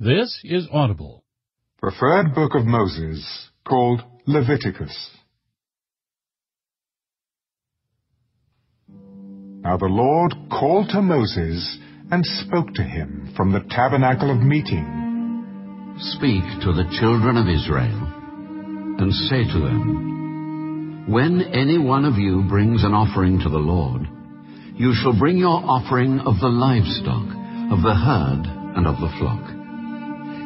This is Audible. Preferred Book of Moses, called Leviticus. Now the Lord called to Moses and spoke to him from the tabernacle of meeting. Speak to the children of Israel, and say to them, When any one of you brings an offering to the Lord, you shall bring your offering of the livestock, of the herd, and of the flock.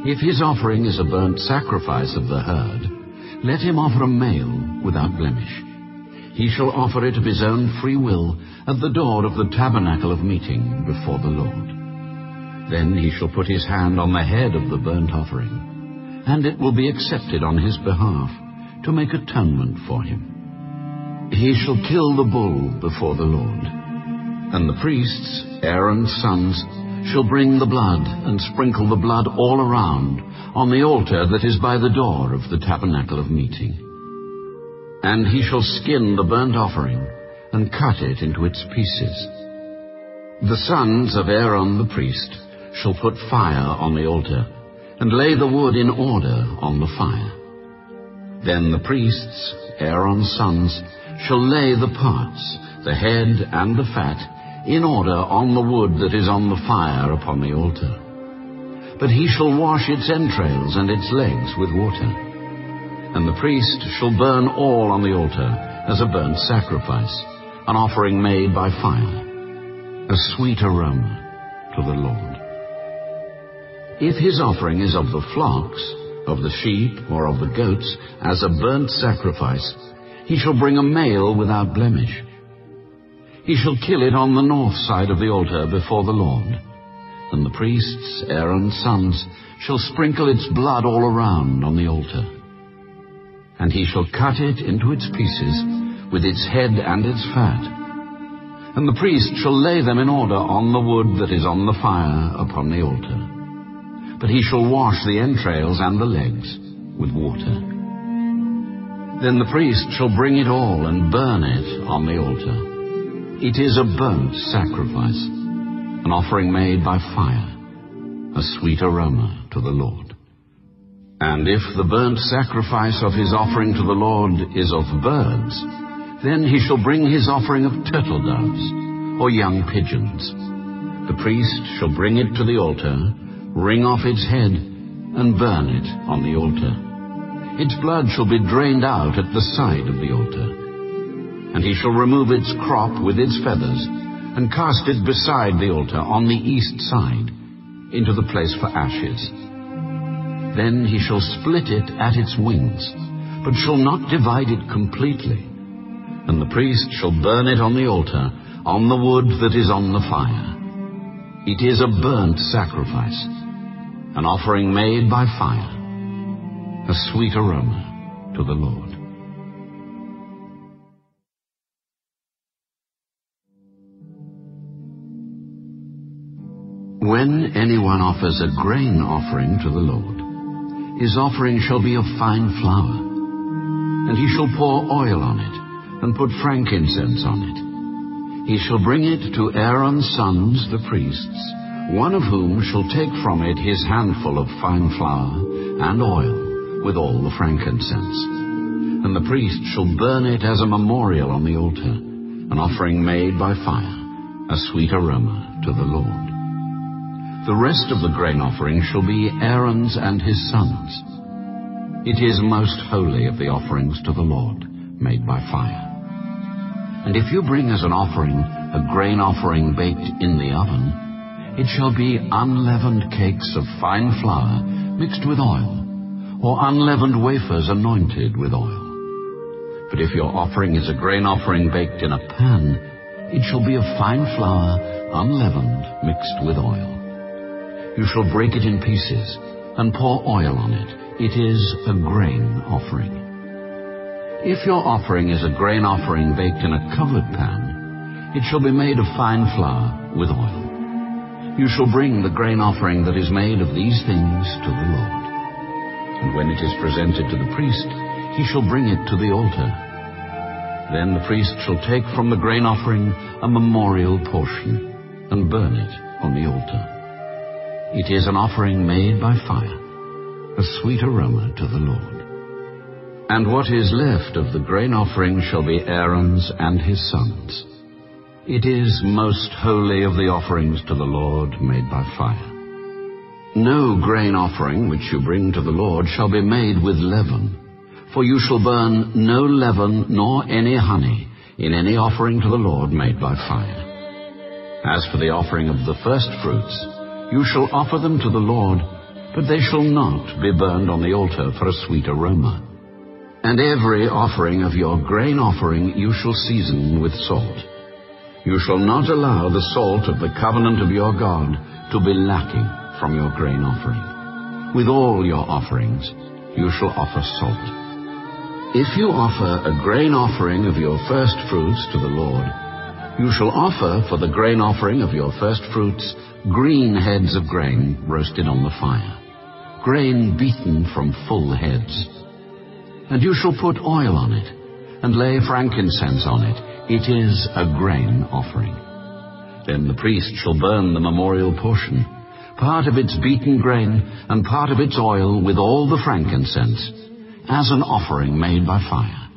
If his offering is a burnt sacrifice of the herd, let him offer a male without blemish. He shall offer it of his own free will at the door of the tabernacle of meeting before the Lord. Then he shall put his hand on the head of the burnt offering, and it will be accepted on his behalf to make atonement for him. He shall kill the bull before the Lord, and the priests, Aaron's sons, shall bring the blood and sprinkle the blood all around on the altar that is by the door of the tabernacle of meeting. And he shall skin the burnt offering and cut it into its pieces. The sons of Aaron the priest shall put fire on the altar and lay the wood in order on the fire. Then the priests, Aaron's sons, shall lay the parts, the head and the fat, in order on the wood that is on the fire upon the altar. But he shall wash its entrails and its legs with water. And the priest shall burn all on the altar as a burnt sacrifice, an offering made by fire, a sweet aroma to the Lord. If his offering is of the flocks, of the sheep, or of the goats, as a burnt sacrifice, he shall bring a male without blemish. He shall kill it on the north side of the altar before the Lord. And the priests, Aaron's sons, shall sprinkle its blood all around on the altar. And he shall cut it into its pieces, with its head and its fat. And the priest shall lay them in order on the wood that is on the fire upon the altar. But he shall wash the entrails and the legs with water. Then the priest shall bring it all and burn it on the altar. It is a burnt sacrifice, an offering made by fire, a sweet aroma to the Lord. And if the burnt sacrifice of his offering to the Lord is of birds, then he shall bring his offering of turtle doves or young pigeons. The priest shall bring it to the altar, wring off its head, and burn it on the altar. Its blood shall be drained out at the side of the altar and he shall remove its crop with its feathers, and cast it beside the altar on the east side, into the place for ashes. Then he shall split it at its wings, but shall not divide it completely. And the priest shall burn it on the altar, on the wood that is on the fire. It is a burnt sacrifice, an offering made by fire, a sweet aroma to the Lord. When anyone offers a grain offering to the Lord, his offering shall be of fine flour, and he shall pour oil on it, and put frankincense on it. He shall bring it to Aaron's sons, the priests, one of whom shall take from it his handful of fine flour and oil, with all the frankincense. And the priest shall burn it as a memorial on the altar, an offering made by fire, a sweet aroma to the Lord. The rest of the grain offering shall be Aaron's and his sons. It is most holy of the offerings to the Lord, made by fire. And if you bring as an offering a grain offering baked in the oven, it shall be unleavened cakes of fine flour mixed with oil, or unleavened wafers anointed with oil. But if your offering is a grain offering baked in a pan, it shall be of fine flour, unleavened, mixed with oil. You shall break it in pieces and pour oil on it. It is a grain offering. If your offering is a grain offering baked in a covered pan, it shall be made of fine flour with oil. You shall bring the grain offering that is made of these things to the Lord. And when it is presented to the priest, he shall bring it to the altar. Then the priest shall take from the grain offering a memorial portion and burn it on the altar. It is an offering made by fire, a sweet aroma to the Lord. And what is left of the grain offering shall be Aaron's and his sons. It is most holy of the offerings to the Lord made by fire. No grain offering which you bring to the Lord shall be made with leaven, for you shall burn no leaven nor any honey in any offering to the Lord made by fire. As for the offering of the first fruits, you shall offer them to the Lord, but they shall not be burned on the altar for a sweet aroma. And every offering of your grain offering you shall season with salt. You shall not allow the salt of the covenant of your God to be lacking from your grain offering. With all your offerings you shall offer salt. If you offer a grain offering of your first fruits to the Lord, you shall offer for the grain offering of your first fruits green heads of grain roasted on the fire, grain beaten from full heads and you shall put oil on it, and lay frankincense on it. It is a grain offering. Then the priest shall burn the memorial portion, part of its beaten grain, and part of its oil with all the frankincense, as an offering made by fire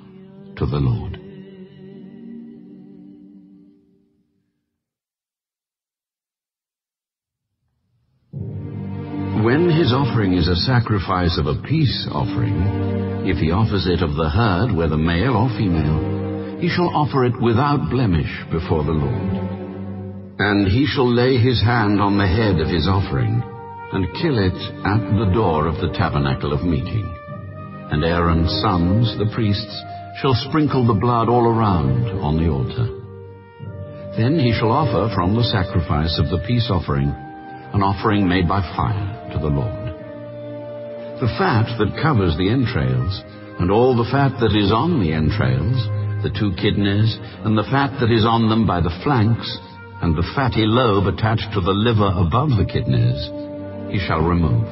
to the Lord. When his offering is a sacrifice of a peace offering, if he offers it of the herd, whether male or female, he shall offer it without blemish before the Lord. And he shall lay his hand on the head of his offering, and kill it at the door of the tabernacle of meeting. And Aaron's sons, the priests, shall sprinkle the blood all around on the altar. Then he shall offer from the sacrifice of the peace offering an offering made by fire to the Lord. The fat that covers the entrails, and all the fat that is on the entrails, the two kidneys, and the fat that is on them by the flanks, and the fatty lobe attached to the liver above the kidneys, he shall remove.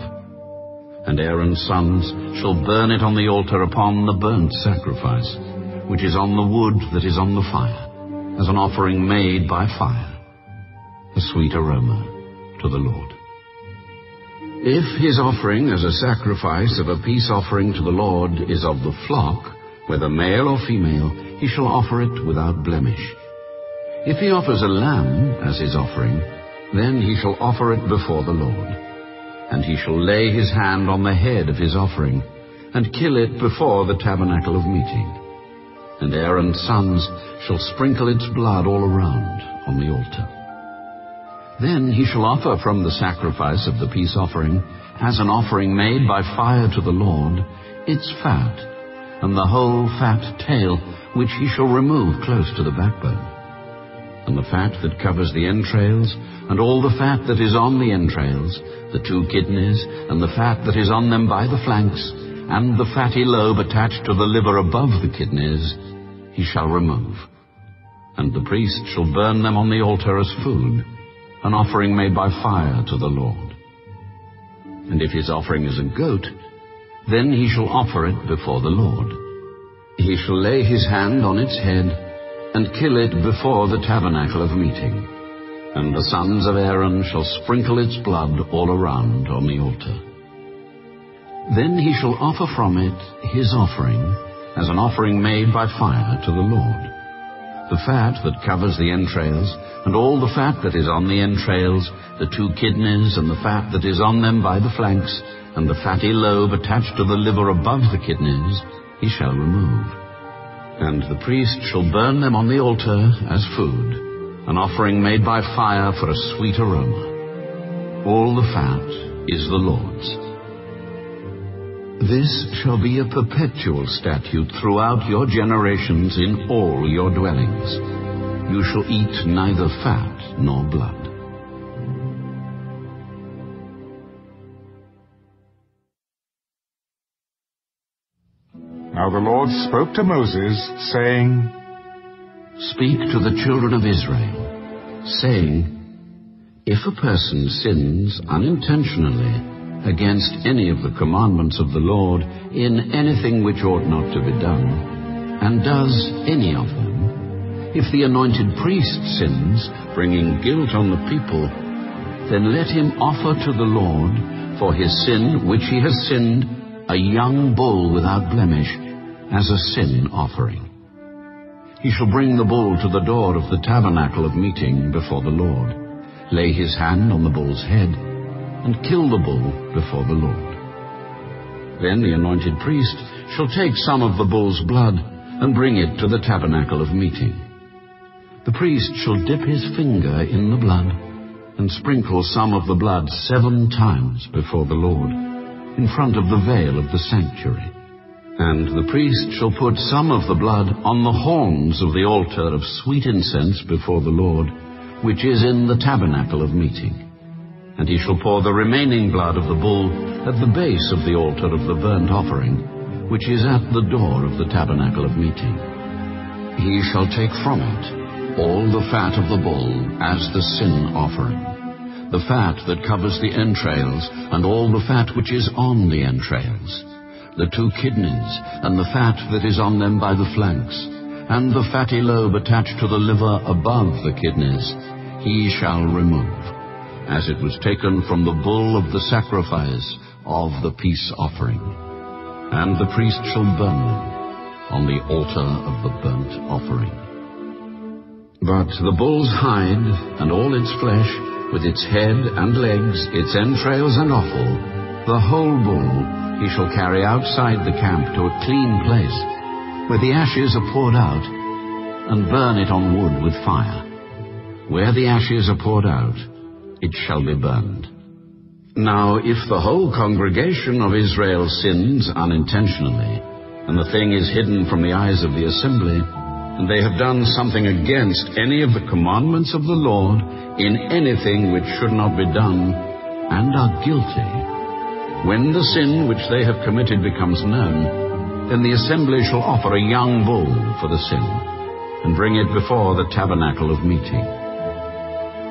And Aaron's sons shall burn it on the altar upon the burnt sacrifice, which is on the wood that is on the fire, as an offering made by fire, a sweet aroma to the Lord. If his offering as a sacrifice of a peace offering to the Lord is of the flock, whether male or female, he shall offer it without blemish. If he offers a lamb as his offering, then he shall offer it before the Lord. And he shall lay his hand on the head of his offering, and kill it before the tabernacle of meeting. And Aaron's sons shall sprinkle its blood all around on the altar. Then he shall offer from the sacrifice of the peace offering, as an offering made by fire to the Lord, its fat, and the whole fat tail, which he shall remove close to the backbone. And the fat that covers the entrails, and all the fat that is on the entrails, the two kidneys, and the fat that is on them by the flanks, and the fatty lobe attached to the liver above the kidneys, he shall remove. And the priest shall burn them on the altar as food an offering made by fire to the Lord. And if his offering is a goat, then he shall offer it before the Lord. He shall lay his hand on its head, and kill it before the tabernacle of meeting. And the sons of Aaron shall sprinkle its blood all around on the altar. Then he shall offer from it his offering, as an offering made by fire to the Lord. The fat that covers the entrails, and all the fat that is on the entrails, the two kidneys, and the fat that is on them by the flanks, and the fatty lobe attached to the liver above the kidneys, he shall remove. And the priest shall burn them on the altar as food, an offering made by fire for a sweet aroma. All the fat is the Lord's. This shall be a perpetual statute throughout your generations in all your dwellings you shall eat neither fat nor blood. Now the Lord spoke to Moses, saying, Speak to the children of Israel, saying, If a person sins unintentionally against any of the commandments of the Lord in anything which ought not to be done, and does any of them, if the anointed priest sins, bringing guilt on the people, then let him offer to the Lord for his sin which he has sinned a young bull without blemish as a sin offering. He shall bring the bull to the door of the tabernacle of meeting before the Lord, lay his hand on the bull's head, and kill the bull before the Lord. Then the anointed priest shall take some of the bull's blood and bring it to the tabernacle of meeting. The priest shall dip his finger in the blood and sprinkle some of the blood seven times before the Lord in front of the veil of the sanctuary. And the priest shall put some of the blood on the horns of the altar of sweet incense before the Lord, which is in the tabernacle of meeting. And he shall pour the remaining blood of the bull at the base of the altar of the burnt offering, which is at the door of the tabernacle of meeting. He shall take from it all the fat of the bull as the sin offering, the fat that covers the entrails, and all the fat which is on the entrails, the two kidneys, and the fat that is on them by the flanks, and the fatty lobe attached to the liver above the kidneys, he shall remove, as it was taken from the bull of the sacrifice of the peace offering and the priest shall burn them on the altar of the burnt offering. But the bull's hide and all its flesh, with its head and legs, its entrails and offal, the whole bull he shall carry outside the camp to a clean place, where the ashes are poured out, and burn it on wood with fire. Where the ashes are poured out, it shall be burned. Now, if the whole congregation of Israel sins unintentionally, and the thing is hidden from the eyes of the assembly, and they have done something against any of the commandments of the Lord in anything which should not be done, and are guilty, when the sin which they have committed becomes known, then the assembly shall offer a young bull for the sin, and bring it before the tabernacle of meeting.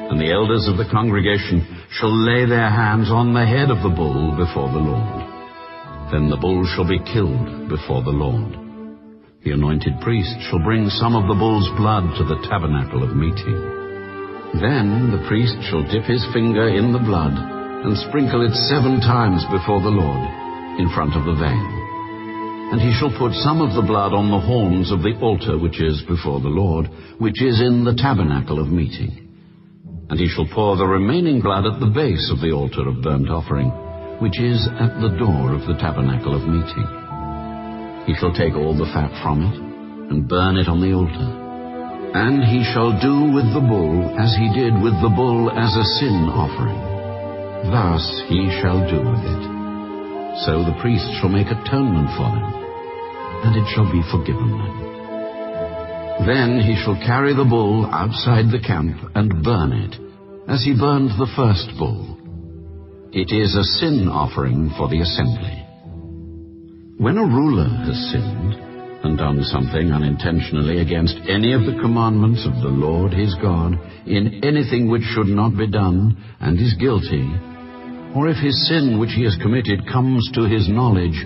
And the elders of the congregation shall lay their hands on the head of the bull before the Lord. Then the bull shall be killed before the Lord. The anointed priest shall bring some of the bull's blood to the tabernacle of meeting. Then the priest shall dip his finger in the blood and sprinkle it seven times before the Lord in front of the veil. And he shall put some of the blood on the horns of the altar which is before the Lord, which is in the tabernacle of meeting and he shall pour the remaining blood at the base of the altar of burnt offering, which is at the door of the tabernacle of meeting. He shall take all the fat from it, and burn it on the altar. And he shall do with the bull as he did with the bull as a sin offering. Thus he shall do with it. So the priest shall make atonement for them, and it shall be forgiven them. Then he shall carry the bull outside the camp and burn it, as he burned the first bull. It is a sin offering for the assembly. When a ruler has sinned and done something unintentionally against any of the commandments of the Lord his God in anything which should not be done and is guilty, or if his sin which he has committed comes to his knowledge,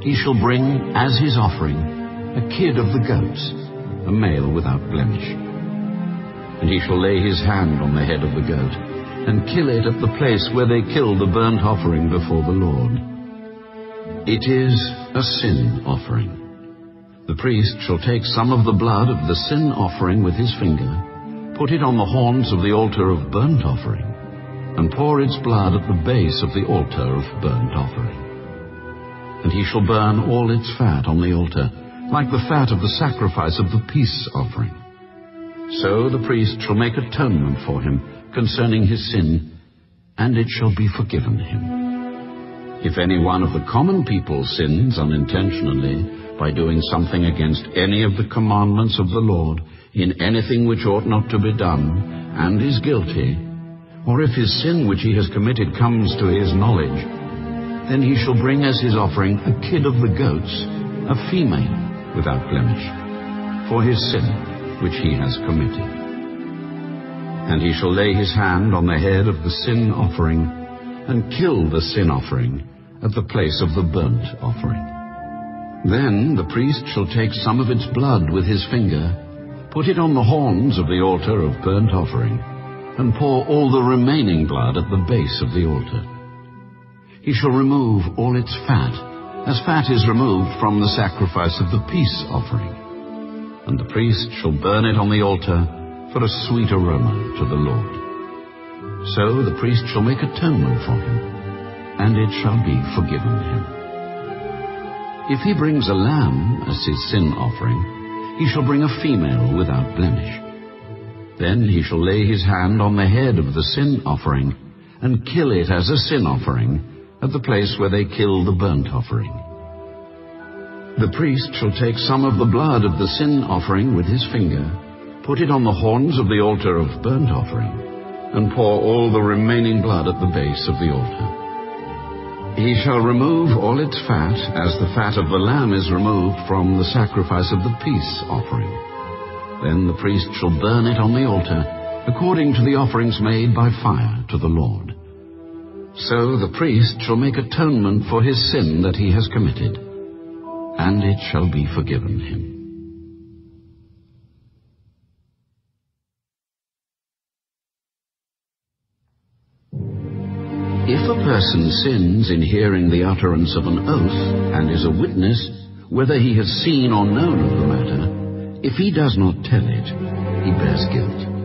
he shall bring as his offering a kid of the goats a male without blemish. And he shall lay his hand on the head of the goat, and kill it at the place where they kill the burnt offering before the Lord. It is a sin offering. The priest shall take some of the blood of the sin offering with his finger, put it on the horns of the altar of burnt offering, and pour its blood at the base of the altar of burnt offering. And he shall burn all its fat on the altar, like the fat of the sacrifice of the peace offering. So the priest shall make atonement for him concerning his sin, and it shall be forgiven him. If any one of the common people sins unintentionally by doing something against any of the commandments of the Lord in anything which ought not to be done, and is guilty, or if his sin which he has committed comes to his knowledge, then he shall bring as his offering a kid of the goats, a female, without blemish, for his sin which he has committed. And he shall lay his hand on the head of the sin offering, and kill the sin offering at the place of the burnt offering. Then the priest shall take some of its blood with his finger, put it on the horns of the altar of burnt offering, and pour all the remaining blood at the base of the altar. He shall remove all its fat, as fat is removed from the sacrifice of the peace offering. And the priest shall burn it on the altar for a sweet aroma to the Lord. So the priest shall make atonement for him, and it shall be forgiven him. If he brings a lamb as his sin offering, he shall bring a female without blemish. Then he shall lay his hand on the head of the sin offering, and kill it as a sin offering at the place where they kill the burnt offering. The priest shall take some of the blood of the sin offering with his finger, put it on the horns of the altar of burnt offering, and pour all the remaining blood at the base of the altar. He shall remove all its fat, as the fat of the lamb is removed from the sacrifice of the peace offering. Then the priest shall burn it on the altar, according to the offerings made by fire to the Lord. So the priest shall make atonement for his sin that he has committed, and it shall be forgiven him. If a person sins in hearing the utterance of an oath, and is a witness, whether he has seen or known of the matter, if he does not tell it, he bears guilt.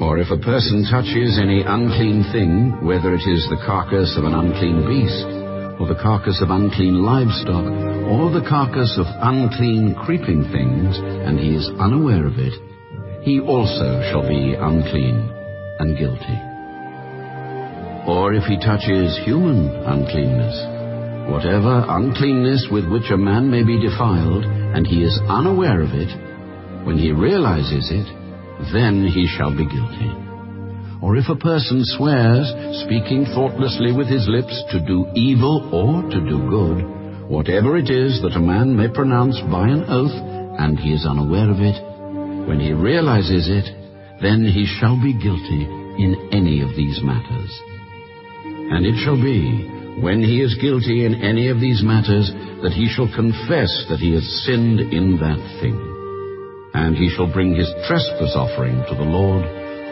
Or if a person touches any unclean thing, whether it is the carcass of an unclean beast, or the carcass of unclean livestock, or the carcass of unclean creeping things, and he is unaware of it, he also shall be unclean and guilty. Or if he touches human uncleanness, whatever uncleanness with which a man may be defiled, and he is unaware of it, when he realizes it, then he shall be guilty. Or if a person swears, speaking thoughtlessly with his lips, to do evil or to do good, whatever it is that a man may pronounce by an oath, and he is unaware of it, when he realizes it, then he shall be guilty in any of these matters. And it shall be, when he is guilty in any of these matters, that he shall confess that he has sinned in that thing. And he shall bring his trespass offering to the Lord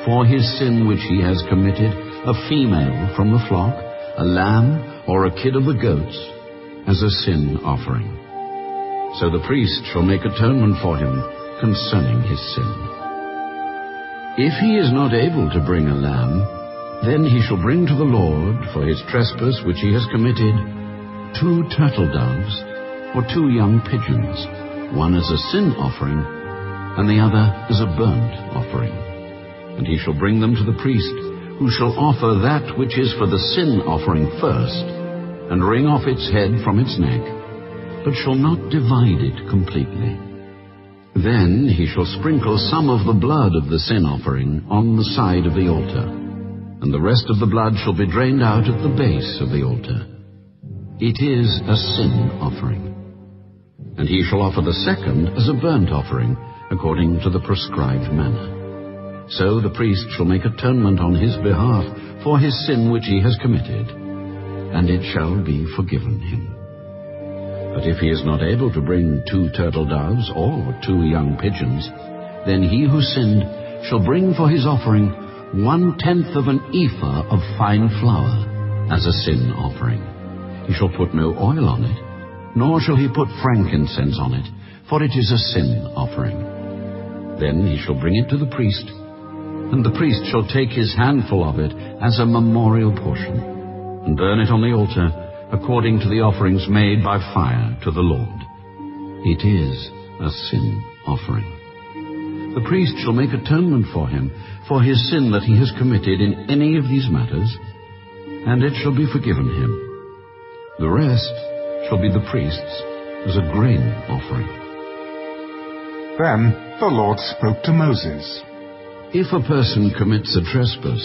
for his sin which he has committed, a female from the flock, a lamb, or a kid of the goats, as a sin offering. So the priest shall make atonement for him concerning his sin. If he is not able to bring a lamb, then he shall bring to the Lord for his trespass which he has committed two turtle doves or two young pigeons, one as a sin offering and the other as a burnt offering. And he shall bring them to the priest, who shall offer that which is for the sin offering first, and wring off its head from its neck, but shall not divide it completely. Then he shall sprinkle some of the blood of the sin offering on the side of the altar and the rest of the blood shall be drained out at the base of the altar. It is a sin offering. And he shall offer the second as a burnt offering, according to the prescribed manner. So the priest shall make atonement on his behalf for his sin which he has committed, and it shall be forgiven him. But if he is not able to bring two turtle doves or two young pigeons, then he who sinned shall bring for his offering one-tenth of an ephah of fine flour as a sin offering. He shall put no oil on it, nor shall he put frankincense on it, for it is a sin offering. Then he shall bring it to the priest, and the priest shall take his handful of it as a memorial portion, and burn it on the altar according to the offerings made by fire to the Lord. It is a sin offering. The priest shall make atonement for him for his sin that he has committed in any of these matters, and it shall be forgiven him. The rest shall be the priest's as a grain offering. Then the Lord spoke to Moses. If a person commits a trespass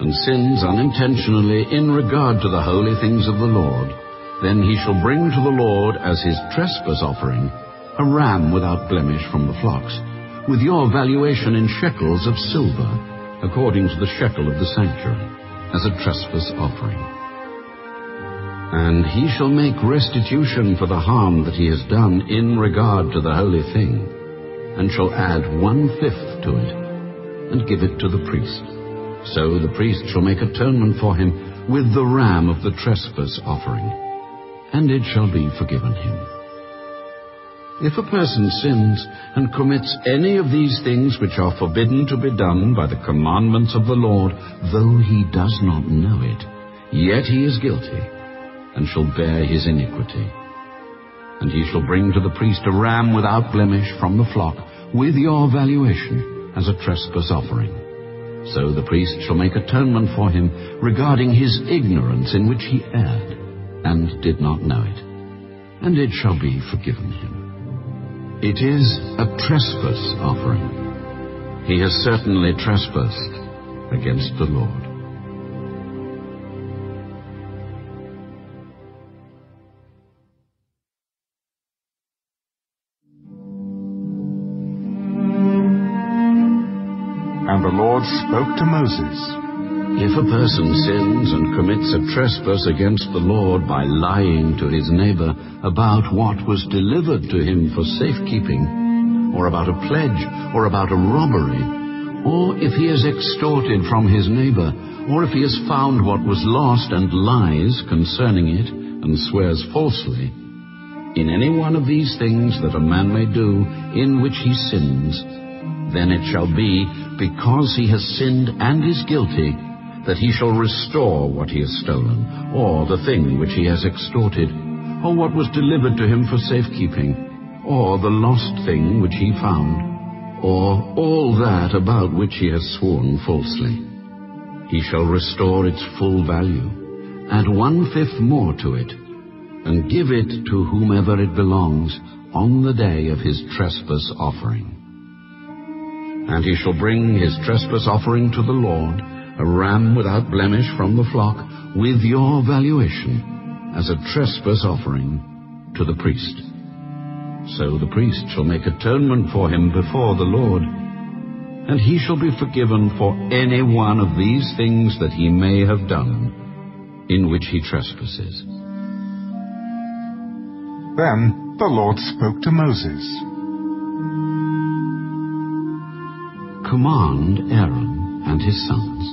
and sins unintentionally in regard to the holy things of the Lord, then he shall bring to the Lord as his trespass offering a ram without blemish from the flocks with your valuation in shekels of silver, according to the shekel of the sanctuary, as a trespass offering. And he shall make restitution for the harm that he has done in regard to the holy thing, and shall add one-fifth to it, and give it to the priest. So the priest shall make atonement for him with the ram of the trespass offering, and it shall be forgiven him. If a person sins and commits any of these things which are forbidden to be done by the commandments of the Lord, though he does not know it, yet he is guilty, and shall bear his iniquity. And he shall bring to the priest a ram without blemish from the flock, with your valuation, as a trespass offering. So the priest shall make atonement for him regarding his ignorance in which he erred, and did not know it, and it shall be forgiven him. It is a trespass offering. He has certainly trespassed against the Lord. Moses. If a person sins and commits a trespass against the Lord by lying to his neighbor about what was delivered to him for safekeeping, or about a pledge, or about a robbery, or if he has extorted from his neighbor, or if he has found what was lost and lies concerning it, and swears falsely, in any one of these things that a man may do in which he sins, then it shall be, because he has sinned and is guilty, that he shall restore what he has stolen, or the thing which he has extorted, or what was delivered to him for safekeeping, or the lost thing which he found, or all that about which he has sworn falsely. He shall restore its full value, add one-fifth more to it, and give it to whomever it belongs on the day of his trespass offering. And he shall bring his trespass offering to the Lord, a ram without blemish from the flock, with your valuation, as a trespass offering to the priest. So the priest shall make atonement for him before the Lord, and he shall be forgiven for any one of these things that he may have done, in which he trespasses. Then the Lord spoke to Moses. Command Aaron and his sons,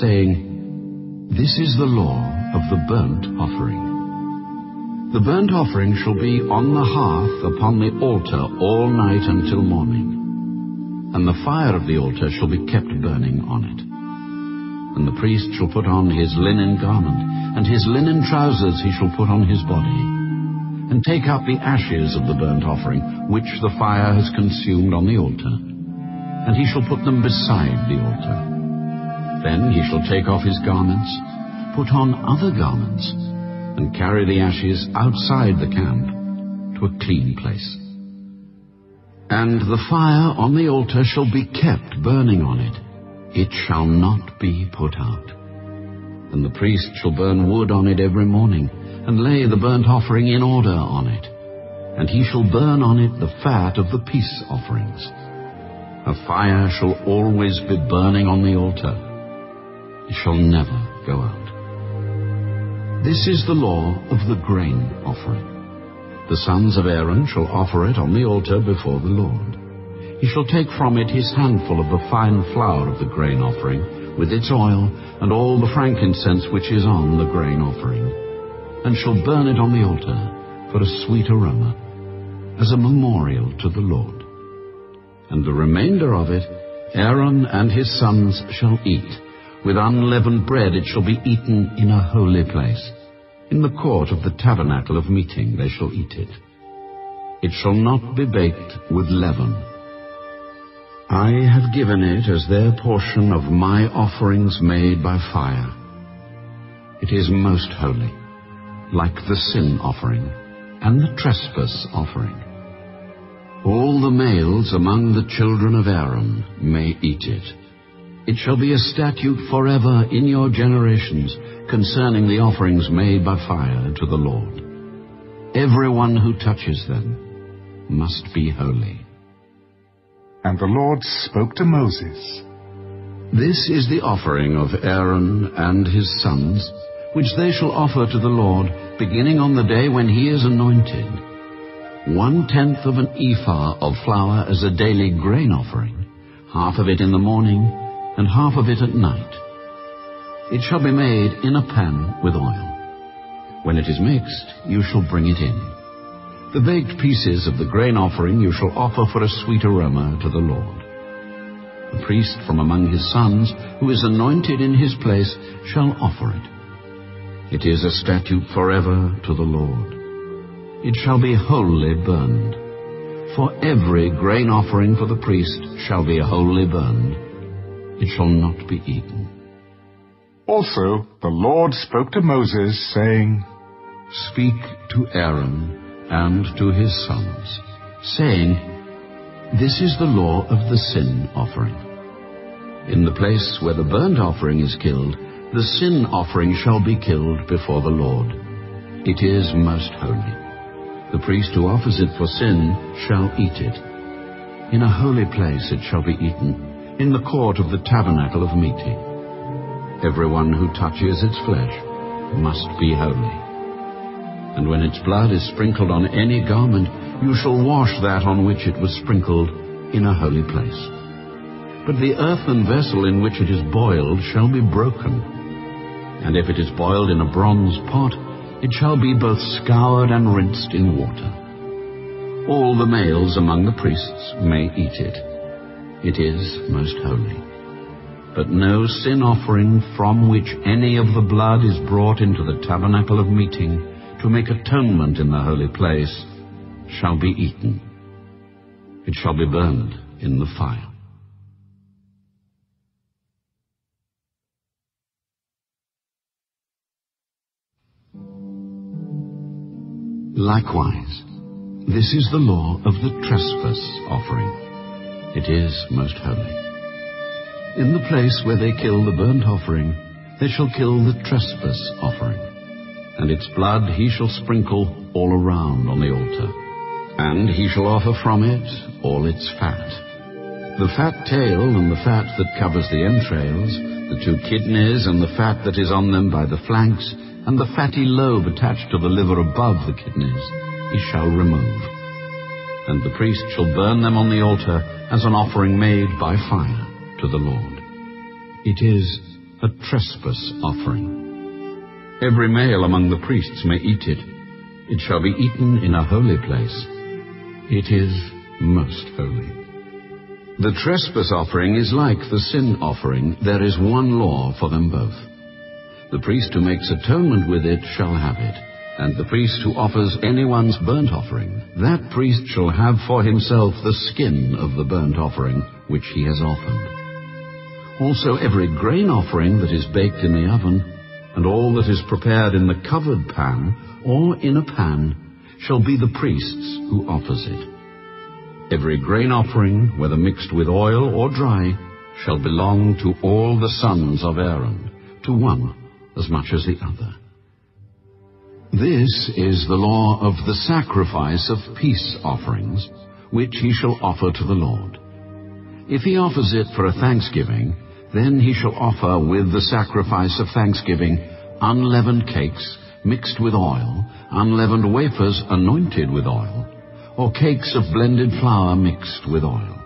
saying, This is the law of the burnt offering. The burnt offering shall be on the hearth upon the altar all night until morning, and the fire of the altar shall be kept burning on it. And the priest shall put on his linen garment, and his linen trousers he shall put on his body, and take up the ashes of the burnt offering, which the fire has consumed on the altar and he shall put them beside the altar. Then he shall take off his garments, put on other garments, and carry the ashes outside the camp to a clean place. And the fire on the altar shall be kept burning on it. It shall not be put out. And the priest shall burn wood on it every morning, and lay the burnt offering in order on it. And he shall burn on it the fat of the peace offerings. A fire shall always be burning on the altar. It shall never go out. This is the law of the grain offering. The sons of Aaron shall offer it on the altar before the Lord. He shall take from it his handful of the fine flour of the grain offering, with its oil, and all the frankincense which is on the grain offering, and shall burn it on the altar for a sweet aroma, as a memorial to the Lord and the remainder of it Aaron and his sons shall eat. With unleavened bread it shall be eaten in a holy place. In the court of the tabernacle of meeting they shall eat it. It shall not be baked with leaven. I have given it as their portion of my offerings made by fire. It is most holy, like the sin offering and the trespass offering. All the males among the children of Aaron may eat it. It shall be a statute forever in your generations concerning the offerings made by fire to the Lord. Everyone who touches them must be holy. And the Lord spoke to Moses. This is the offering of Aaron and his sons, which they shall offer to the Lord, beginning on the day when he is anointed one-tenth of an ephah of flour as a daily grain offering, half of it in the morning, and half of it at night. It shall be made in a pan with oil. When it is mixed, you shall bring it in. The baked pieces of the grain offering you shall offer for a sweet aroma to the Lord. The priest from among his sons, who is anointed in his place, shall offer it. It is a statute forever to the Lord. It shall be wholly burned. For every grain offering for the priest shall be wholly burned. It shall not be eaten. Also the Lord spoke to Moses, saying, Speak to Aaron and to his sons, saying, This is the law of the sin offering. In the place where the burnt offering is killed, the sin offering shall be killed before the Lord. It is most holy. The priest who offers it for sin shall eat it. In a holy place it shall be eaten, in the court of the tabernacle of meeting. Everyone who touches its flesh must be holy and when its blood is sprinkled on any garment, you shall wash that on which it was sprinkled in a holy place. But the earthen vessel in which it is boiled shall be broken. And if it is boiled in a bronze pot, it shall be both scoured and rinsed in water. All the males among the priests may eat it. It is most holy. But no sin offering from which any of the blood is brought into the tabernacle of meeting to make atonement in the holy place shall be eaten. It shall be burned in the fire. Likewise, this is the law of the trespass offering. It is most holy. In the place where they kill the burnt offering, they shall kill the trespass offering and its blood he shall sprinkle all around on the altar. And he shall offer from it all its fat. The fat tail and the fat that covers the entrails, the two kidneys and the fat that is on them by the flanks, and the fatty lobe attached to the liver above the kidneys, he shall remove. And the priest shall burn them on the altar as an offering made by fire to the Lord. It is a trespass offering. Every male among the priests may eat it. It shall be eaten in a holy place. It is most holy. The trespass offering is like the sin offering. There is one law for them both. The priest who makes atonement with it shall have it, and the priest who offers anyone's burnt offering, that priest shall have for himself the skin of the burnt offering which he has offered. Also every grain offering that is baked in the oven and all that is prepared in the covered pan or in a pan shall be the priest's who offers it. Every grain offering, whether mixed with oil or dry, shall belong to all the sons of Aaron, to one as much as the other. This is the law of the sacrifice of peace offerings, which he shall offer to the Lord. If he offers it for a thanksgiving, then he shall offer with the sacrifice of thanksgiving unleavened cakes mixed with oil, unleavened wafers anointed with oil, or cakes of blended flour mixed with oil.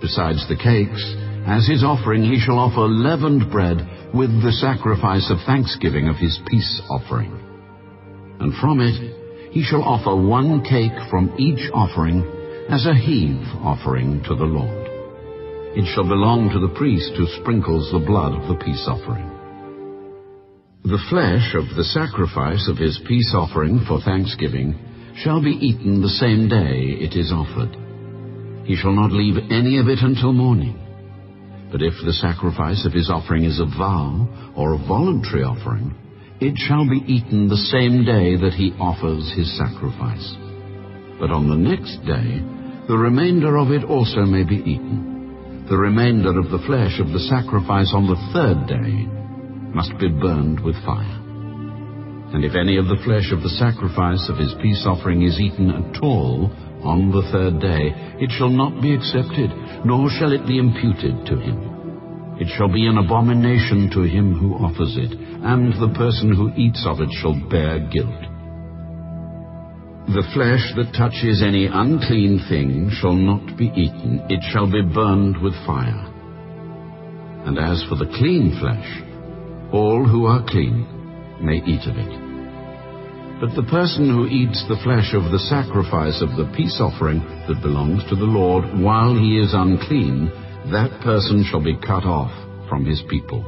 Besides the cakes, as his offering he shall offer leavened bread with the sacrifice of thanksgiving of his peace offering. And from it he shall offer one cake from each offering as a heave offering to the Lord. It shall belong to the priest who sprinkles the blood of the peace offering. The flesh of the sacrifice of his peace offering for thanksgiving shall be eaten the same day it is offered. He shall not leave any of it until morning. But if the sacrifice of his offering is a vow or a voluntary offering, it shall be eaten the same day that he offers his sacrifice. But on the next day, the remainder of it also may be eaten. The remainder of the flesh of the sacrifice on the third day must be burned with fire. And if any of the flesh of the sacrifice of his peace offering is eaten at all on the third day, it shall not be accepted, nor shall it be imputed to him. It shall be an abomination to him who offers it, and the person who eats of it shall bear guilt. The flesh that touches any unclean thing shall not be eaten, it shall be burned with fire. And as for the clean flesh, all who are clean may eat of it. But the person who eats the flesh of the sacrifice of the peace offering that belongs to the Lord while he is unclean, that person shall be cut off from his people.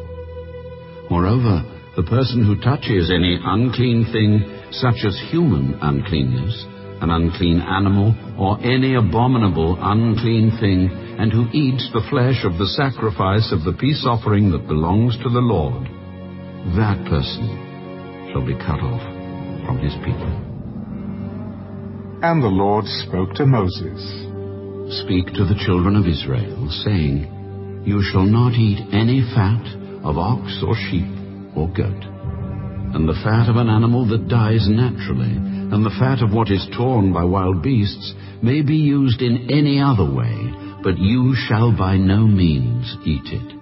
Moreover, the person who touches any unclean thing, such as human uncleanness, an unclean animal, or any abominable unclean thing, and who eats the flesh of the sacrifice of the peace offering that belongs to the Lord, that person shall be cut off from his people. And the Lord spoke to Moses. Speak to the children of Israel, saying, You shall not eat any fat of ox or sheep or goat, and the fat of an animal that dies naturally, and the fat of what is torn by wild beasts may be used in any other way, but you shall by no means eat it.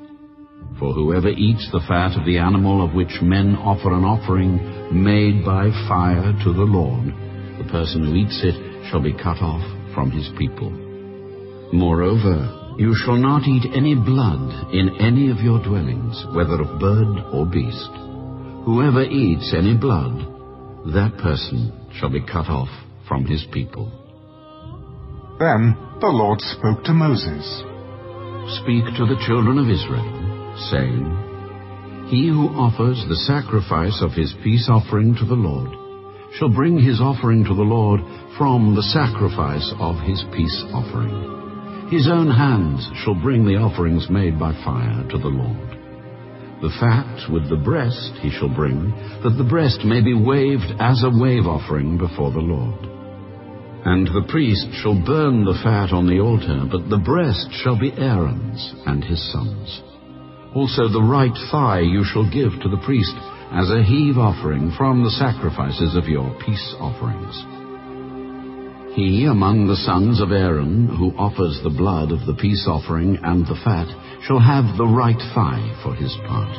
For whoever eats the fat of the animal of which men offer an offering made by fire to the Lord, the person who eats it shall be cut off from his people. Moreover, you shall not eat any blood in any of your dwellings, whether of bird or beast. Whoever eats any blood, that person shall be cut off from his people. Then the Lord spoke to Moses. Speak to the children of Israel saying, He who offers the sacrifice of his peace offering to the Lord shall bring his offering to the Lord from the sacrifice of his peace offering. His own hands shall bring the offerings made by fire to the Lord. The fat with the breast he shall bring, that the breast may be waved as a wave offering before the Lord. And the priest shall burn the fat on the altar, but the breast shall be Aaron's and his sons'. Also the right thigh you shall give to the priest as a heave offering from the sacrifices of your peace offerings. He among the sons of Aaron who offers the blood of the peace offering and the fat shall have the right thigh for his part.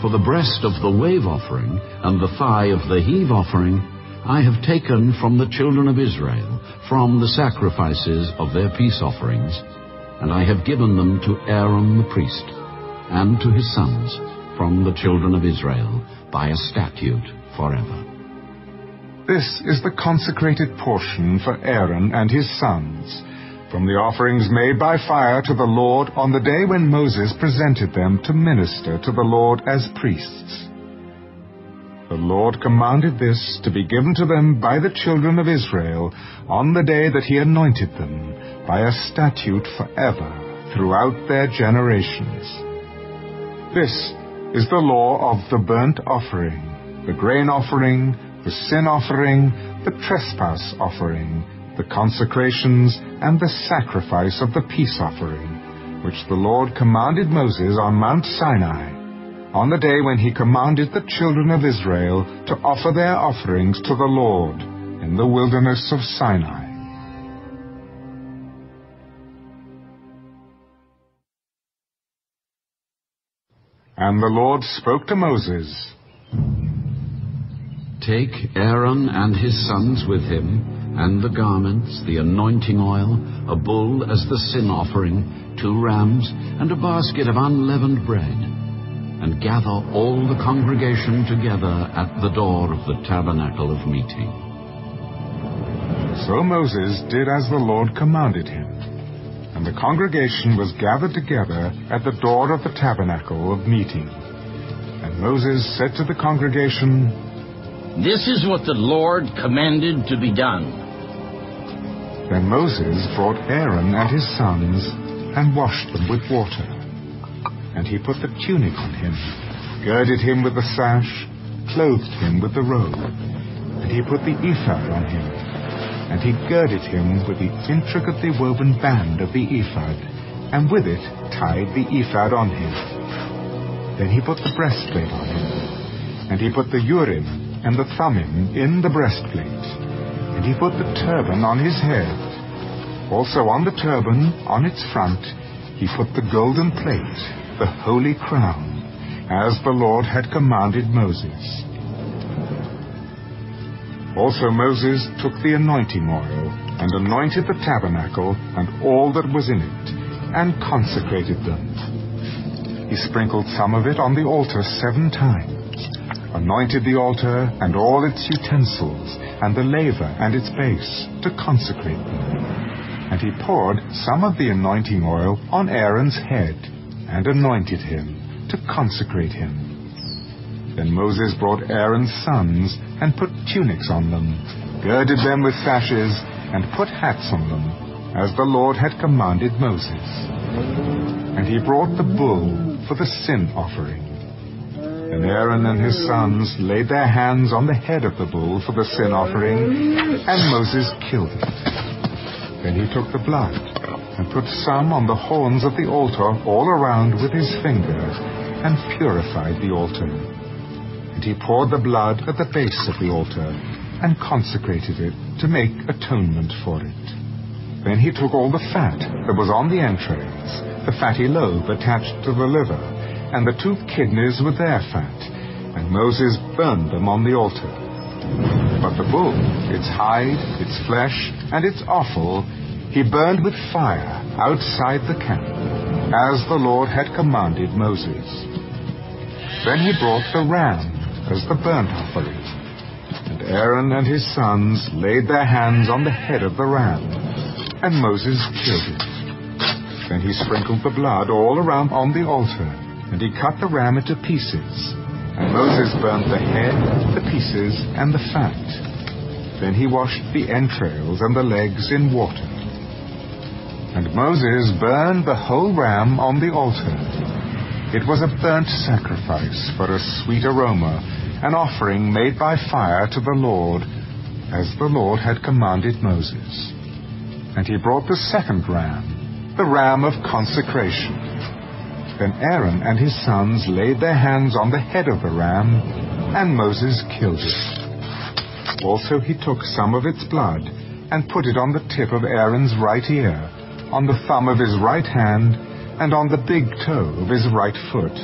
For the breast of the wave offering and the thigh of the heave offering I have taken from the children of Israel, from the sacrifices of their peace offerings, and I have given them to Aaron the priest and to his sons from the children of Israel by a statute forever. This is the consecrated portion for Aaron and his sons, from the offerings made by fire to the Lord on the day when Moses presented them to minister to the Lord as priests. The Lord commanded this to be given to them by the children of Israel on the day that he anointed them, by a statute forever throughout their generations. This is the law of the burnt offering, the grain offering, the sin offering, the trespass offering, the consecrations, and the sacrifice of the peace offering, which the Lord commanded Moses on Mount Sinai, on the day when he commanded the children of Israel to offer their offerings to the Lord in the wilderness of Sinai. And the Lord spoke to Moses. Take Aaron and his sons with him, and the garments, the anointing oil, a bull as the sin offering, two rams, and a basket of unleavened bread, and gather all the congregation together at the door of the tabernacle of meeting. So Moses did as the Lord commanded him and the congregation was gathered together at the door of the tabernacle of meeting. And Moses said to the congregation, This is what the Lord commanded to be done. Then Moses brought Aaron and his sons and washed them with water. And he put the tunic on him, girded him with the sash, clothed him with the robe, and he put the ephod on him and he girded him with the intricately woven band of the ephod, and with it tied the ephod on him. Then he put the breastplate on him, and he put the Urim and the Thummim in the breastplate, and he put the turban on his head. Also on the turban, on its front, he put the golden plate, the holy crown, as the Lord had commanded Moses. Also Moses took the anointing oil, and anointed the tabernacle and all that was in it, and consecrated them. he sprinkled some of it on the altar seven times, anointed the altar and all its utensils, and the laver and its base, to consecrate them. And he poured some of the anointing oil on Aaron's head, and anointed him, to consecrate him. Then Moses brought Aaron's sons, and put tunics on them, girded them with sashes, and put hats on them, as the Lord had commanded Moses. And he brought the bull for the sin offering. And Aaron and his sons laid their hands on the head of the bull for the sin offering, and Moses killed it. Then he took the blood, and put some on the horns of the altar all around with his finger, and purified the altar. And he poured the blood at the base of the altar, and consecrated it to make atonement for it. Then he took all the fat that was on the entrails, the fatty lobe attached to the liver, and the two kidneys with their fat, and Moses burned them on the altar. But the bull, its hide, its flesh, and its offal, he burned with fire outside the camp, as the Lord had commanded Moses. Then he brought the ram as the burnt offering. And Aaron and his sons laid their hands on the head of the ram, and Moses killed it. Then he sprinkled the blood all around on the altar, and he cut the ram into pieces. And Moses burned the head, the pieces, and the fat. Then he washed the entrails and the legs in water. And Moses burned the whole ram on the altar. It was a burnt sacrifice for a sweet aroma, an offering made by fire to the Lord, as the Lord had commanded Moses. And he brought the second ram, the ram of consecration. Then Aaron and his sons laid their hands on the head of the ram, and Moses killed it. Also he took some of its blood, and put it on the tip of Aaron's right ear, on the thumb of his right hand, and on the big toe of his right foot.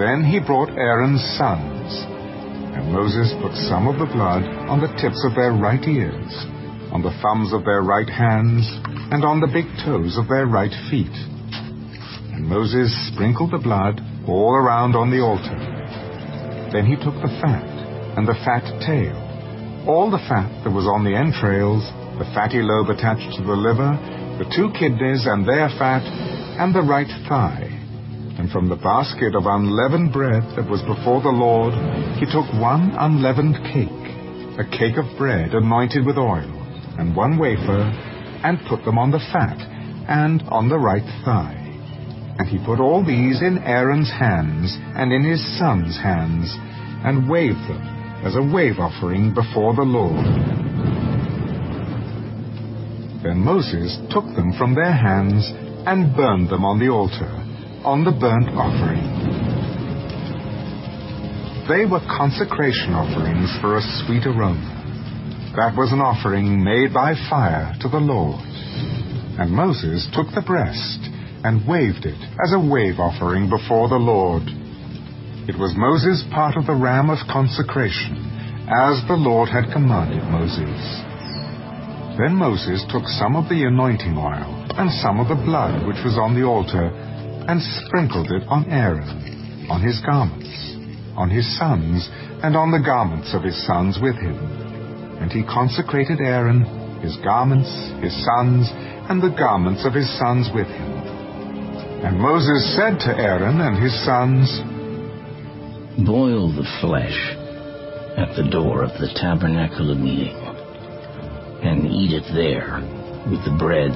Then he brought Aaron's sons, and Moses put some of the blood on the tips of their right ears, on the thumbs of their right hands, and on the big toes of their right feet. And Moses sprinkled the blood all around on the altar. Then he took the fat, and the fat tail, all the fat that was on the entrails, the fatty lobe attached to the liver, the two kidneys and their fat, and the right thigh. And from the basket of unleavened bread that was before the Lord, he took one unleavened cake, a cake of bread anointed with oil, and one wafer, and put them on the fat, and on the right thigh. And he put all these in Aaron's hands, and in his sons' hands, and waved them as a wave offering before the Lord. Then Moses took them from their hands, and burned them on the altar, on the burnt offering. They were consecration offerings for a sweet aroma. That was an offering made by fire to the Lord. And Moses took the breast and waved it as a wave offering before the Lord. It was Moses' part of the ram of consecration, as the Lord had commanded Moses. Then Moses took some of the anointing oil and some of the blood which was on the altar and sprinkled it on Aaron, on his garments, on his sons, and on the garments of his sons with him. And he consecrated Aaron, his garments, his sons, and the garments of his sons with him. And Moses said to Aaron and his sons, Boil the flesh at the door of the tabernacle of meeting, and eat it there with the bread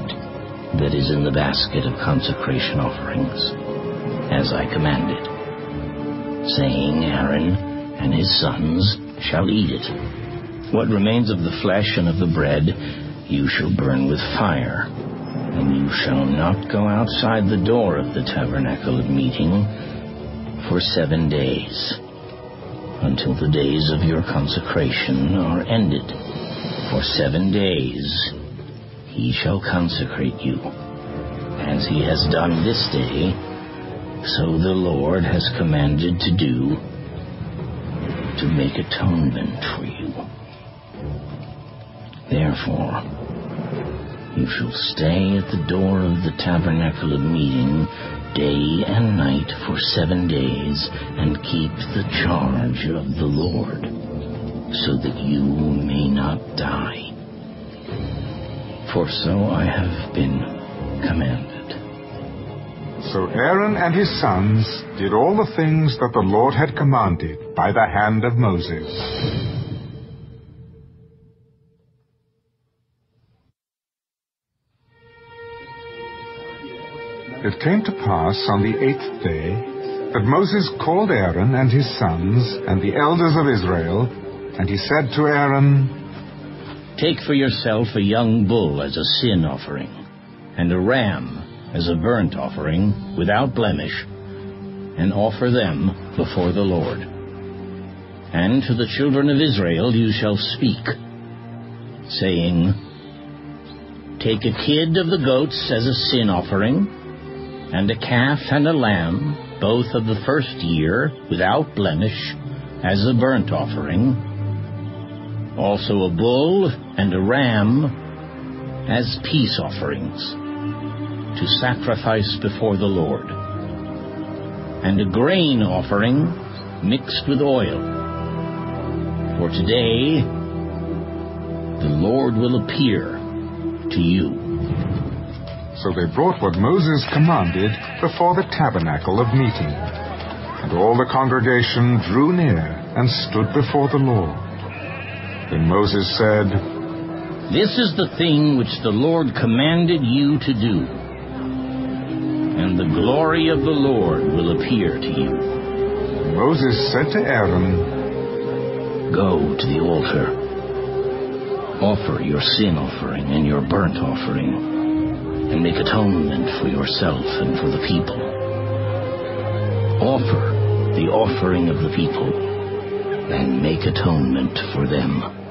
that is in the basket of consecration offerings, as I commanded, saying, Aaron and his sons shall eat it. What remains of the flesh and of the bread you shall burn with fire, and you shall not go outside the door of the tabernacle of meeting for seven days, until the days of your consecration are ended. For seven days he shall consecrate you, as he has done this day, so the Lord has commanded to do, to make atonement for you. Therefore, you shall stay at the door of the tabernacle of meeting day and night for seven days, and keep the charge of the Lord, so that you may not die. For so I have been commanded. So Aaron and his sons did all the things that the Lord had commanded by the hand of Moses. It came to pass on the eighth day that Moses called Aaron and his sons and the elders of Israel, and he said to Aaron, Take for yourself a young bull as a sin offering, and a ram as a burnt offering without blemish, and offer them before the Lord. And to the children of Israel you shall speak, saying, Take a kid of the goats as a sin offering, and a calf and a lamb, both of the first year, without blemish, as a burnt offering, also a bull and a ram as peace offerings, to sacrifice before the Lord, and a grain offering mixed with oil. For today the Lord will appear to you. So they brought what Moses commanded before the tabernacle of meeting. And all the congregation drew near and stood before the Lord. Then Moses said, This is the thing which the Lord commanded you to do. And the glory of the Lord will appear to you. Moses said to Aaron, Go to the altar. Offer your sin offering and your burnt offering and make atonement for yourself and for the people. Offer the offering of the people and make atonement for them,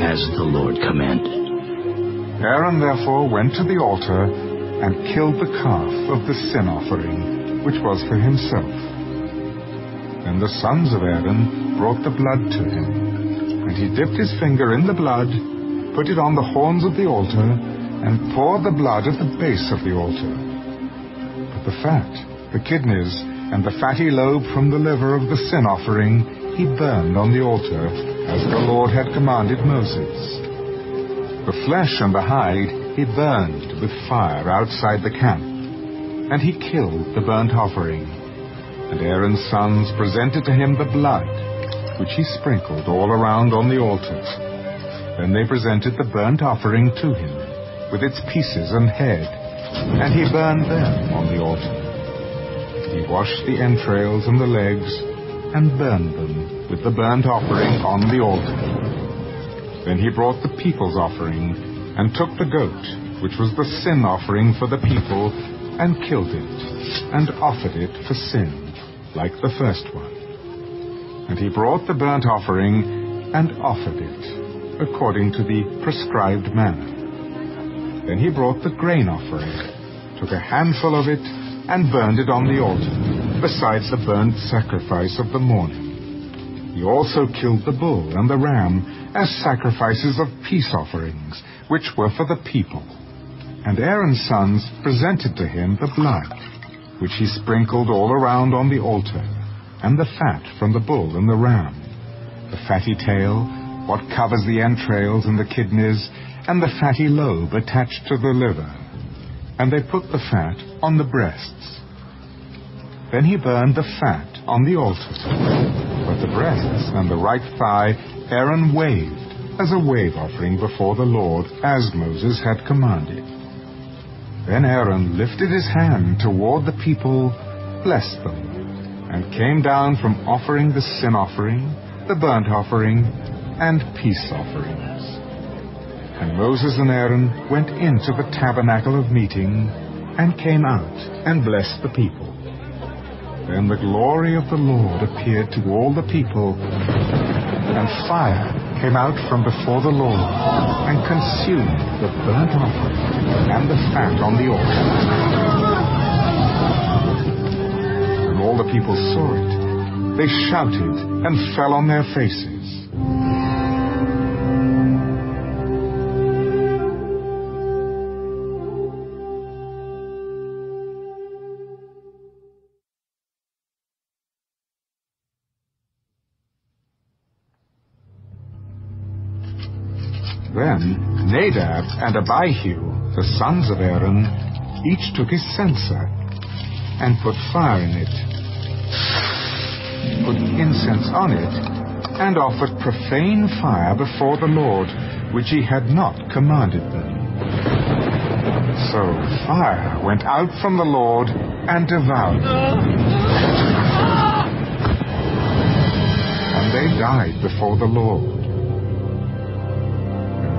as the Lord commanded. Aaron therefore went to the altar and killed the calf of the sin offering, which was for himself. And the sons of Aaron brought the blood to him, and he dipped his finger in the blood, put it on the horns of the altar, and poured the blood at the base of the altar. But the fat, the kidneys, and the fatty lobe from the liver of the sin offering he burned on the altar, as the Lord had commanded Moses. The flesh and the hide he burned with fire outside the camp, and he killed the burnt offering. And Aaron's sons presented to him the blood, which he sprinkled all around on the altar. Then they presented the burnt offering to him with its pieces and head, and he burned them on the altar. He washed the entrails and the legs, and burned them with the burnt offering on the altar. Then he brought the people's offering, and took the goat, which was the sin offering for the people, and killed it, and offered it for sin, like the first one. And he brought the burnt offering, and offered it, according to the prescribed manner. Then he brought the grain offering, took a handful of it, and burned it on the altar, besides the burnt sacrifice of the morning. He also killed the bull and the ram as sacrifices of peace offerings, which were for the people. And Aaron's sons presented to him the blood, which he sprinkled all around on the altar, and the fat from the bull and the ram, the fatty tail, what covers the entrails and the kidneys, and the fatty lobe attached to the liver, and they put the fat on the breasts. Then he burned the fat on the altar, but the breasts and the right thigh Aaron waved as a wave offering before the Lord, as Moses had commanded. Then Aaron lifted his hand toward the people, blessed them, and came down from offering the sin offering, the burnt offering, and peace offerings. And Moses and Aaron went into the tabernacle of meeting and came out and blessed the people. Then the glory of the Lord appeared to all the people, and fire came out from before the Lord and consumed the burnt offering and the fat on the altar. And all the people saw it, they shouted and fell on their faces. Then Nadab and Abihu, the sons of Aaron, each took his censer and put fire in it, put incense on it, and offered profane fire before the Lord, which he had not commanded them. So fire went out from the Lord and devoured them. And they died before the Lord.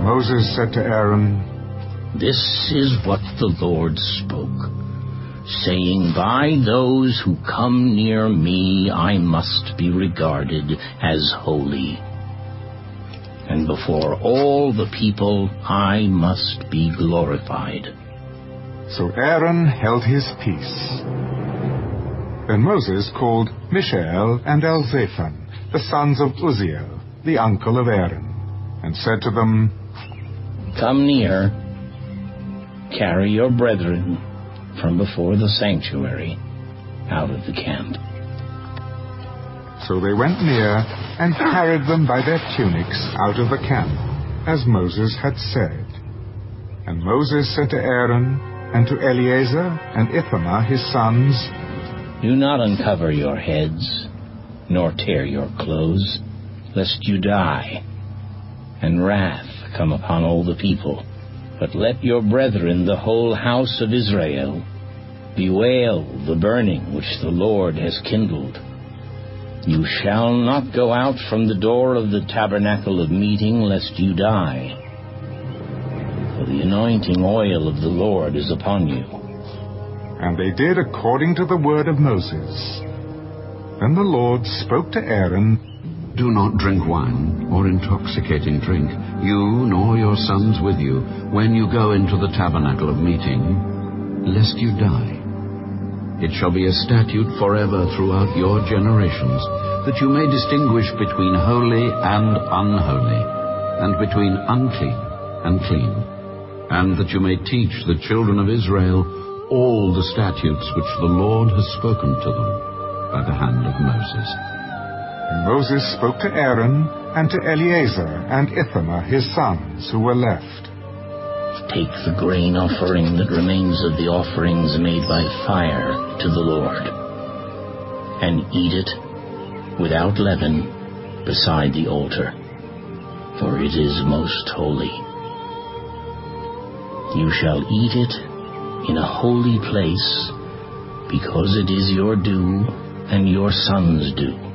Moses said to Aaron, This is what the Lord spoke, saying, By those who come near me I must be regarded as holy. And before all the people I must be glorified. So Aaron held his peace. Then Moses called Mishael and Elzaphan, the sons of Uzziel, the uncle of Aaron, and said to them, Come near, carry your brethren from before the sanctuary out of the camp. So they went near and carried them by their tunics out of the camp, as Moses had said. And Moses said to Aaron and to Eleazar and Ithamar his sons, Do not uncover your heads, nor tear your clothes, lest you die, and wrath come upon all the people. But let your brethren, the whole house of Israel, bewail the burning which the Lord has kindled. You shall not go out from the door of the tabernacle of meeting, lest you die. For the anointing oil of the Lord is upon you. And they did according to the word of Moses. Then the Lord spoke to Aaron, Do not drink wine or intoxicating drink, you nor your sons with you, when you go into the tabernacle of meeting, lest you die. It shall be a statute forever throughout your generations, that you may distinguish between holy and unholy, and between unclean and clean, and that you may teach the children of Israel all the statutes which the Lord has spoken to them by the hand of Moses. Moses spoke to Aaron and to Eleazar and Ithamar his sons who were left. Take the grain offering that remains of the offerings made by fire to the Lord, and eat it without leaven beside the altar, for it is most holy. You shall eat it in a holy place, because it is your due and your sons' due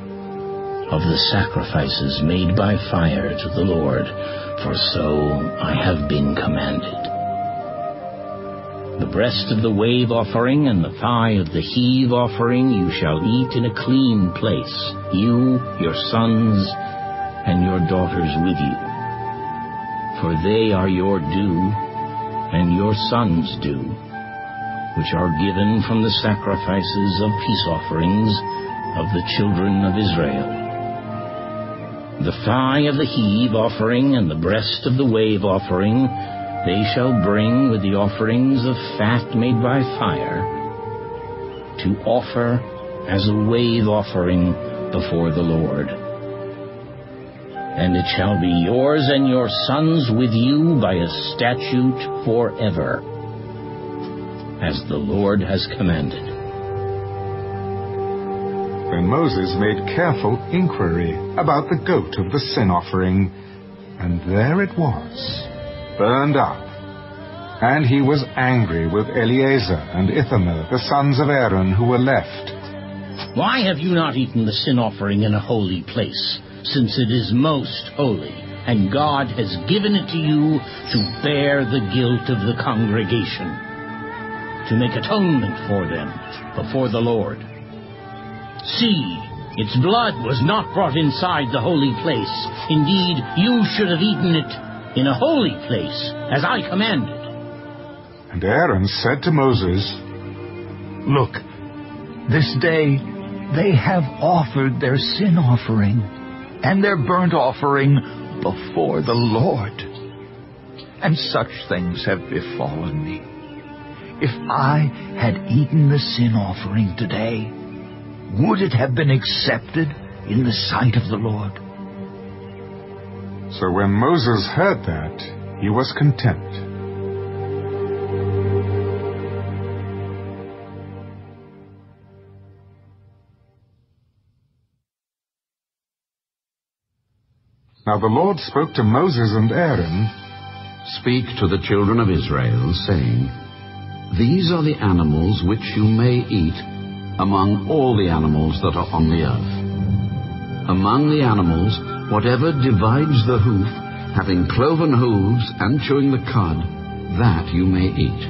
of the sacrifices made by fire to the Lord, for so I have been commanded. The breast of the wave offering and the thigh of the heave offering you shall eat in a clean place, you, your sons, and your daughters with you. For they are your due, and your sons' due, which are given from the sacrifices of peace offerings of the children of Israel. The thigh of the heave offering and the breast of the wave offering they shall bring with the offerings of fat made by fire to offer as a wave offering before the Lord. And it shall be yours and your sons with you by a statute forever, as the Lord has commanded. Then Moses made careful inquiry about the goat of the sin offering, and there it was, burned up. And he was angry with Eleazar and Ithamar, the sons of Aaron, who were left. Why have you not eaten the sin offering in a holy place, since it is most holy, and God has given it to you to bear the guilt of the congregation, to make atonement for them before the Lord? See, its blood was not brought inside the holy place. Indeed, you should have eaten it in a holy place, as I commanded. And Aaron said to Moses, Look, this day they have offered their sin offering and their burnt offering before the Lord. And such things have befallen me. If I had eaten the sin offering today, would it have been accepted in the sight of the Lord? So when Moses heard that, he was content. Now the Lord spoke to Moses and Aaron, Speak to the children of Israel, saying, These are the animals which you may eat among all the animals that are on the earth. Among the animals, whatever divides the hoof, having cloven hooves and chewing the cud, that you may eat.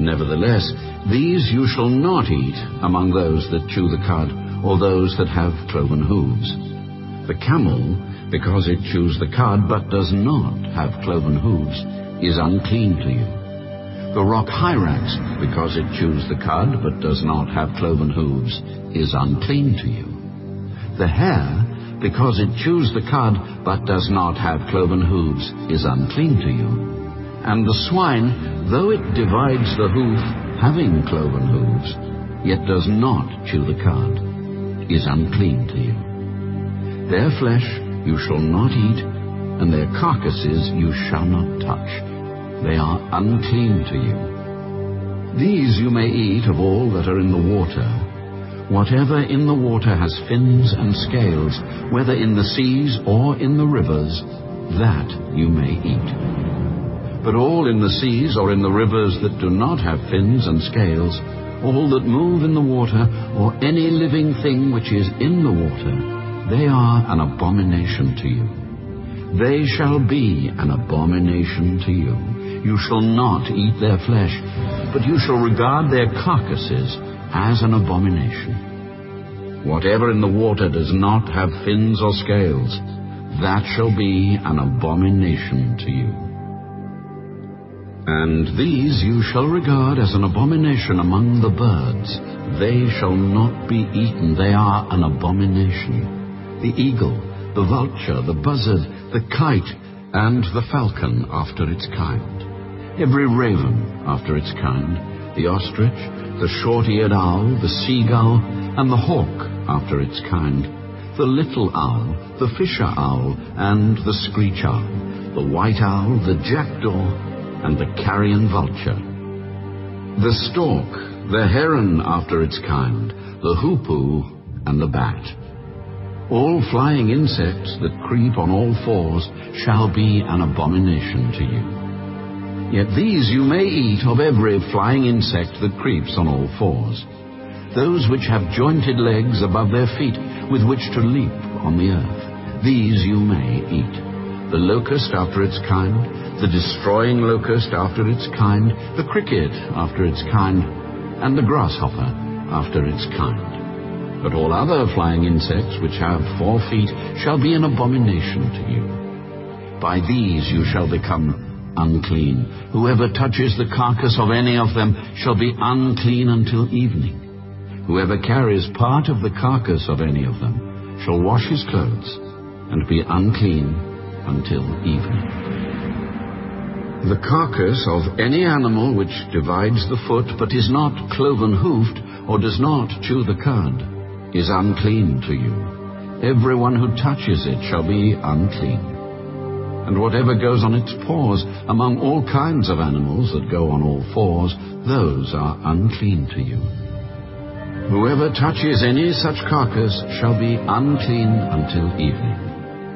Nevertheless, these you shall not eat among those that chew the cud, or those that have cloven hooves. The camel because it chews the cud but does not have cloven hooves, is unclean to you. The rock hyrax, because it chews the cud but does not have cloven hooves, is unclean to you. The hare, because it chews the cud but does not have cloven hooves, is unclean to you. And the swine, though it divides the hoof, having cloven hooves, yet does not chew the cud, is unclean to you. Their flesh you shall not eat, and their carcasses you shall not touch. They are unclean to you. These you may eat of all that are in the water. Whatever in the water has fins and scales, whether in the seas or in the rivers, that you may eat. But all in the seas or in the rivers that do not have fins and scales, all that move in the water, or any living thing which is in the water, they are an abomination to you. They shall be an abomination to you. You shall not eat their flesh, but you shall regard their carcasses as an abomination. Whatever in the water does not have fins or scales, that shall be an abomination to you. And these you shall regard as an abomination among the birds. They shall not be eaten. They are an abomination the eagle, the vulture, the buzzard, the kite, and the falcon after its kind, every raven after its kind, the ostrich, the short-eared owl, the seagull, and the hawk after its kind, the little owl, the fisher owl, and the screech owl, the white owl, the jackdaw, and the carrion vulture, the stork, the heron after its kind, the hoopoe, and the bat. All flying insects that creep on all fours shall be an abomination to you. Yet these you may eat of every flying insect that creeps on all fours. Those which have jointed legs above their feet with which to leap on the earth, these you may eat. The locust after its kind, the destroying locust after its kind, the cricket after its kind, and the grasshopper after its kind. But all other flying insects which have four feet shall be an abomination to you. By these you shall become unclean. Whoever touches the carcass of any of them shall be unclean until evening. Whoever carries part of the carcass of any of them shall wash his clothes and be unclean until evening. The carcass of any animal which divides the foot but is not cloven hoofed or does not chew the cud is unclean to you. Everyone who touches it shall be unclean. And whatever goes on its paws among all kinds of animals that go on all fours, those are unclean to you. Whoever touches any such carcass shall be unclean until evening.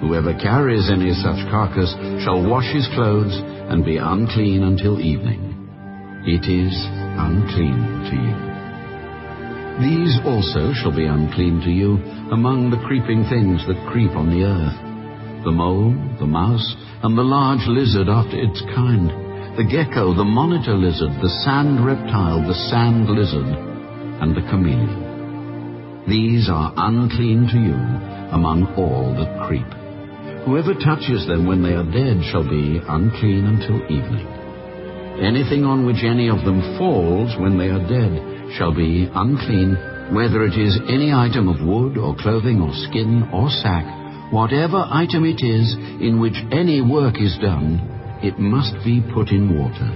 Whoever carries any such carcass shall wash his clothes and be unclean until evening. It is unclean to you. These also shall be unclean to you among the creeping things that creep on the earth the mole, the mouse, and the large lizard after its kind, the gecko, the monitor lizard, the sand reptile, the sand lizard, and the chameleon. These are unclean to you among all that creep. Whoever touches them when they are dead shall be unclean until evening. Anything on which any of them falls when they are dead shall be unclean, whether it is any item of wood or clothing or skin or sack, whatever item it is in which any work is done, it must be put in water.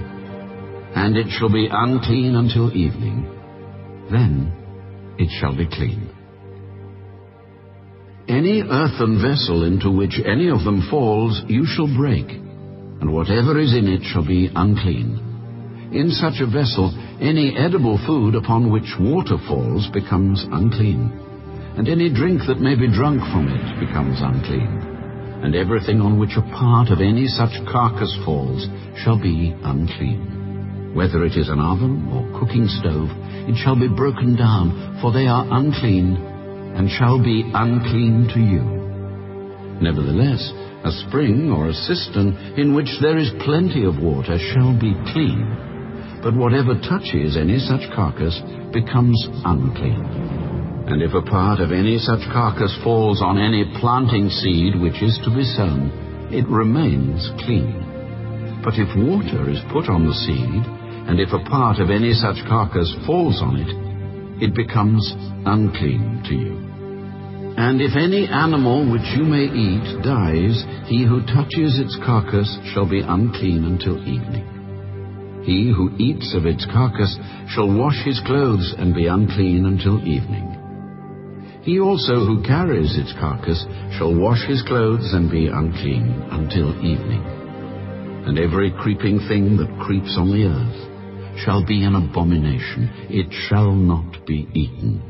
And it shall be unclean until evening. Then it shall be clean. Any earthen vessel into which any of them falls you shall break, and whatever is in it shall be unclean. In such a vessel any edible food upon which water falls becomes unclean, and any drink that may be drunk from it becomes unclean. And everything on which a part of any such carcass falls shall be unclean. Whether it is an oven or cooking stove, it shall be broken down, for they are unclean and shall be unclean to you. Nevertheless, a spring or a cistern in which there is plenty of water shall be clean, but whatever touches any such carcass becomes unclean. And if a part of any such carcass falls on any planting seed which is to be sown, it remains clean. But if water is put on the seed, and if a part of any such carcass falls on it, it becomes unclean to you. And if any animal which you may eat dies, he who touches its carcass shall be unclean until evening. He who eats of its carcass shall wash his clothes and be unclean until evening. He also who carries its carcass shall wash his clothes and be unclean until evening. And every creeping thing that creeps on the earth shall be an abomination. It shall not be eaten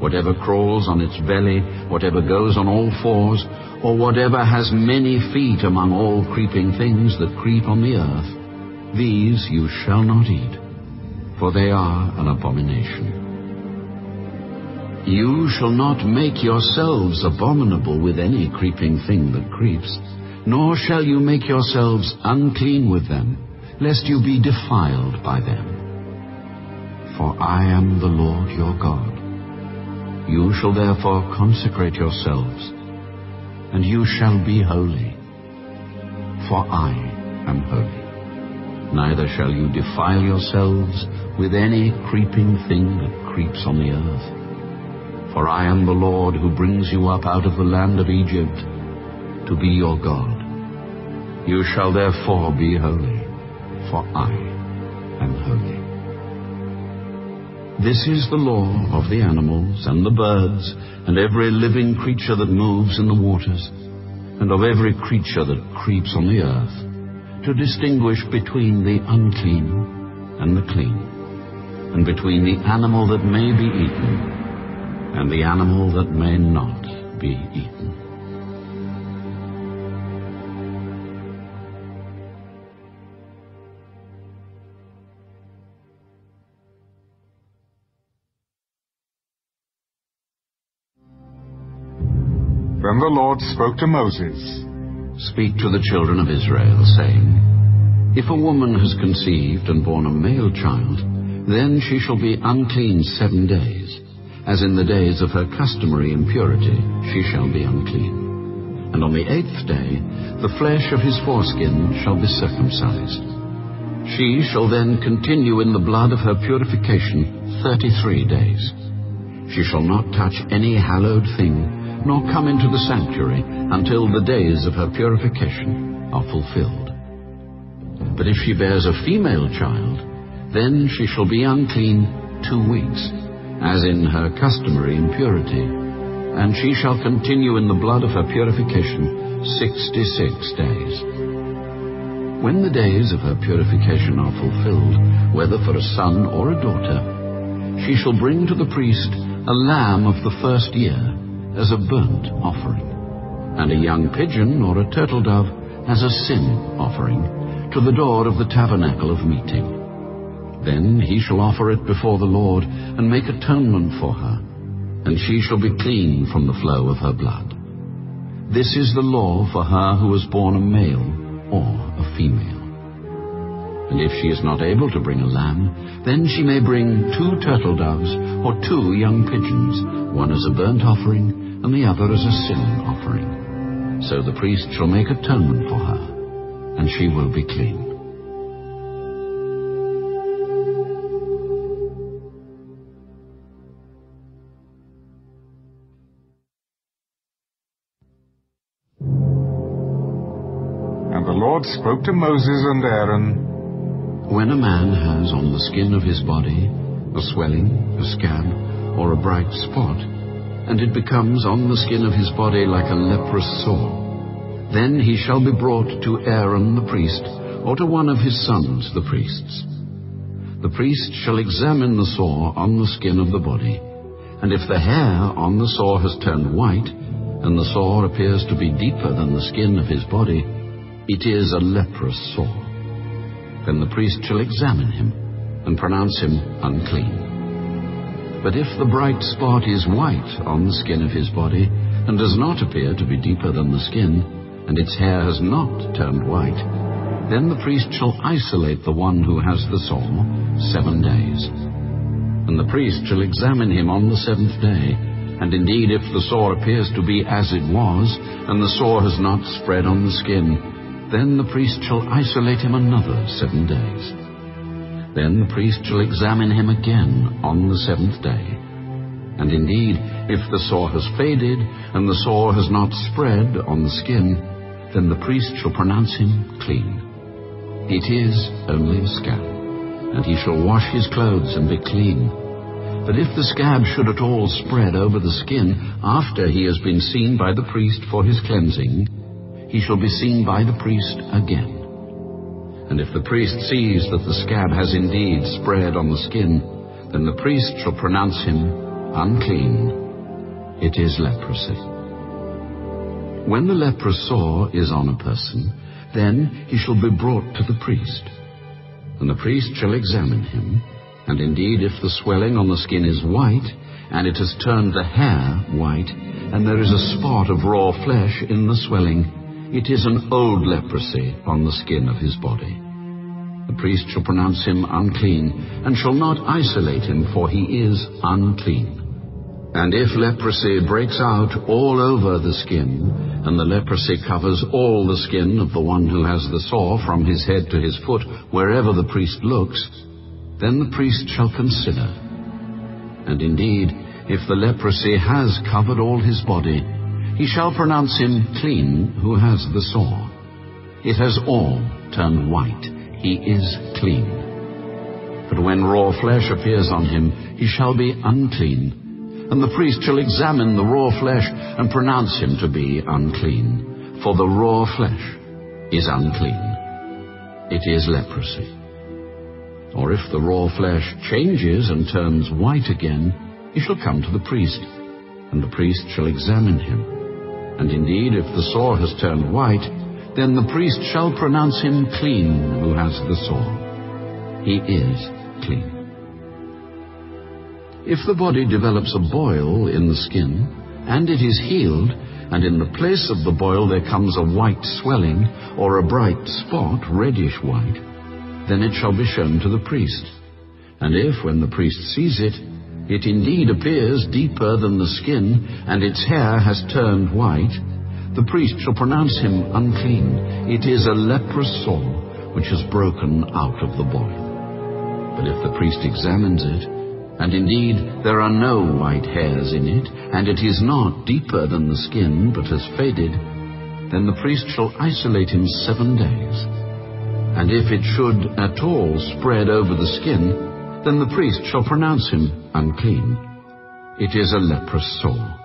whatever crawls on its belly, whatever goes on all fours, or whatever has many feet among all creeping things that creep on the earth, these you shall not eat, for they are an abomination. You shall not make yourselves abominable with any creeping thing that creeps, nor shall you make yourselves unclean with them, lest you be defiled by them. For I am the Lord your God. You shall therefore consecrate yourselves, and you shall be holy, for I am holy. Neither shall you defile yourselves with any creeping thing that creeps on the earth. For I am the Lord who brings you up out of the land of Egypt to be your God. You shall therefore be holy, for I am holy. This is the law of the animals and the birds and every living creature that moves in the waters and of every creature that creeps on the earth to distinguish between the unclean and the clean and between the animal that may be eaten and the animal that may not be eaten. Then the Lord spoke to Moses. Speak to the children of Israel, saying, If a woman has conceived and borne a male child, then she shall be unclean seven days. As in the days of her customary impurity, she shall be unclean. And on the eighth day, the flesh of his foreskin shall be circumcised. She shall then continue in the blood of her purification thirty-three days. She shall not touch any hallowed thing, nor come into the sanctuary until the days of her purification are fulfilled. But if she bears a female child, then she shall be unclean two weeks, as in her customary impurity, and she shall continue in the blood of her purification sixty-six days. When the days of her purification are fulfilled, whether for a son or a daughter, she shall bring to the priest a lamb of the first year, as a burnt offering, and a young pigeon or a turtle dove as a sin offering to the door of the tabernacle of meeting. Then he shall offer it before the Lord and make atonement for her, and she shall be clean from the flow of her blood. This is the law for her who was borne a male or a female. And if she is not able to bring a lamb, then she may bring two turtle doves or two young pigeons, one as a burnt offering and the other as a sin offering. So the priest shall make atonement for her, and she will be clean. Spoke to Moses and Aaron, When a man has on the skin of his body a swelling, a scab, or a bright spot, and it becomes on the skin of his body like a leprous sore. Then he shall be brought to Aaron the priest, or to one of his sons the priests. The priest shall examine the sore on the skin of the body, and if the hair on the sore has turned white, and the sore appears to be deeper than the skin of his body, it is a leprous sore. Then the priest shall examine him, and pronounce him unclean. But if the bright spot is white on the skin of his body, and does not appear to be deeper than the skin, and its hair has not turned white, then the priest shall isolate the one who has the sore seven days. And the priest shall examine him on the seventh day, and indeed if the sore appears to be as it was, and the sore has not spread on the skin, then the priest shall isolate him another seven days. Then the priest shall examine him again on the seventh day. And indeed, if the sore has faded, and the sore has not spread on the skin, then the priest shall pronounce him clean. It is only a scab, and he shall wash his clothes and be clean. But if the scab should at all spread over the skin after he has been seen by the priest for his cleansing, he shall be seen by the priest again. And if the priest sees that the scab has indeed spread on the skin, then the priest shall pronounce him unclean. It is leprosy. When the leprous sore is on a person, then he shall be brought to the priest. And the priest shall examine him, and indeed if the swelling on the skin is white, and it has turned the hair white, and there is a spot of raw flesh in the swelling, it is an old leprosy on the skin of his body. The priest shall pronounce him unclean, and shall not isolate him, for he is unclean. And if leprosy breaks out all over the skin, and the leprosy covers all the skin of the one who has the sore from his head to his foot, wherever the priest looks, then the priest shall consider. And indeed, if the leprosy has covered all his body, he shall pronounce him clean who has the sore. It has all turned white. He is clean. But when raw flesh appears on him, he shall be unclean and the priest shall examine the raw flesh and pronounce him to be unclean. For the raw flesh is unclean. It is leprosy. Or if the raw flesh changes and turns white again, he shall come to the priest, and the priest shall examine him. And indeed, if the sore has turned white, then the priest shall pronounce him clean who has the sore. He is clean. If the body develops a boil in the skin, and it is healed, and in the place of the boil there comes a white swelling, or a bright spot, reddish white, then it shall be shown to the priest. And if, when the priest sees it, it indeed appears deeper than the skin, and its hair has turned white, the priest shall pronounce him unclean. It is a leprous sore which has broken out of the body. But if the priest examines it, and indeed there are no white hairs in it, and it is not deeper than the skin, but has faded, then the priest shall isolate him seven days. And if it should at all spread over the skin, then the priest shall pronounce him unclean. It is a leprous sore.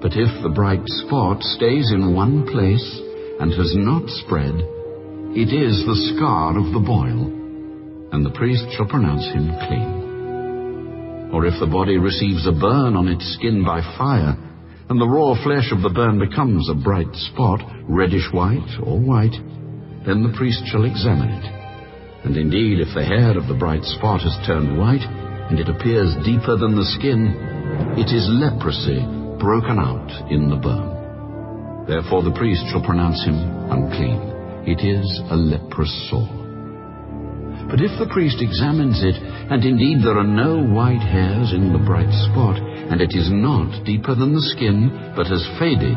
But if the bright spot stays in one place and has not spread, it is the scar of the boil, and the priest shall pronounce him clean or if the body receives a burn on its skin by fire, and the raw flesh of the burn becomes a bright spot, reddish white or white, then the priest shall examine it. And indeed, if the hair of the bright spot has turned white, and it appears deeper than the skin, it is leprosy broken out in the burn. Therefore the priest shall pronounce him unclean. It is a leprous sore. But if the priest examines it, and indeed there are no white hairs in the bright spot, and it is not deeper than the skin, but has faded,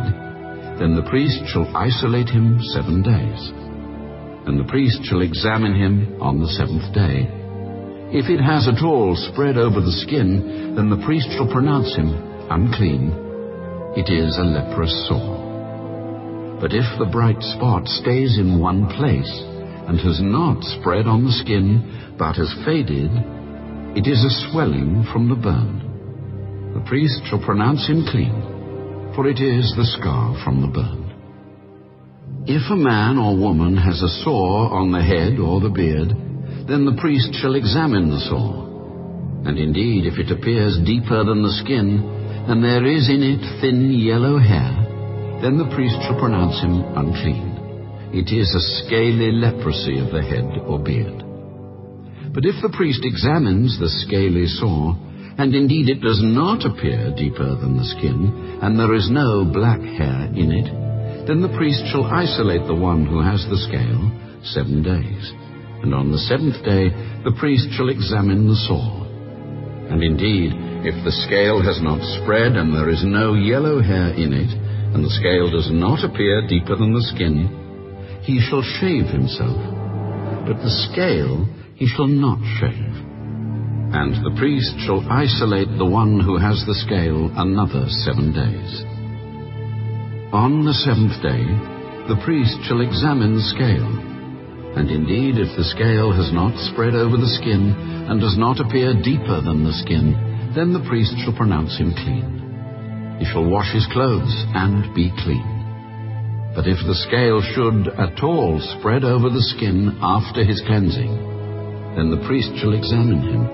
then the priest shall isolate him seven days. And the priest shall examine him on the seventh day. If it has at all spread over the skin, then the priest shall pronounce him unclean. It is a leprous sore. But if the bright spot stays in one place, and has not spread on the skin, but has faded, it is a swelling from the burn. The priest shall pronounce him clean, for it is the scar from the burn. If a man or woman has a sore on the head or the beard, then the priest shall examine the sore. And indeed, if it appears deeper than the skin, and there is in it thin yellow hair, then the priest shall pronounce him unclean. It is a scaly leprosy of the head or beard. But if the priest examines the scaly sore, and indeed it does not appear deeper than the skin, and there is no black hair in it, then the priest shall isolate the one who has the scale seven days. And on the seventh day the priest shall examine the sore. And indeed, if the scale has not spread, and there is no yellow hair in it, and the scale does not appear deeper than the skin, he shall shave himself. But the scale he shall not shave. And the priest shall isolate the one who has the scale another seven days. On the seventh day, the priest shall examine the scale. And indeed, if the scale has not spread over the skin, and does not appear deeper than the skin, then the priest shall pronounce him clean. He shall wash his clothes and be clean. But if the scale should at all spread over the skin after his cleansing, then the priest shall examine him.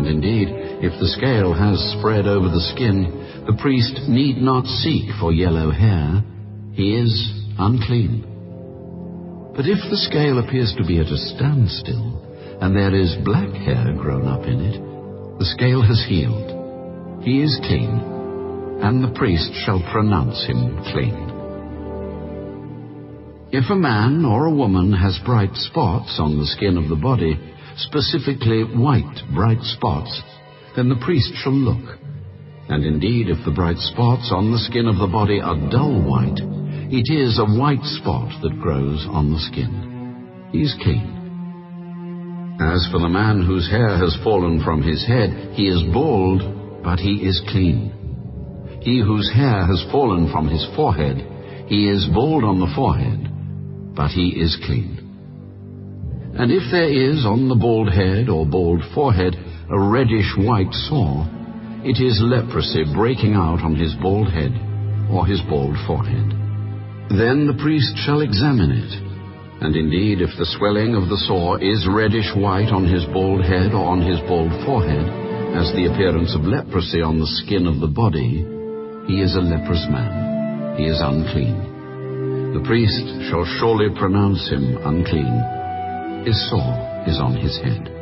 And indeed, if the scale has spread over the skin, the priest need not seek for yellow hair. He is unclean. But if the scale appears to be at a standstill, and there is black hair grown up in it, the scale has healed. He is clean, and the priest shall pronounce him clean. If a man or a woman has bright spots on the skin of the body, specifically white bright spots, then the priest shall look and indeed, if the bright spots on the skin of the body are dull white, it is a white spot that grows on the skin. He is clean. As for the man whose hair has fallen from his head, he is bald, but he is clean. He whose hair has fallen from his forehead, he is bald on the forehead, but he is clean. And if there is on the bald head or bald forehead a reddish white sore, it is leprosy breaking out on his bald head or his bald forehead. Then the priest shall examine it. And indeed, if the swelling of the sore is reddish white on his bald head or on his bald forehead, as the appearance of leprosy on the skin of the body, he is a leprous man. He is unclean. The priest shall surely pronounce him unclean. His sore is on his head.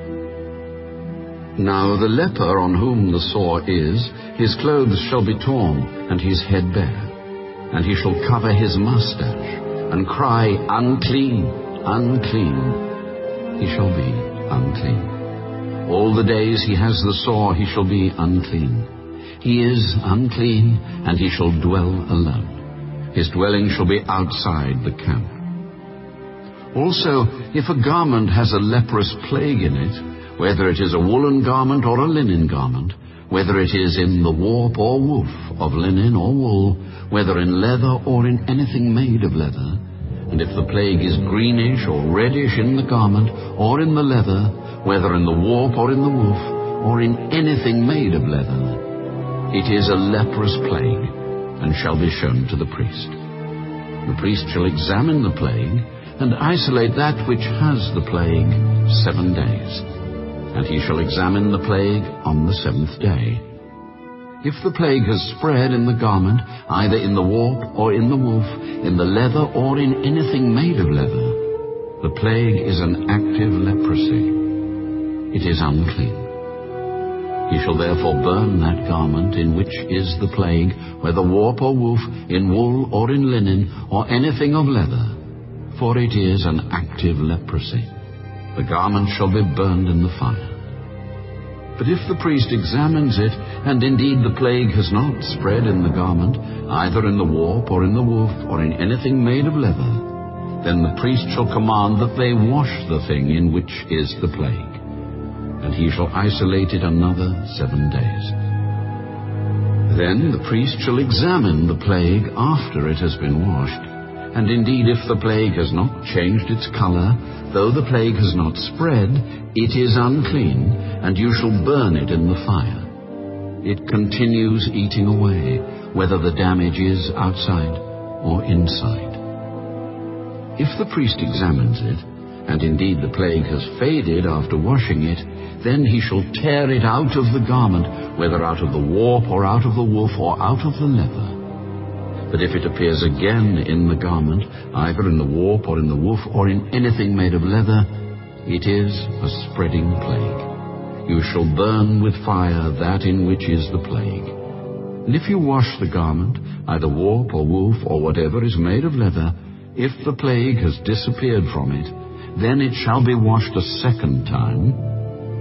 Now the leper on whom the sore is, his clothes shall be torn, and his head bare. And he shall cover his mustache, and cry, Unclean, unclean. He shall be unclean. All the days he has the sore, he shall be unclean. He is unclean, and he shall dwell alone. His dwelling shall be outside the camp. Also, if a garment has a leprous plague in it, whether it is a woolen garment or a linen garment, whether it is in the warp or woof of linen or wool, whether in leather or in anything made of leather, and if the plague is greenish or reddish in the garment or in the leather, whether in the warp or in the woof, or in anything made of leather, it is a leprous plague, and shall be shown to the priest. The priest shall examine the plague, and isolate that which has the plague seven days and he shall examine the plague on the seventh day. If the plague has spread in the garment, either in the warp or in the woof, in the leather or in anything made of leather, the plague is an active leprosy. It is unclean. He shall therefore burn that garment in which is the plague, whether warp or woof, in wool or in linen, or anything of leather, for it is an active leprosy the garment shall be burned in the fire. But if the priest examines it, and indeed the plague has not spread in the garment, either in the warp or in the woof or in anything made of leather, then the priest shall command that they wash the thing in which is the plague, and he shall isolate it another seven days. Then the priest shall examine the plague after it has been washed, and indeed if the plague has not changed its color, though the plague has not spread, it is unclean, and you shall burn it in the fire. It continues eating away, whether the damage is outside or inside. If the priest examines it, and indeed the plague has faded after washing it, then he shall tear it out of the garment, whether out of the warp or out of the woof or out of the leather. But if it appears again in the garment, either in the warp or in the woof or in anything made of leather, it is a spreading plague. You shall burn with fire that in which is the plague. And if you wash the garment, either warp or woof or whatever is made of leather, if the plague has disappeared from it, then it shall be washed a second time,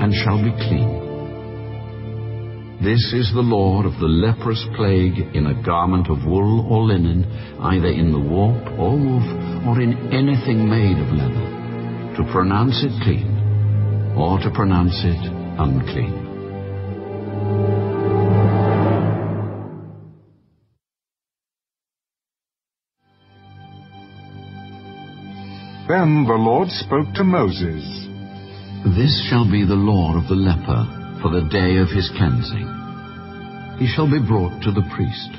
and shall be clean. This is the law of the leprous plague in a garment of wool or linen, either in the warp or woof, or in anything made of leather, to pronounce it clean, or to pronounce it unclean. Then the Lord spoke to Moses. This shall be the law of the leper for the day of his cleansing. He shall be brought to the priest,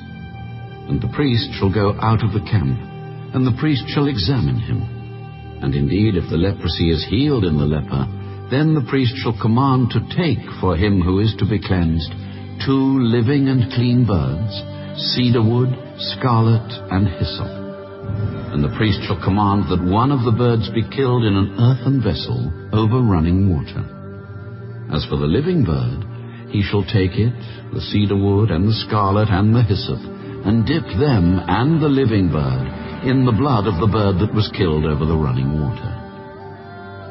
and the priest shall go out of the camp, and the priest shall examine him. And indeed, if the leprosy is healed in the leper, then the priest shall command to take for him who is to be cleansed two living and clean birds, cedar wood, scarlet, and hyssop and the priest shall command that one of the birds be killed in an earthen vessel over running water. As for the living bird, he shall take it, the cedar wood, and the scarlet, and the hyssop, and dip them and the living bird in the blood of the bird that was killed over the running water.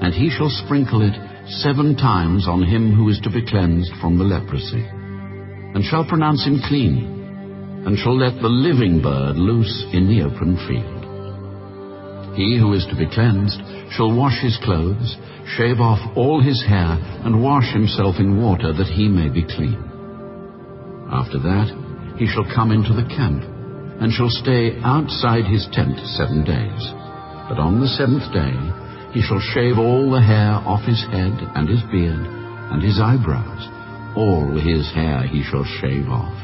And he shall sprinkle it seven times on him who is to be cleansed from the leprosy, and shall pronounce him clean, and shall let the living bird loose in the open field. He who is to be cleansed shall wash his clothes, shave off all his hair, and wash himself in water that he may be clean. After that he shall come into the camp, and shall stay outside his tent seven days. But on the seventh day he shall shave all the hair off his head, and his beard, and his eyebrows. All his hair he shall shave off.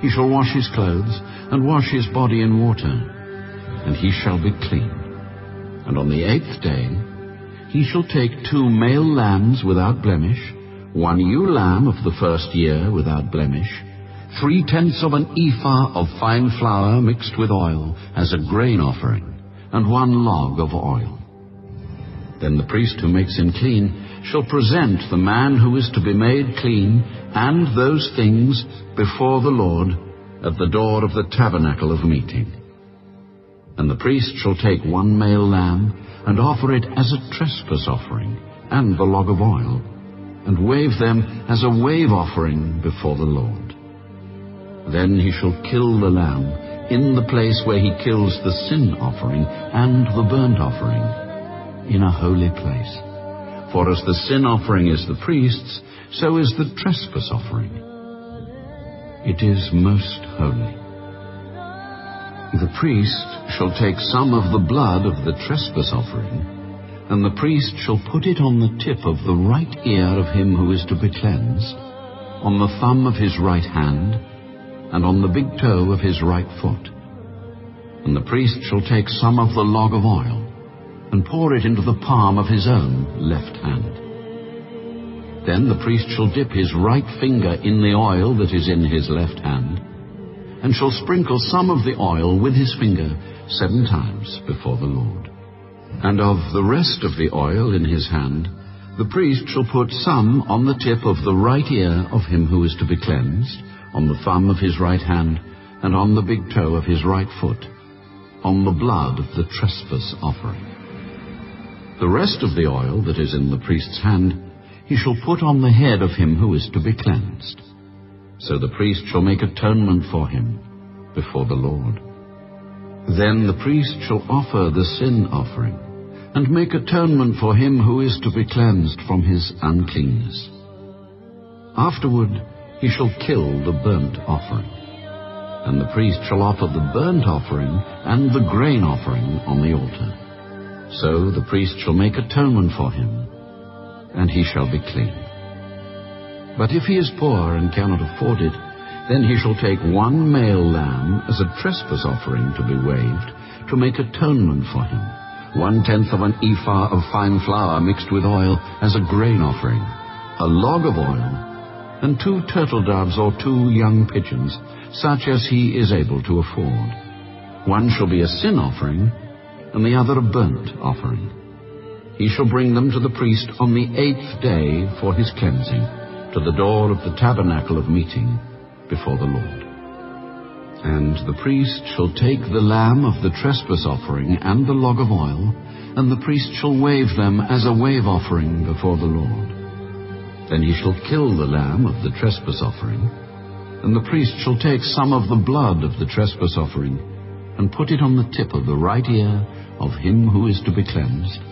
He shall wash his clothes, and wash his body in water, and he shall be clean. And on the eighth day he shall take two male lambs without blemish, one ewe lamb of the first year without blemish, three tenths of an ephah of fine flour mixed with oil as a grain offering, and one log of oil. Then the priest who makes him clean shall present the man who is to be made clean and those things before the Lord at the door of the tabernacle of meeting. And the priest shall take one male lamb, and offer it as a trespass offering, and the log of oil, and wave them as a wave offering before the Lord. Then he shall kill the lamb in the place where he kills the sin offering and the burnt offering, in a holy place. For as the sin offering is the priest's, so is the trespass offering. It is most holy. The priest shall take some of the blood of the trespass offering, and the priest shall put it on the tip of the right ear of him who is to be cleansed, on the thumb of his right hand, and on the big toe of his right foot. And the priest shall take some of the log of oil, and pour it into the palm of his own left hand. Then the priest shall dip his right finger in the oil that is in his left hand, and shall sprinkle some of the oil with his finger seven times before the Lord. And of the rest of the oil in his hand, the priest shall put some on the tip of the right ear of him who is to be cleansed, on the thumb of his right hand, and on the big toe of his right foot, on the blood of the trespass offering. The rest of the oil that is in the priest's hand he shall put on the head of him who is to be cleansed. So the priest shall make atonement for him before the Lord. Then the priest shall offer the sin offering, and make atonement for him who is to be cleansed from his uncleanness. Afterward he shall kill the burnt offering, and the priest shall offer the burnt offering and the grain offering on the altar. So the priest shall make atonement for him, and he shall be clean. But if he is poor and cannot afford it, then he shall take one male lamb as a trespass offering to be waved, to make atonement for him, one-tenth of an ephah of fine flour mixed with oil as a grain offering, a log of oil, and two turtle doves or two young pigeons, such as he is able to afford. One shall be a sin offering, and the other a burnt offering. He shall bring them to the priest on the eighth day for his cleansing, to the door of the tabernacle of meeting before the Lord. And the priest shall take the lamb of the trespass offering and the log of oil, and the priest shall wave them as a wave offering before the Lord. Then he shall kill the lamb of the trespass offering, and the priest shall take some of the blood of the trespass offering, and put it on the tip of the right ear of him who is to be cleansed,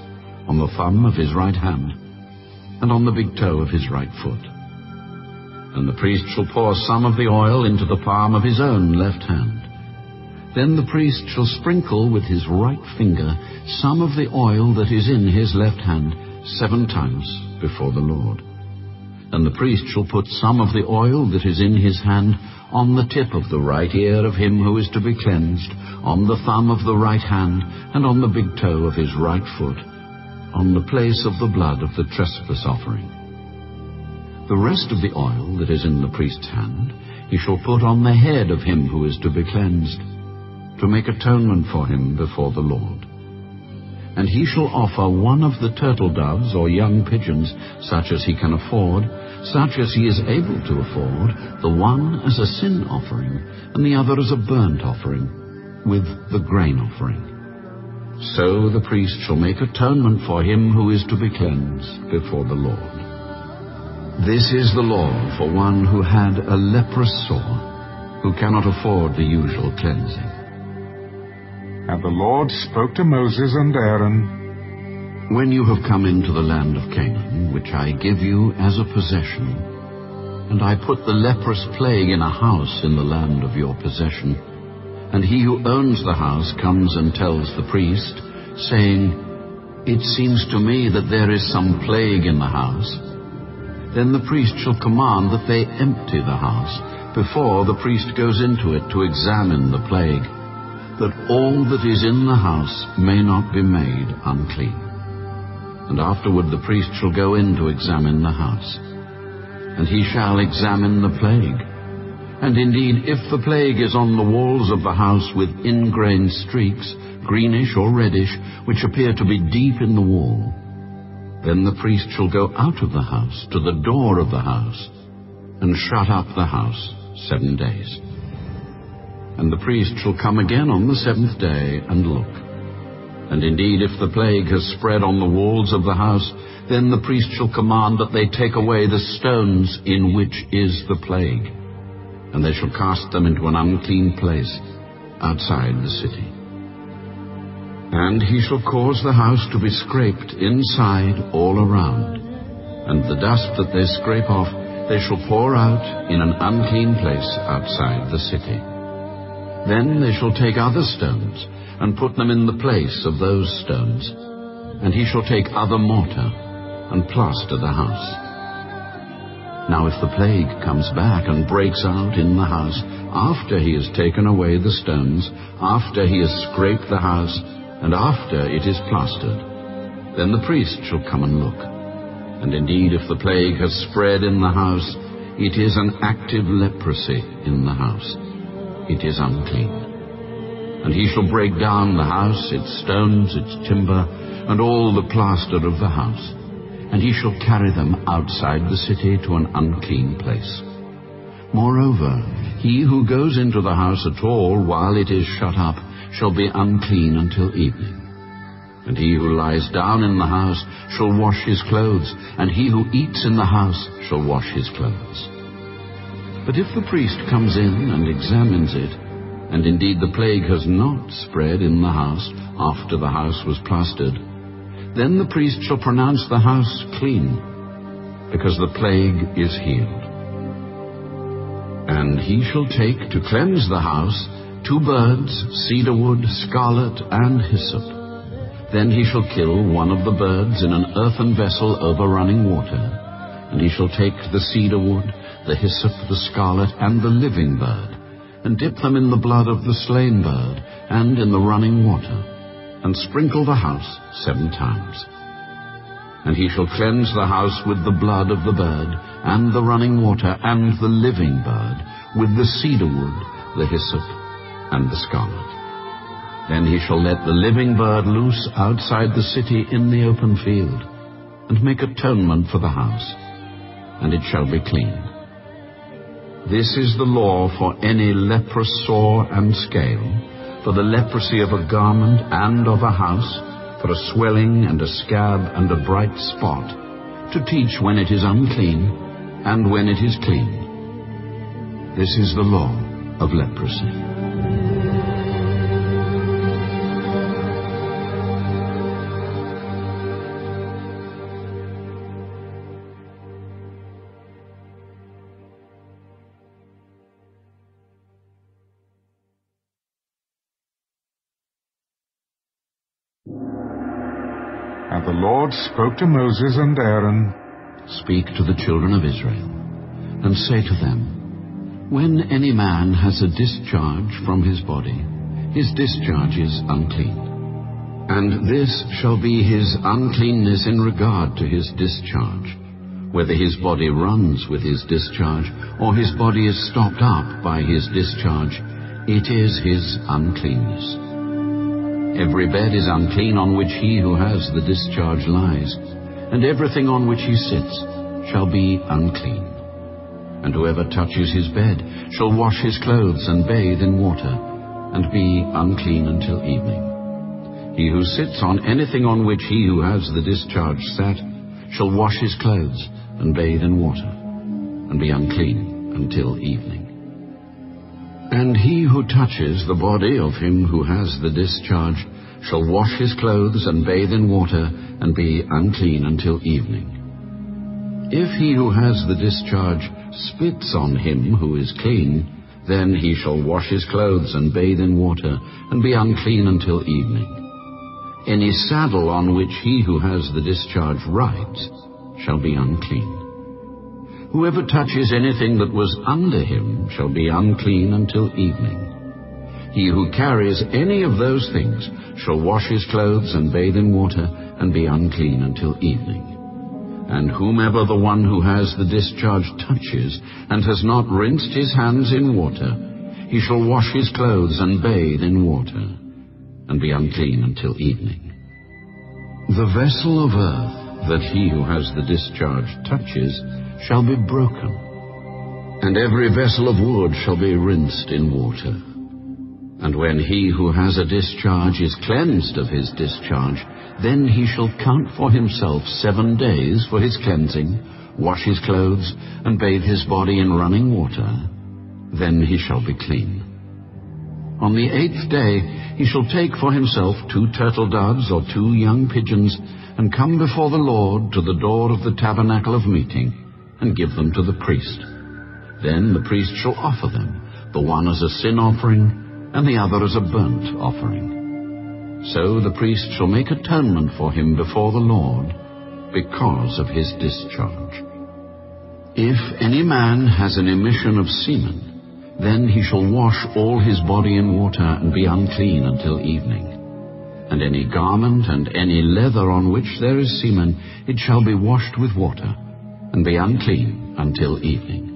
on the thumb of his right hand, and on the big toe of his right foot. And the priest shall pour some of the oil into the palm of his own left hand. Then the priest shall sprinkle with his right finger some of the oil that is in his left hand seven times before the Lord. And the priest shall put some of the oil that is in his hand on the tip of the right ear of him who is to be cleansed, on the thumb of the right hand, and on the big toe of his right foot, on the place of the blood of the trespass offering. The rest of the oil that is in the priest's hand he shall put on the head of him who is to be cleansed, to make atonement for him before the Lord. And he shall offer one of the turtle doves or young pigeons, such as he can afford, such as he is able to afford, the one as a sin offering, and the other as a burnt offering, with the grain offering. So the priest shall make atonement for him who is to be cleansed before the Lord. This is the law for one who had a leprous sore, who cannot afford the usual cleansing. And the Lord spoke to Moses and Aaron, When you have come into the land of Canaan, which I give you as a possession, and I put the leprous plague in a house in the land of your possession, and he who owns the house comes and tells the priest, saying, It seems to me that there is some plague in the house, then the priest shall command that they empty the house before the priest goes into it to examine the plague, that all that is in the house may not be made unclean. And afterward the priest shall go in to examine the house. And he shall examine the plague. And indeed, if the plague is on the walls of the house with ingrained streaks, greenish or reddish, which appear to be deep in the wall, then the priest shall go out of the house to the door of the house and shut up the house seven days. And the priest shall come again on the seventh day and look. And indeed, if the plague has spread on the walls of the house, then the priest shall command that they take away the stones in which is the plague, and they shall cast them into an unclean place outside the city. And he shall cause the house to be scraped inside all around, and the dust that they scrape off they shall pour out in an unclean place outside the city. Then they shall take other stones, and put them in the place of those stones, and he shall take other mortar, and plaster the house. Now if the plague comes back and breaks out in the house, after he has taken away the stones, after he has scraped the house, and after it is plastered, then the priest shall come and look. And indeed, if the plague has spread in the house, it is an active leprosy in the house. It is unclean. And he shall break down the house, its stones, its timber, and all the plaster of the house. And he shall carry them outside the city to an unclean place. Moreover, he who goes into the house at all while it is shut up shall be unclean until evening. And he who lies down in the house shall wash his clothes, and he who eats in the house shall wash his clothes. But if the priest comes in and examines it, and indeed the plague has not spread in the house after the house was plastered, then the priest shall pronounce the house clean, because the plague is healed. And he shall take to cleanse the house two birds, cedar wood, scarlet, and hyssop. Then he shall kill one of the birds in an earthen vessel over running water, And he shall take the cedar wood, the hyssop, the scarlet, and the living bird, and dip them in the blood of the slain bird, and in the running water, and sprinkle the house seven times. And he shall cleanse the house with the blood of the bird, and the running water, and the living bird, with the cedar wood, the hyssop, and the scarlet. Then he shall let the living bird loose outside the city in the open field, and make atonement for the house, and it shall be clean. This is the law for any leprous sore and scale, for the leprosy of a garment and of a house, for a swelling and a scab and a bright spot, to teach when it is unclean and when it is clean. This is the law of leprosy. And the Lord spoke to Moses and Aaron, Speak to the children of Israel, and say to them, When any man has a discharge from his body, his discharge is unclean. And this shall be his uncleanness in regard to his discharge, whether his body runs with his discharge, or his body is stopped up by his discharge, it is his uncleanness. Every bed is unclean on which he who has the discharge lies, and everything on which he sits shall be unclean. And whoever touches his bed shall wash his clothes and bathe in water, and be unclean until evening. He who sits on anything on which he who has the discharge sat shall wash his clothes and bathe in water, and be unclean until evening. And he who touches the body of him who has the discharge shall wash his clothes and bathe in water and be unclean until evening. If he who has the discharge spits on him who is clean, then he shall wash his clothes and bathe in water and be unclean until evening. Any saddle on which he who has the discharge rides shall be unclean. Whoever touches anything that was under him shall be unclean until evening. He who carries any of those things shall wash his clothes and bathe in water and be unclean until evening. And whomever the one who has the discharge touches and has not rinsed his hands in water, he shall wash his clothes and bathe in water and be unclean until evening. The vessel of earth that he who has the discharge touches shall be broken, and every vessel of wood shall be rinsed in water. And when he who has a discharge is cleansed of his discharge, then he shall count for himself seven days for his cleansing, wash his clothes, and bathe his body in running water. Then he shall be clean. On the eighth day he shall take for himself two turtle doves or two young pigeons, and come before the Lord to the door of the tabernacle of meeting and give them to the priest. Then the priest shall offer them, the one as a sin offering, and the other as a burnt offering. So the priest shall make atonement for him before the Lord, because of his discharge. If any man has an emission of semen, then he shall wash all his body in water and be unclean until evening. And any garment and any leather on which there is semen, it shall be washed with water and be unclean until evening.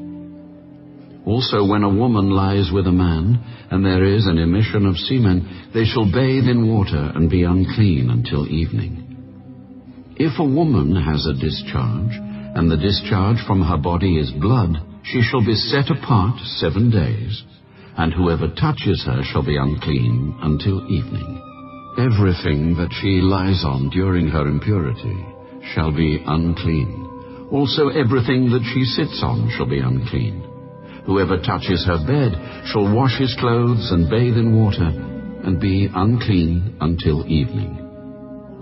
Also, when a woman lies with a man, and there is an emission of semen, they shall bathe in water and be unclean until evening. If a woman has a discharge, and the discharge from her body is blood, she shall be set apart seven days, and whoever touches her shall be unclean until evening. Everything that she lies on during her impurity shall be unclean. Also everything that she sits on shall be unclean. Whoever touches her bed shall wash his clothes and bathe in water, and be unclean until evening.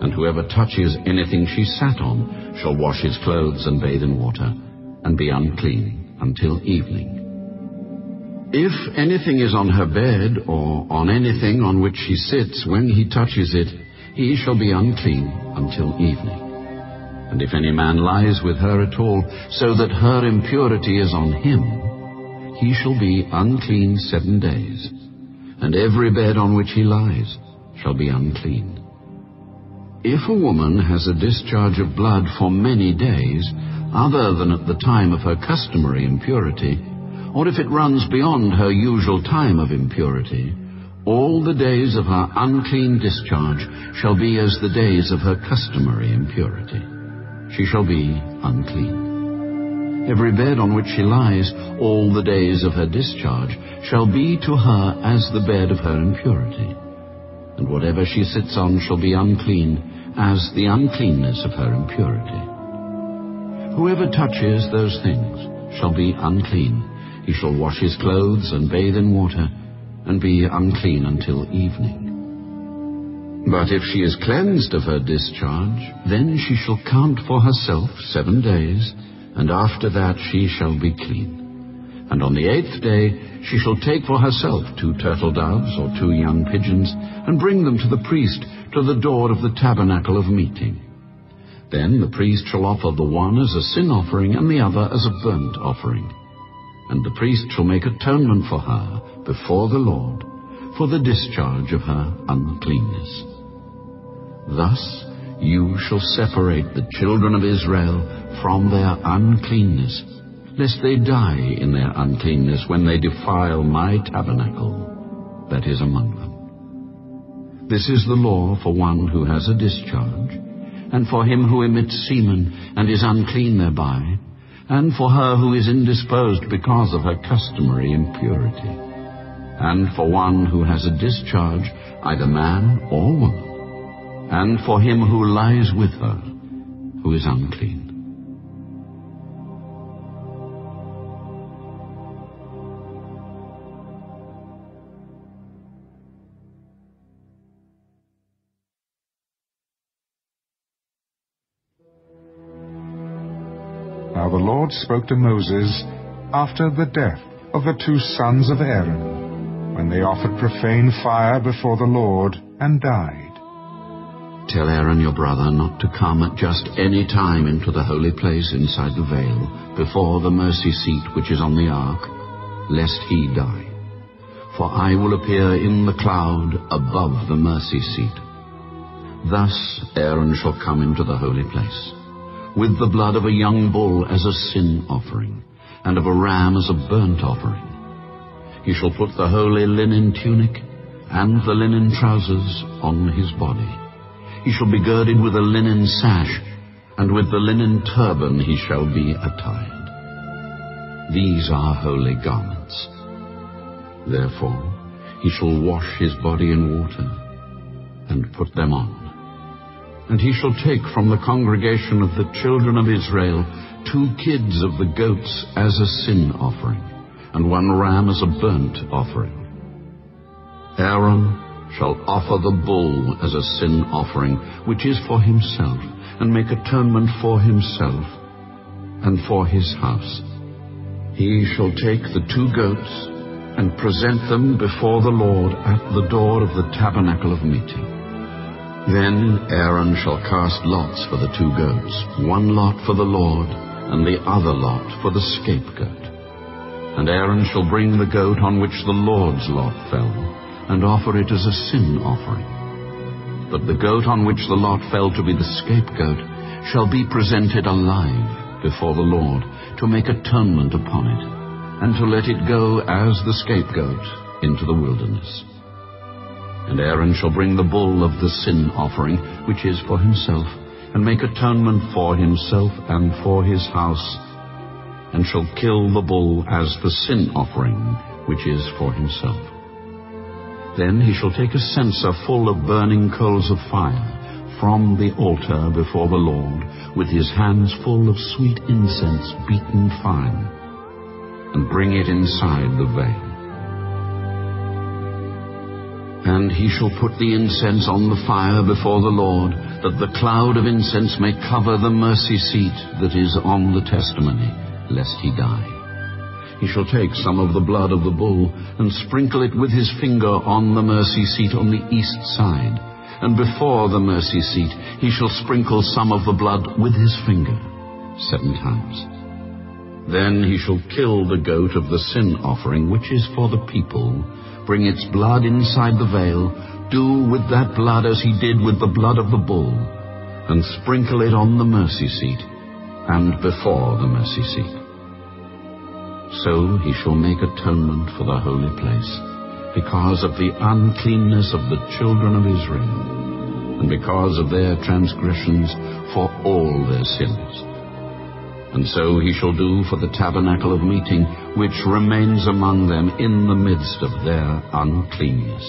And whoever touches anything she sat on shall wash his clothes and bathe in water, and be unclean until evening. If anything is on her bed, or on anything on which she sits when he touches it, he shall be unclean until evening. And if any man lies with her at all, so that her impurity is on him, he shall be unclean seven days, and every bed on which he lies shall be unclean. If a woman has a discharge of blood for many days, other than at the time of her customary impurity, or if it runs beyond her usual time of impurity, all the days of her unclean discharge shall be as the days of her customary impurity. She shall be unclean. Every bed on which she lies all the days of her discharge shall be to her as the bed of her impurity. And whatever she sits on shall be unclean as the uncleanness of her impurity. Whoever touches those things shall be unclean he shall wash his clothes and bathe in water, and be unclean until evening. But if she is cleansed of her discharge, then she shall count for herself seven days, and after that she shall be clean. And on the eighth day she shall take for herself two turtle doves or two young pigeons, and bring them to the priest to the door of the tabernacle of meeting. Then the priest shall offer the one as a sin offering and the other as a burnt offering and the priest shall make atonement for her before the Lord for the discharge of her uncleanness. Thus you shall separate the children of Israel from their uncleanness, lest they die in their uncleanness when they defile my tabernacle that is among them. This is the law for one who has a discharge, and for him who emits semen and is unclean thereby, and for her who is indisposed because of her customary impurity, and for one who has a discharge, either man or woman, and for him who lies with her, who is unclean. Now the Lord spoke to Moses after the death of the two sons of Aaron, when they offered profane fire before the Lord and died. Tell Aaron your brother not to come at just any time into the holy place inside the veil, before the mercy seat which is on the ark, lest he die. For I will appear in the cloud above the mercy seat. Thus Aaron shall come into the holy place with the blood of a young bull as a sin offering, and of a ram as a burnt offering. He shall put the holy linen tunic and the linen trousers on his body. He shall be girded with a linen sash, and with the linen turban he shall be attired. These are holy garments. Therefore he shall wash his body in water, and put them on. And he shall take from the congregation of the children of Israel two kids of the goats as a sin offering, and one ram as a burnt offering. Aaron shall offer the bull as a sin offering, which is for himself, and make atonement for himself and for his house. He shall take the two goats and present them before the Lord at the door of the tabernacle of meeting. Then Aaron shall cast lots for the two goats, one lot for the Lord, and the other lot for the scapegoat. And Aaron shall bring the goat on which the Lord's lot fell, and offer it as a sin offering. But the goat on which the lot fell to be the scapegoat shall be presented alive before the Lord, to make atonement upon it, and to let it go as the scapegoat into the wilderness. And Aaron shall bring the bull of the sin offering, which is for himself, and make atonement for himself and for his house, and shall kill the bull as the sin offering, which is for himself. Then he shall take a censer full of burning coals of fire from the altar before the Lord, with his hands full of sweet incense beaten fine, and bring it inside the veil. And he shall put the incense on the fire before the Lord, that the cloud of incense may cover the mercy seat that is on the testimony, lest he die. He shall take some of the blood of the bull, and sprinkle it with his finger on the mercy seat on the east side, and before the mercy seat he shall sprinkle some of the blood with his finger seven times. Then he shall kill the goat of the sin offering, which is for the people, bring its blood inside the veil, do with that blood as he did with the blood of the bull, and sprinkle it on the mercy seat, and before the mercy seat. So he shall make atonement for the holy place, because of the uncleanness of the children of Israel, and because of their transgressions for all their sins. And so he shall do for the tabernacle of meeting, which remains among them in the midst of their uncleanness.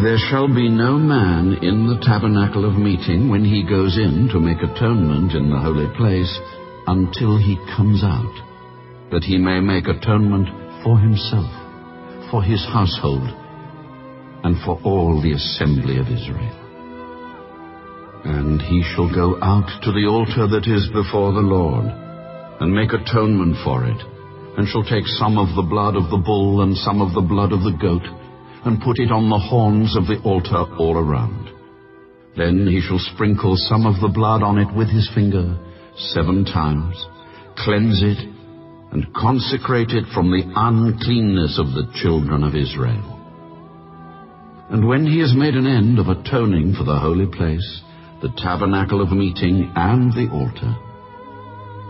There shall be no man in the tabernacle of meeting when he goes in to make atonement in the holy place until he comes out, that he may make atonement for himself, for his household, and for all the assembly of Israel. And he shall go out to the altar that is before the Lord, and make atonement for it, and shall take some of the blood of the bull and some of the blood of the goat, and put it on the horns of the altar all around. Then he shall sprinkle some of the blood on it with his finger seven times, cleanse it, and consecrate it from the uncleanness of the children of Israel. And when he has made an end of atoning for the holy place, the tabernacle of meeting, and the altar,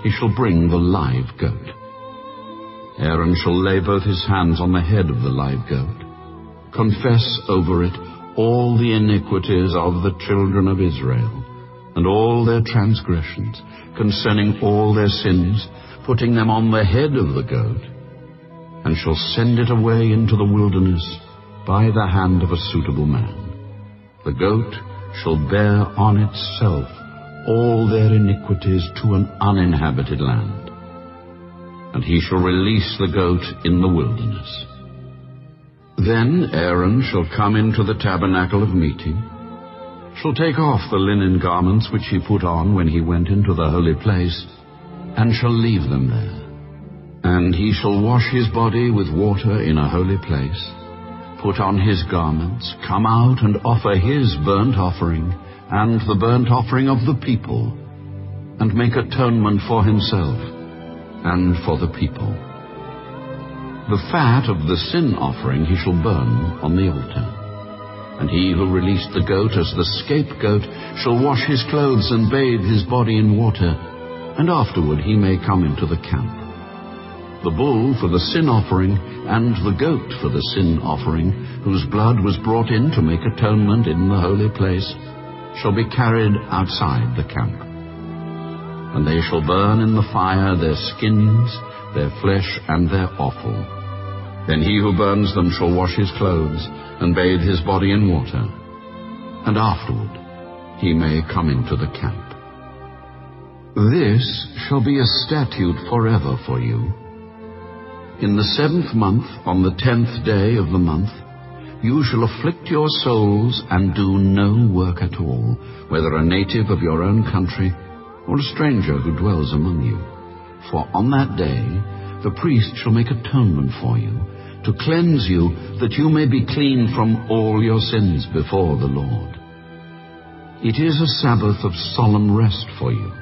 he shall bring the live goat. Aaron shall lay both his hands on the head of the live goat, confess over it all the iniquities of the children of Israel, and all their transgressions, concerning all their sins, putting them on the head of the goat, and shall send it away into the wilderness by the hand of a suitable man. The goat shall bear on itself all their iniquities to an uninhabited land. And he shall release the goat in the wilderness. Then Aaron shall come into the tabernacle of meeting, shall take off the linen garments which he put on when he went into the holy place, and shall leave them there. And he shall wash his body with water in a holy place, put on his garments, come out and offer his burnt offering and the burnt offering of the people, and make atonement for himself and for the people. The fat of the sin offering he shall burn on the altar. And he who released the goat as the scapegoat shall wash his clothes and bathe his body in water, and afterward he may come into the camp the bull for the sin offering, and the goat for the sin offering, whose blood was brought in to make atonement in the holy place, shall be carried outside the camp. And they shall burn in the fire their skins, their flesh, and their offal. Then he who burns them shall wash his clothes, and bathe his body in water. And afterward he may come into the camp. This shall be a statute forever for you in the seventh month, on the tenth day of the month, you shall afflict your souls and do no work at all, whether a native of your own country or a stranger who dwells among you. For on that day the priest shall make atonement for you, to cleanse you, that you may be clean from all your sins before the Lord. It is a Sabbath of solemn rest for you,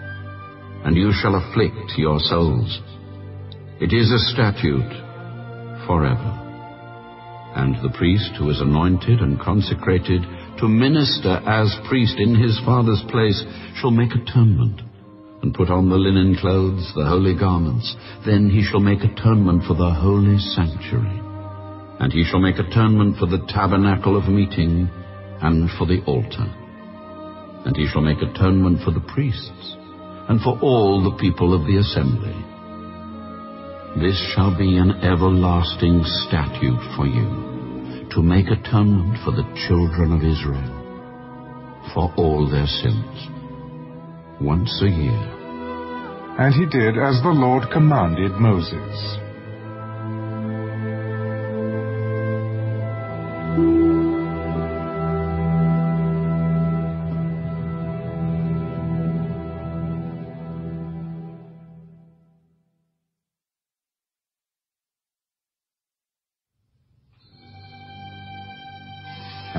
and you shall afflict your souls. It is a statute forever. And the priest who is anointed and consecrated to minister as priest in his father's place shall make atonement and put on the linen clothes, the holy garments. Then he shall make atonement for the holy sanctuary. And he shall make atonement for the tabernacle of meeting and for the altar. And he shall make atonement for the priests and for all the people of the assembly this shall be an everlasting statute for you, to make atonement for the children of Israel, for all their sins, once a year. And he did as the Lord commanded Moses.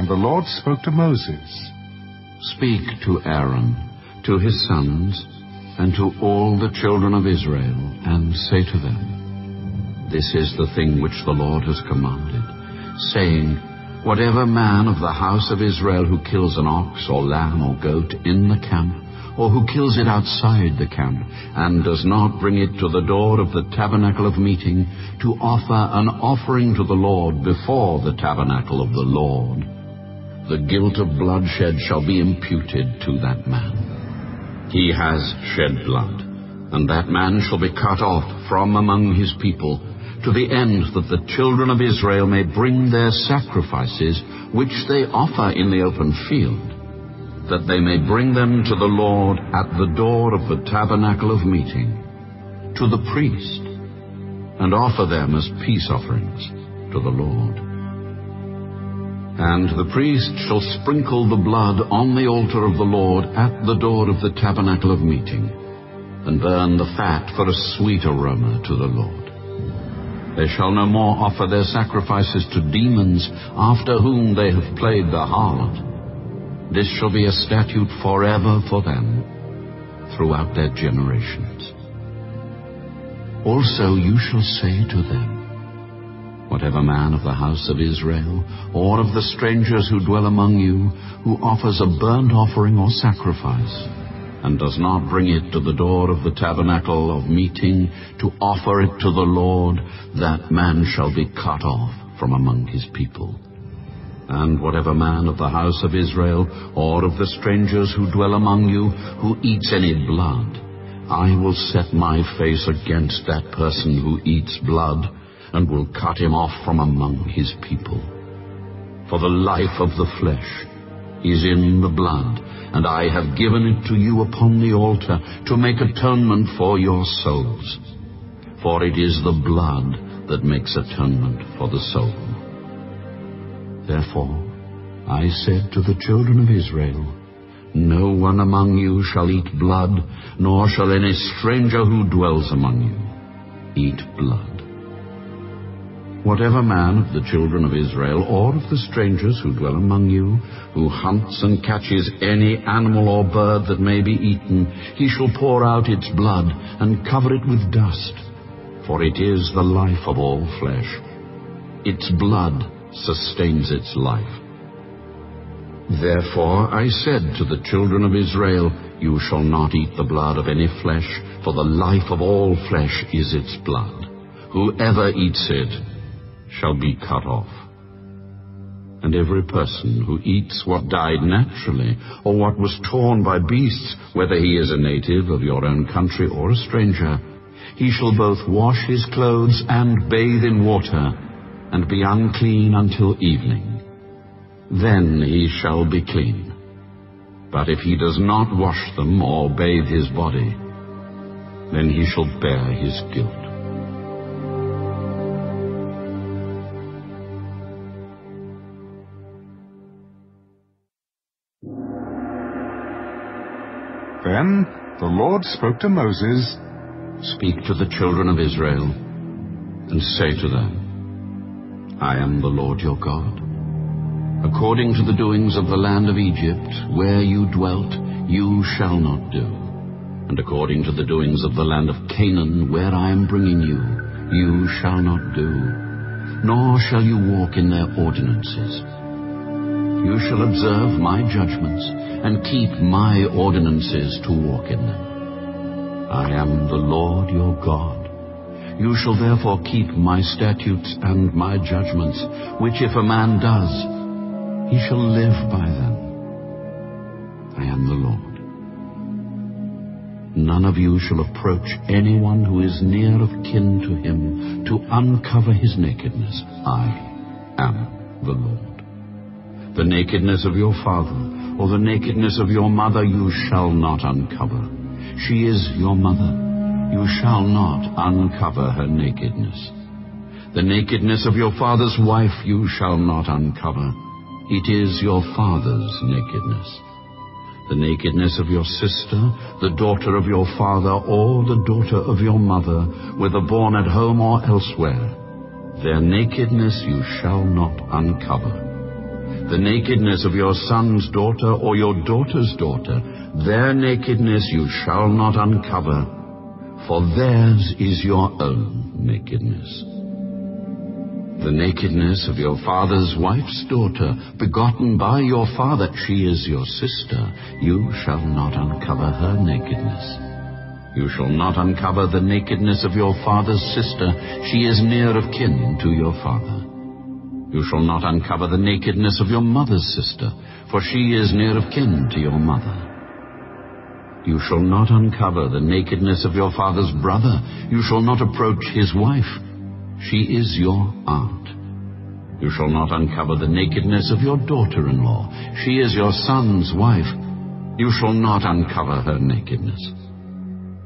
The Lord spoke to Moses, Speak to Aaron, to his sons, and to all the children of Israel, and say to them, This is the thing which the Lord has commanded, saying, Whatever man of the house of Israel who kills an ox or lamb or goat in the camp, or who kills it outside the camp, and does not bring it to the door of the tabernacle of meeting, to offer an offering to the Lord before the tabernacle of the Lord, the guilt of bloodshed shall be imputed to that man. He has shed blood, and that man shall be cut off from among his people, to the end that the children of Israel may bring their sacrifices, which they offer in the open field, that they may bring them to the Lord at the door of the tabernacle of meeting, to the priest, and offer them as peace offerings to the Lord. And the priest shall sprinkle the blood on the altar of the Lord at the door of the tabernacle of meeting, and burn the fat for a sweet aroma to the Lord. They shall no more offer their sacrifices to demons after whom they have played the harlot. This shall be a statute forever for them throughout their generations. Also you shall say to them, Whatever man of the house of Israel, or of the strangers who dwell among you, who offers a burnt offering or sacrifice, and does not bring it to the door of the tabernacle of meeting to offer it to the Lord, that man shall be cut off from among his people. And whatever man of the house of Israel, or of the strangers who dwell among you, who eats any blood, I will set my face against that person who eats blood, and will cut him off from among his people. For the life of the flesh is in the blood, and I have given it to you upon the altar to make atonement for your souls. For it is the blood that makes atonement for the soul. Therefore I said to the children of Israel, No one among you shall eat blood, nor shall any stranger who dwells among you eat blood. Whatever man of the children of Israel, or of the strangers who dwell among you, who hunts and catches any animal or bird that may be eaten, he shall pour out its blood and cover it with dust, for it is the life of all flesh. Its blood sustains its life. Therefore I said to the children of Israel, You shall not eat the blood of any flesh, for the life of all flesh is its blood. Whoever eats it shall be cut off. And every person who eats what died naturally, or what was torn by beasts, whether he is a native of your own country or a stranger, he shall both wash his clothes and bathe in water, and be unclean until evening. Then he shall be clean. But if he does not wash them or bathe his body, then he shall bear his guilt. Then the Lord spoke to Moses, Speak to the children of Israel, and say to them, I am the Lord your God. According to the doings of the land of Egypt, where you dwelt, you shall not do. And according to the doings of the land of Canaan, where I am bringing you, you shall not do. Nor shall you walk in their ordinances. You shall observe my judgments, and keep my ordinances to walk in them. I am the Lord your God. You shall therefore keep my statutes and my judgments, which if a man does, he shall live by them. I am the Lord. None of you shall approach anyone who is near of kin to him to uncover his nakedness. I am the Lord. The nakedness of your father or the nakedness of your mother you shall not uncover. She is your mother. You shall not uncover her nakedness. The nakedness of your father's wife you shall not uncover. It is your father's nakedness. The nakedness of your sister, the daughter of your father, or the daughter of your mother, whether born at home or elsewhere, their nakedness you shall not uncover the nakedness of your son's daughter or your daughter's daughter, their nakedness you shall not uncover, for theirs is your own nakedness. The nakedness of your father's wife's daughter, begotten by your father, she is your sister, you shall not uncover her nakedness. You shall not uncover the nakedness of your father's sister. She is near of kin to your father. You shall not uncover the nakedness of your mother's sister, for she is near of kin to your mother. You shall not uncover the nakedness of your father's brother. You shall not approach his wife. She is your aunt. You shall not uncover the nakedness of your daughter-in-law. She is your son's wife. You shall not uncover her nakedness.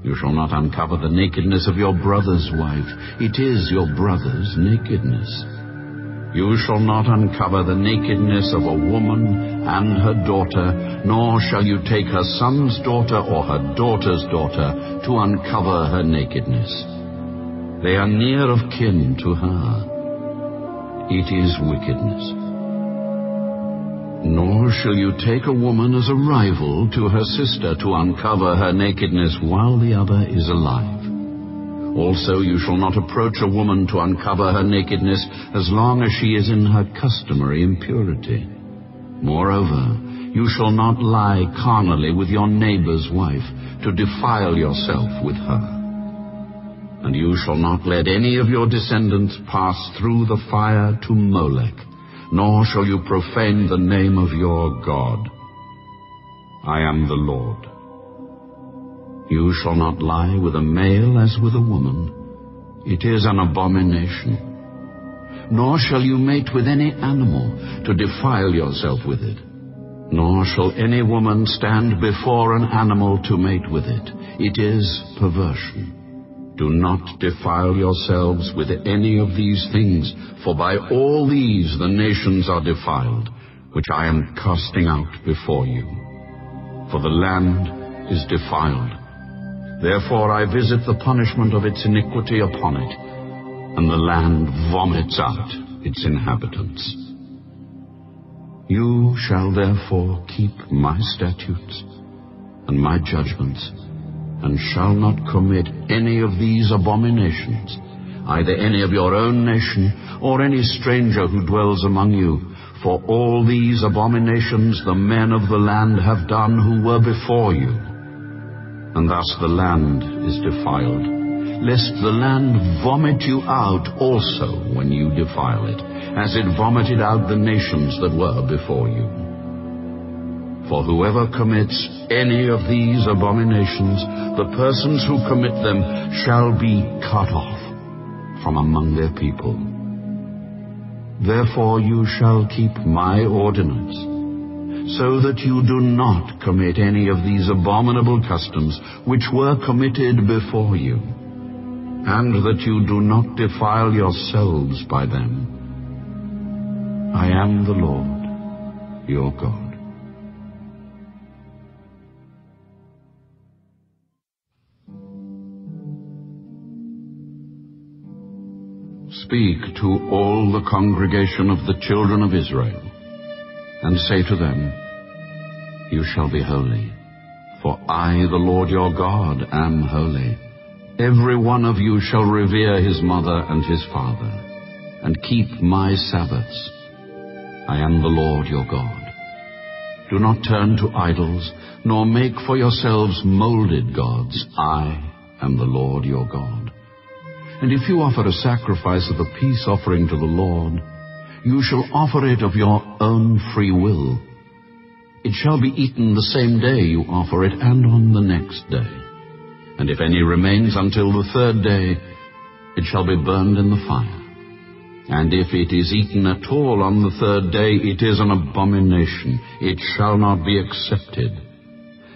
You shall not uncover the nakedness of your brother's wife. It is your brother's nakedness. You shall not uncover the nakedness of a woman and her daughter, nor shall you take her son's daughter or her daughter's daughter to uncover her nakedness. They are near of kin to her. It is wickedness. Nor shall you take a woman as a rival to her sister to uncover her nakedness while the other is alive. Also you shall not approach a woman to uncover her nakedness as long as she is in her customary impurity. Moreover, you shall not lie carnally with your neighbor's wife to defile yourself with her. And you shall not let any of your descendants pass through the fire to Molech, nor shall you profane the name of your God. I am the Lord. You shall not lie with a male as with a woman. It is an abomination. Nor shall you mate with any animal to defile yourself with it. Nor shall any woman stand before an animal to mate with it. It is perversion. Do not defile yourselves with any of these things, for by all these the nations are defiled, which I am casting out before you. For the land is defiled. Therefore I visit the punishment of its iniquity upon it, and the land vomits out its inhabitants. You shall therefore keep my statutes and my judgments, and shall not commit any of these abominations, either any of your own nation or any stranger who dwells among you. For all these abominations the men of the land have done who were before you. And thus the land is defiled, lest the land vomit you out also when you defile it, as it vomited out the nations that were before you. For whoever commits any of these abominations, the persons who commit them shall be cut off from among their people. Therefore you shall keep my ordinance, so that you do not commit any of these abominable customs which were committed before you, and that you do not defile yourselves by them. I am the Lord, your God. Speak to all the congregation of the children of Israel, and say to them, You shall be holy, for I, the Lord your God, am holy. Every one of you shall revere his mother and his father, and keep my Sabbaths. I am the Lord your God. Do not turn to idols, nor make for yourselves molded gods. I am the Lord your God. And if you offer a sacrifice of a peace offering to the Lord, you shall offer it of your own free will. It shall be eaten the same day you offer it, and on the next day. And if any remains until the third day, it shall be burned in the fire. And if it is eaten at all on the third day, it is an abomination. It shall not be accepted.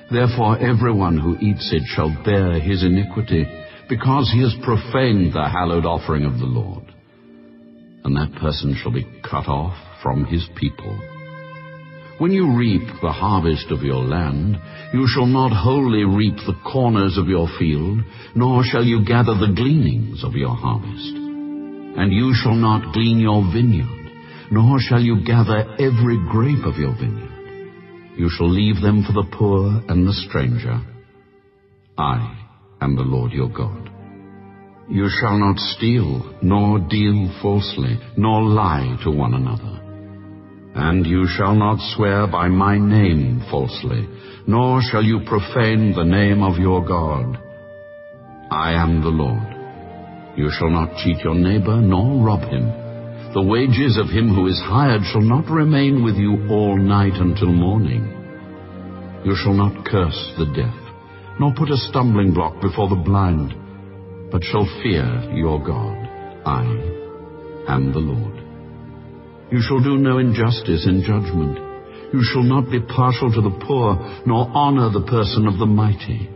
Therefore everyone who eats it shall bear his iniquity, because he has profaned the hallowed offering of the Lord. And that person shall be cut off from his people. When you reap the harvest of your land, you shall not wholly reap the corners of your field, nor shall you gather the gleanings of your harvest. And you shall not glean your vineyard, nor shall you gather every grape of your vineyard. You shall leave them for the poor and the stranger. I am the Lord your God. You shall not steal, nor deal falsely, nor lie to one another. And you shall not swear by my name falsely, nor shall you profane the name of your God. I am the Lord. You shall not cheat your neighbor, nor rob him. The wages of him who is hired shall not remain with you all night until morning. You shall not curse the deaf, nor put a stumbling block before the blind, but shall fear your God. I am the Lord. You shall do no injustice in judgment. You shall not be partial to the poor, nor honor the person of the mighty.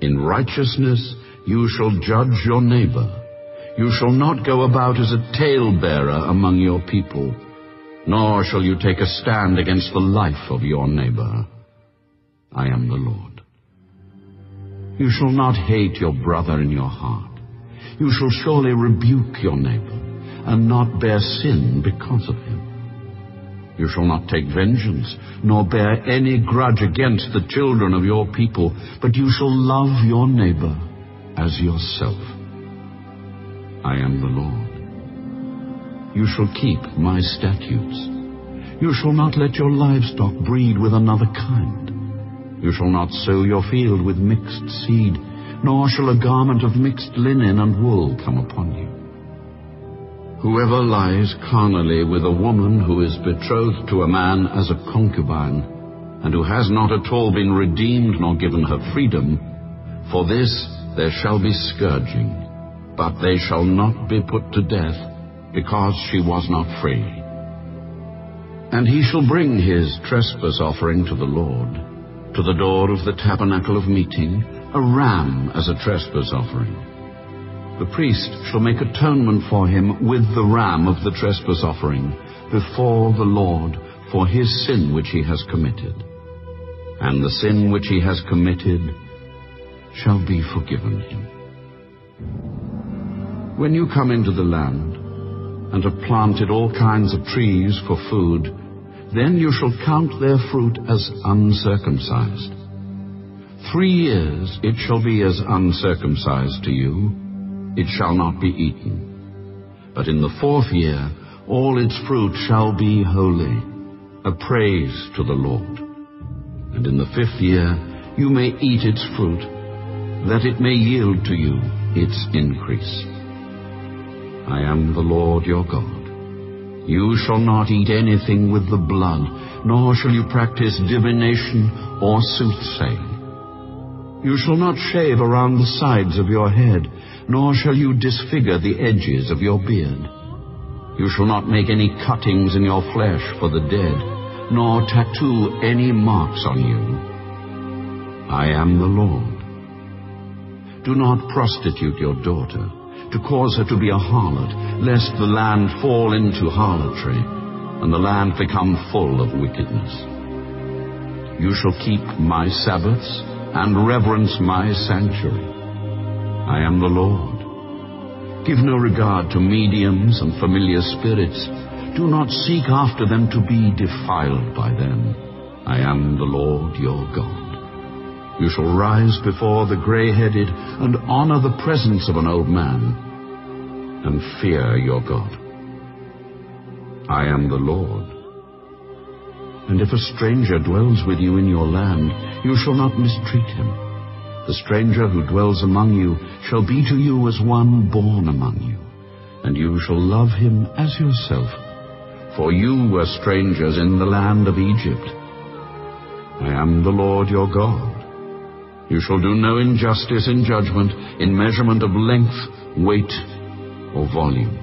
In righteousness you shall judge your neighbor. You shall not go about as a talebearer among your people, nor shall you take a stand against the life of your neighbor. I am the Lord. You shall not hate your brother in your heart. You shall surely rebuke your neighbor, and not bear sin because of him. You shall not take vengeance, nor bear any grudge against the children of your people, but you shall love your neighbor as yourself. I am the Lord. You shall keep my statutes. You shall not let your livestock breed with another kind. You shall not sow your field with mixed seed, nor shall a garment of mixed linen and wool come upon you. Whoever lies carnally with a woman who is betrothed to a man as a concubine, and who has not at all been redeemed nor given her freedom, for this there shall be scourging, but they shall not be put to death, because she was not free. And he shall bring his trespass offering to the Lord, to the door of the tabernacle of meeting, a ram as a trespass offering. The priest shall make atonement for him with the ram of the trespass offering before the Lord for his sin which he has committed. And the sin which he has committed shall be forgiven him. When you come into the land, and have planted all kinds of trees for food, then you shall count their fruit as uncircumcised. Three years it shall be as uncircumcised to you, it shall not be eaten. But in the fourth year all its fruit shall be holy, a praise to the Lord. And in the fifth year you may eat its fruit, that it may yield to you its increase. I am the Lord your God. You shall not eat anything with the blood, nor shall you practice divination or soothsaying. You shall not shave around the sides of your head, nor shall you disfigure the edges of your beard. You shall not make any cuttings in your flesh for the dead, nor tattoo any marks on you. I am the Lord. Do not prostitute your daughter, to cause her to be a harlot, lest the land fall into harlotry, and the land become full of wickedness. You shall keep my Sabbaths, and reverence my sanctuary. I am the Lord. Give no regard to mediums and familiar spirits. Do not seek after them to be defiled by them. I am the Lord your God. You shall rise before the gray-headed and honor the presence of an old man, and fear your God. I am the Lord. And if a stranger dwells with you in your land, you shall not mistreat him. The stranger who dwells among you shall be to you as one born among you, and you shall love him as yourself. For you were strangers in the land of Egypt. I am the Lord your God. You shall do no injustice in judgment, in measurement of length, weight, or volume.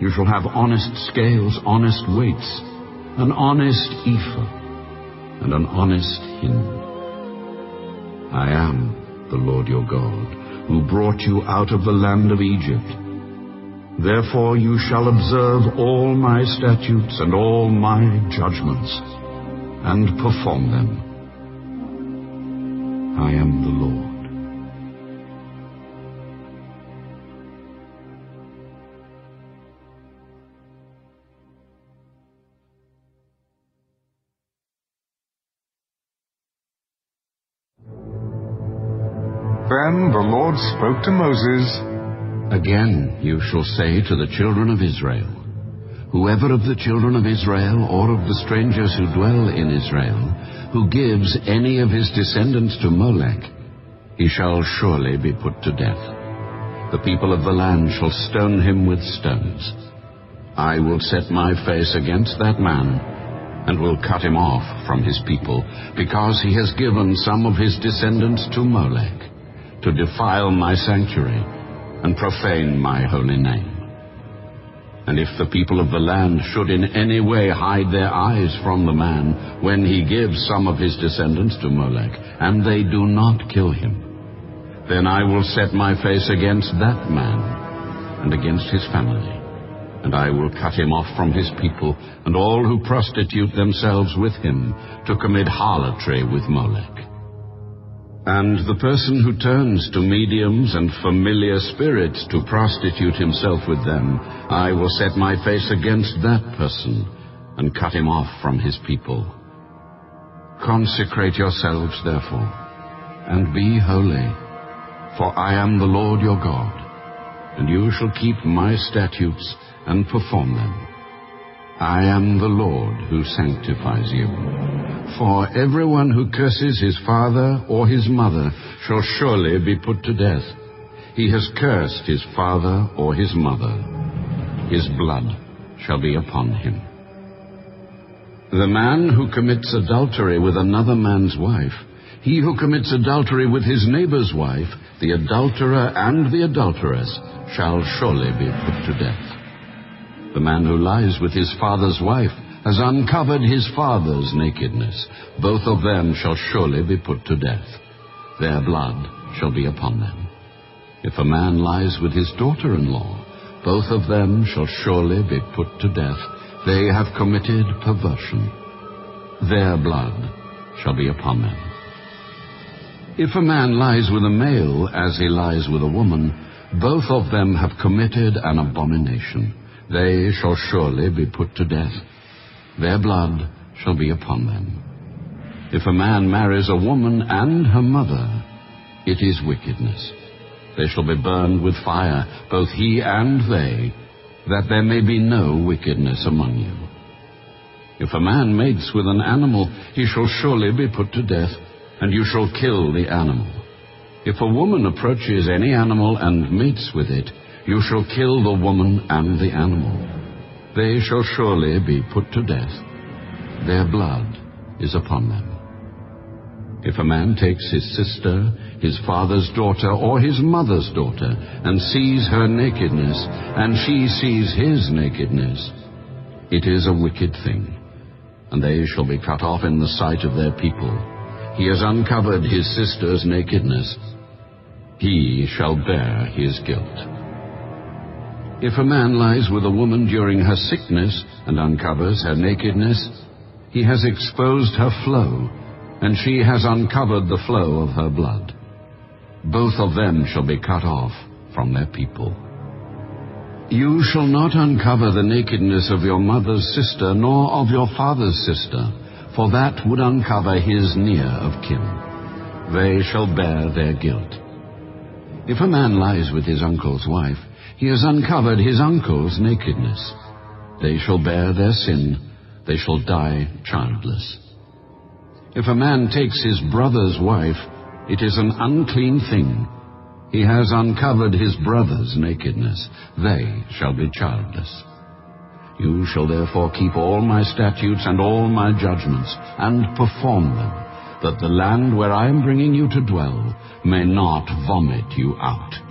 You shall have honest scales, honest weights, an honest ephah, and an honest hin. I am the Lord your God, who brought you out of the land of Egypt. Therefore you shall observe all my statutes and all my judgments, and perform them. I am the Lord. Then the Lord spoke to Moses, Again you shall say to the children of Israel, Whoever of the children of Israel or of the strangers who dwell in Israel, who gives any of his descendants to Molech, he shall surely be put to death. The people of the land shall stone him with stones. I will set my face against that man, and will cut him off from his people, because he has given some of his descendants to Molech, to defile my sanctuary, and profane my holy name. And if the people of the land should in any way hide their eyes from the man when he gives some of his descendants to Molech, and they do not kill him, then I will set my face against that man and against his family, and I will cut him off from his people and all who prostitute themselves with him to commit harlotry with Molech. And the person who turns to mediums and familiar spirits to prostitute himself with them, I will set my face against that person and cut him off from his people. Consecrate yourselves, therefore, and be holy, for I am the Lord your God, and you shall keep my statutes and perform them. I am the Lord who sanctifies you. For everyone who curses his father or his mother shall surely be put to death. He has cursed his father or his mother. His blood shall be upon him. The man who commits adultery with another man's wife, he who commits adultery with his neighbor's wife, the adulterer and the adulteress, shall surely be put to death. The man who lies with his father's wife has uncovered his father's nakedness. Both of them shall surely be put to death. Their blood shall be upon them. If a man lies with his daughter-in-law, both of them shall surely be put to death. They have committed perversion. Their blood shall be upon them. If a man lies with a male as he lies with a woman, both of them have committed an abomination they shall surely be put to death. Their blood shall be upon them. If a man marries a woman and her mother, it is wickedness. They shall be burned with fire, both he and they, that there may be no wickedness among you. If a man mates with an animal, he shall surely be put to death, and you shall kill the animal. If a woman approaches any animal and mates with it, you shall kill the woman and the animal. They shall surely be put to death. Their blood is upon them. If a man takes his sister, his father's daughter, or his mother's daughter, and sees her nakedness, and she sees his nakedness, it is a wicked thing, and they shall be cut off in the sight of their people. He has uncovered his sister's nakedness. He shall bear his guilt. If a man lies with a woman during her sickness and uncovers her nakedness, he has exposed her flow, and she has uncovered the flow of her blood. Both of them shall be cut off from their people. You shall not uncover the nakedness of your mother's sister, nor of your father's sister, for that would uncover his near of kin. They shall bear their guilt. If a man lies with his uncle's wife, he has uncovered his uncle's nakedness. They shall bear their sin. They shall die childless. If a man takes his brother's wife, it is an unclean thing. He has uncovered his brother's nakedness. They shall be childless. You shall therefore keep all my statutes and all my judgments, and perform them, that the land where I am bringing you to dwell may not vomit you out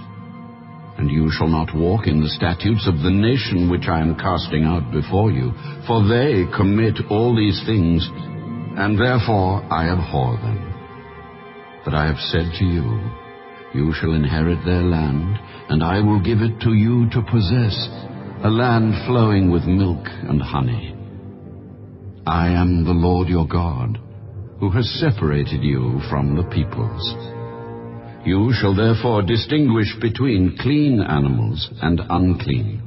and you shall not walk in the statutes of the nation which I am casting out before you, for they commit all these things, and therefore I abhor them. But I have said to you, You shall inherit their land, and I will give it to you to possess, a land flowing with milk and honey. I am the Lord your God, who has separated you from the peoples. You shall therefore distinguish between clean animals and unclean,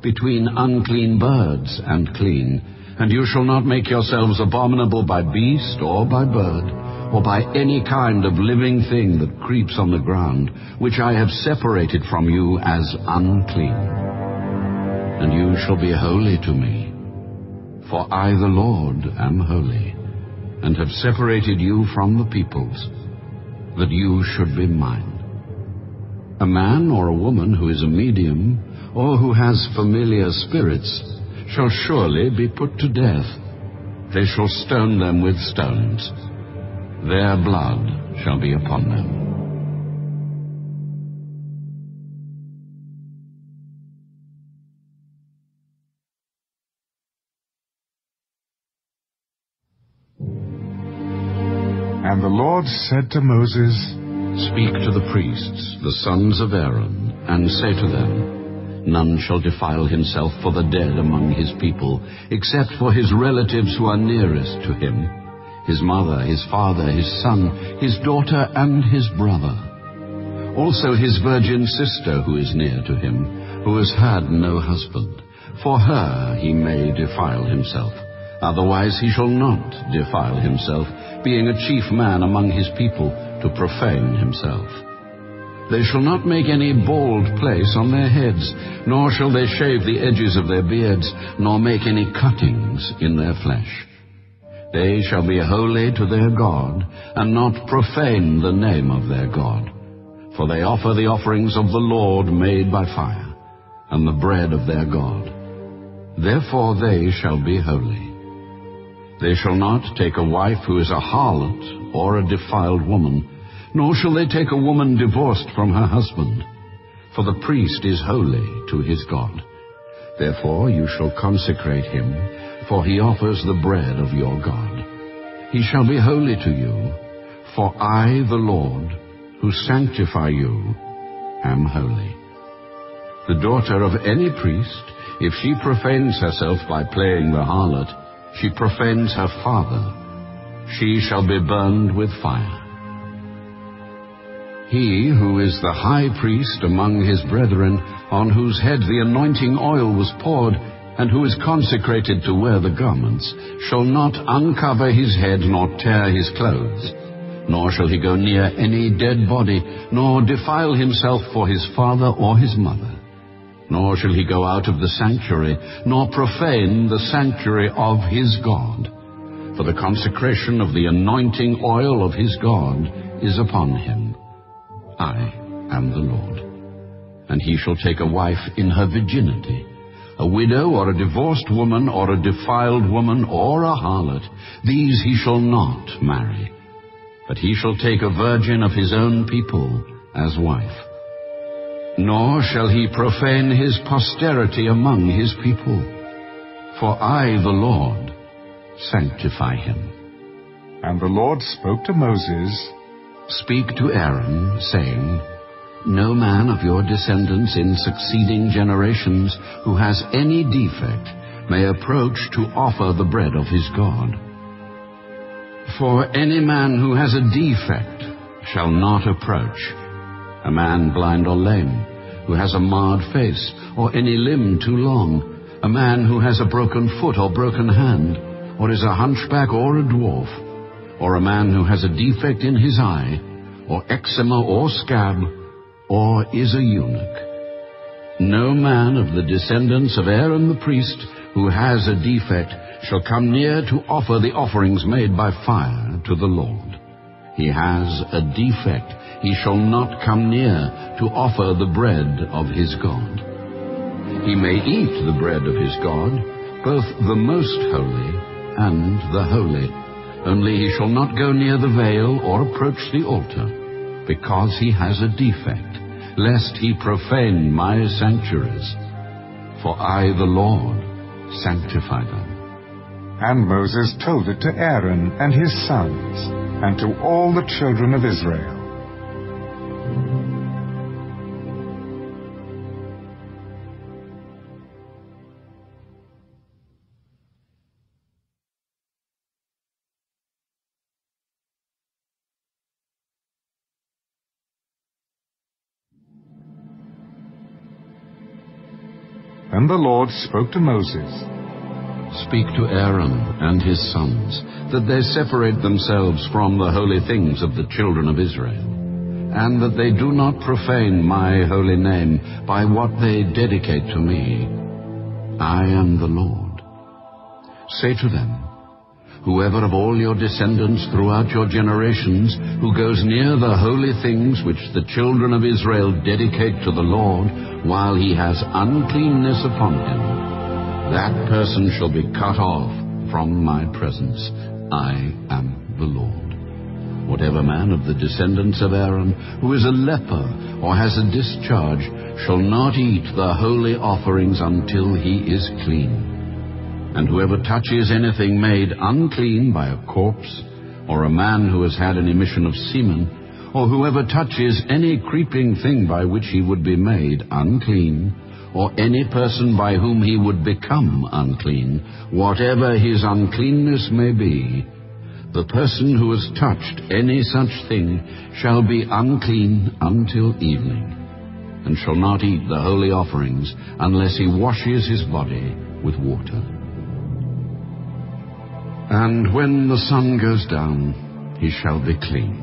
between unclean birds and clean, and you shall not make yourselves abominable by beast or by bird, or by any kind of living thing that creeps on the ground, which I have separated from you as unclean. And you shall be holy to me, for I the Lord am holy, and have separated you from the peoples, that you should be mine. A man or a woman who is a medium, or who has familiar spirits, shall surely be put to death. They shall stone them with stones. Their blood shall be upon them. And the Lord said to Moses, Speak to the priests, the sons of Aaron, and say to them, None shall defile himself for the dead among his people, except for his relatives who are nearest to him, his mother, his father, his son, his daughter, and his brother. Also his virgin sister who is near to him, who has had no husband. For her he may defile himself. Otherwise he shall not defile himself, being a chief man among his people, to profane himself. They shall not make any bald place on their heads, nor shall they shave the edges of their beards, nor make any cuttings in their flesh. They shall be holy to their God, and not profane the name of their God. For they offer the offerings of the Lord made by fire, and the bread of their God. Therefore they shall be holy. They shall not take a wife who is a harlot or a defiled woman, nor shall they take a woman divorced from her husband. For the priest is holy to his God. Therefore you shall consecrate him, for he offers the bread of your God. He shall be holy to you, for I, the Lord, who sanctify you, am holy. The daughter of any priest, if she profanes herself by playing the harlot, she profanes her father. She shall be burned with fire. He who is the high priest among his brethren, on whose head the anointing oil was poured, and who is consecrated to wear the garments, shall not uncover his head nor tear his clothes. Nor shall he go near any dead body, nor defile himself for his father or his mother. Nor shall he go out of the sanctuary, nor profane the sanctuary of his God. For the consecration of the anointing oil of his God is upon him. I am the Lord. And he shall take a wife in her virginity, a widow or a divorced woman or a defiled woman or a harlot. These he shall not marry. But he shall take a virgin of his own people as wife. Nor shall he profane his posterity among his people. For I, the Lord, sanctify him. And the Lord spoke to Moses, Speak to Aaron, saying, No man of your descendants in succeeding generations who has any defect may approach to offer the bread of his God. For any man who has a defect shall not approach, a man blind or lame, who has a marred face, or any limb too long, a man who has a broken foot or broken hand, or is a hunchback or a dwarf, or a man who has a defect in his eye, or eczema or scab, or is a eunuch. No man of the descendants of Aaron the priest who has a defect shall come near to offer the offerings made by fire to the Lord. He has a defect. He shall not come near to offer the bread of his God. He may eat the bread of his God, both the most holy and the holy. Only he shall not go near the veil or approach the altar, because he has a defect, lest he profane my sanctuaries. For I, the Lord, sanctify them. And Moses told it to Aaron and his sons, and to all the children of Israel. Then the Lord spoke to Moses. Speak to Aaron and his sons, that they separate themselves from the holy things of the children of Israel, and that they do not profane my holy name by what they dedicate to me. I am the Lord. Say to them, Whoever of all your descendants throughout your generations who goes near the holy things which the children of Israel dedicate to the Lord while he has uncleanness upon him, that person shall be cut off from my presence. I am the Lord. Whatever man of the descendants of Aaron who is a leper or has a discharge shall not eat the holy offerings until he is clean. And whoever touches anything made unclean by a corpse, or a man who has had an emission of semen, or whoever touches any creeping thing by which he would be made unclean, or any person by whom he would become unclean, whatever his uncleanness may be, the person who has touched any such thing shall be unclean until evening, and shall not eat the holy offerings unless he washes his body with water. And when the sun goes down, he shall be clean,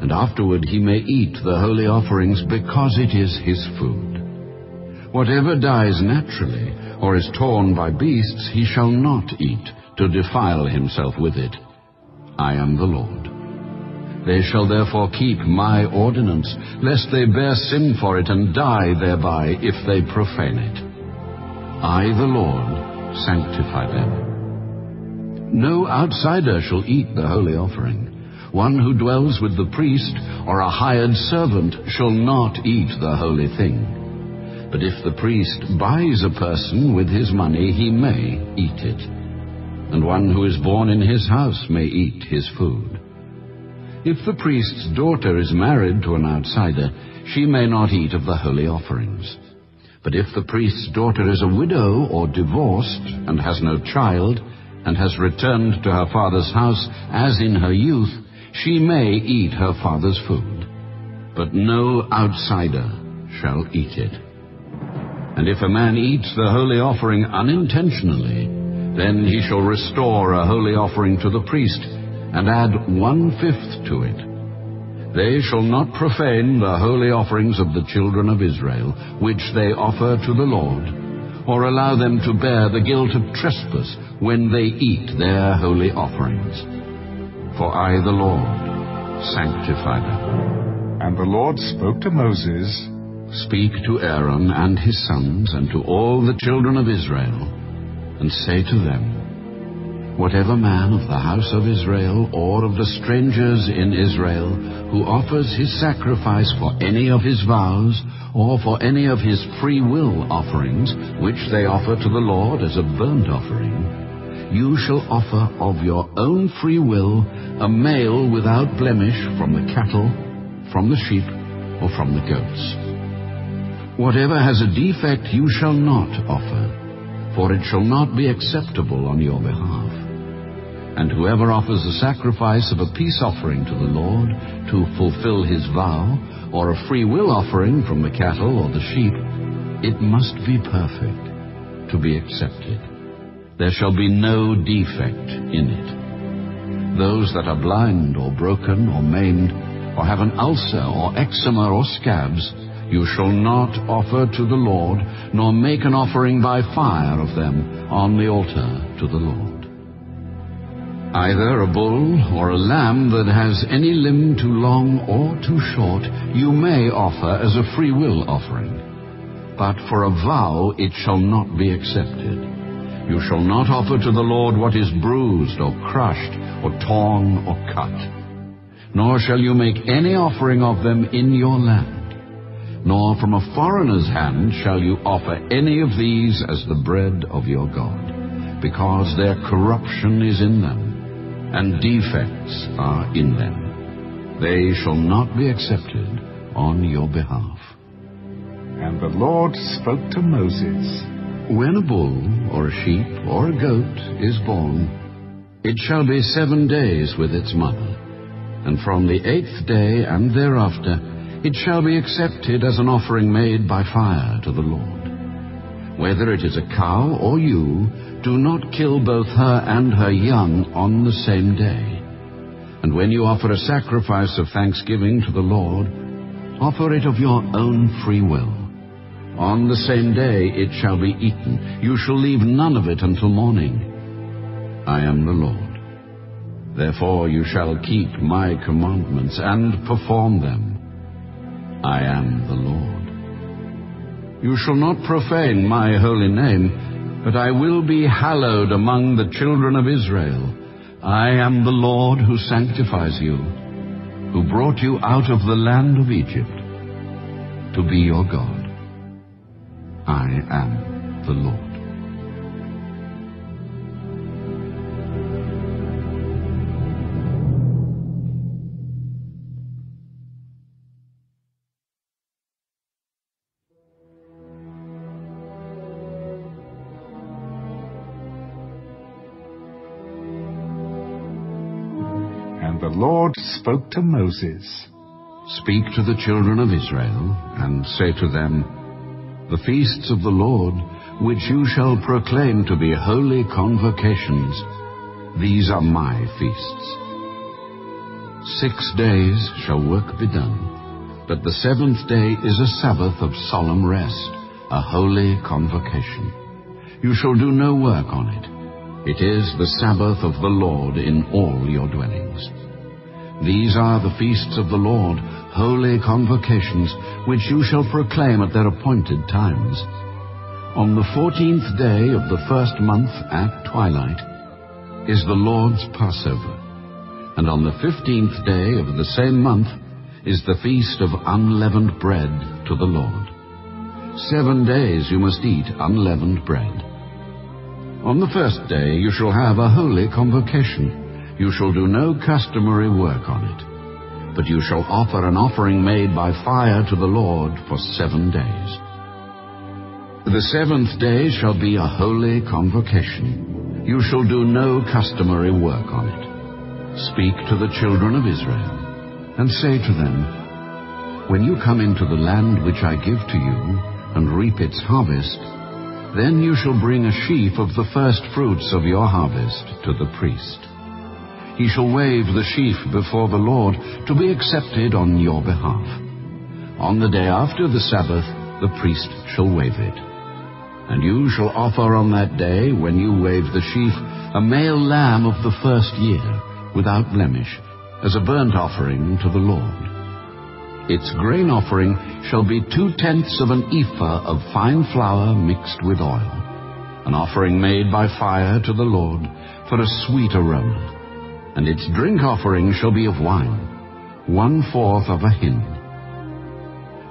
and afterward he may eat the holy offerings because it is his food. Whatever dies naturally, or is torn by beasts, he shall not eat, to defile himself with it. I am the Lord. They shall therefore keep my ordinance, lest they bear sin for it and die thereby, if they profane it. I, the Lord, sanctify them. No outsider shall eat the holy offering. One who dwells with the priest or a hired servant shall not eat the holy thing. But if the priest buys a person with his money, he may eat it. And one who is born in his house may eat his food. If the priest's daughter is married to an outsider, she may not eat of the holy offerings. But if the priest's daughter is a widow or divorced and has no child, and has returned to her father's house as in her youth, she may eat her father's food. But no outsider shall eat it. And if a man eats the holy offering unintentionally, then he shall restore a holy offering to the priest, and add one-fifth to it. They shall not profane the holy offerings of the children of Israel, which they offer to the Lord, or allow them to bear the guilt of trespass when they eat their holy offerings. For I, the Lord, sanctify them. And the Lord spoke to Moses, Speak to Aaron and his sons and to all the children of Israel, and say to them, Whatever man of the house of Israel or of the strangers in Israel who offers his sacrifice for any of his vows or for any of his free will offerings, which they offer to the Lord as a burnt offering, you shall offer of your own free will a male without blemish from the cattle, from the sheep, or from the goats. Whatever has a defect you shall not offer, for it shall not be acceptable on your behalf. And whoever offers a sacrifice of a peace offering to the Lord to fulfill his vow, or a free will offering from the cattle or the sheep, it must be perfect to be accepted. There shall be no defect in it. Those that are blind or broken or maimed, or have an ulcer or eczema or scabs, you shall not offer to the Lord, nor make an offering by fire of them on the altar to the Lord. Either a bull or a lamb that has any limb too long or too short, you may offer as a free will offering. But for a vow it shall not be accepted. You shall not offer to the Lord what is bruised or crushed or torn or cut. Nor shall you make any offering of them in your land nor from a foreigner's hand shall you offer any of these as the bread of your God, because their corruption is in them, and defects are in them. They shall not be accepted on your behalf. And the Lord spoke to Moses. When a bull, or a sheep, or a goat is born, it shall be seven days with its mother, and from the eighth day and thereafter it shall be accepted as an offering made by fire to the Lord. Whether it is a cow or ewe, do not kill both her and her young on the same day. And when you offer a sacrifice of thanksgiving to the Lord, offer it of your own free will. On the same day it shall be eaten. You shall leave none of it until morning. I am the Lord. Therefore you shall keep my commandments and perform them. I am the Lord. You shall not profane my holy name, but I will be hallowed among the children of Israel. I am the Lord who sanctifies you, who brought you out of the land of Egypt to be your God. I am the Lord. Lord spoke to Moses. Speak to the children of Israel, and say to them, The feasts of the Lord, which you shall proclaim to be holy convocations, these are my feasts. Six days shall work be done, but the seventh day is a Sabbath of solemn rest, a holy convocation. You shall do no work on it. It is the Sabbath of the Lord in all your dwellings. These are the feasts of the Lord, holy convocations, which you shall proclaim at their appointed times. On the fourteenth day of the first month at twilight is the Lord's Passover, and on the fifteenth day of the same month is the feast of unleavened bread to the Lord. Seven days you must eat unleavened bread. On the first day you shall have a holy convocation you shall do no customary work on it, but you shall offer an offering made by fire to the Lord for seven days. The seventh day shall be a holy convocation. You shall do no customary work on it. Speak to the children of Israel, and say to them, When you come into the land which I give to you, and reap its harvest, then you shall bring a sheaf of the first fruits of your harvest to the priest he shall wave the sheaf before the Lord to be accepted on your behalf. On the day after the Sabbath, the priest shall wave it. And you shall offer on that day, when you wave the sheaf, a male lamb of the first year, without blemish, as a burnt offering to the Lord. Its grain offering shall be two-tenths of an ephah of fine flour mixed with oil, an offering made by fire to the Lord for a sweet aroma and its drink offering shall be of wine, one-fourth of a hin.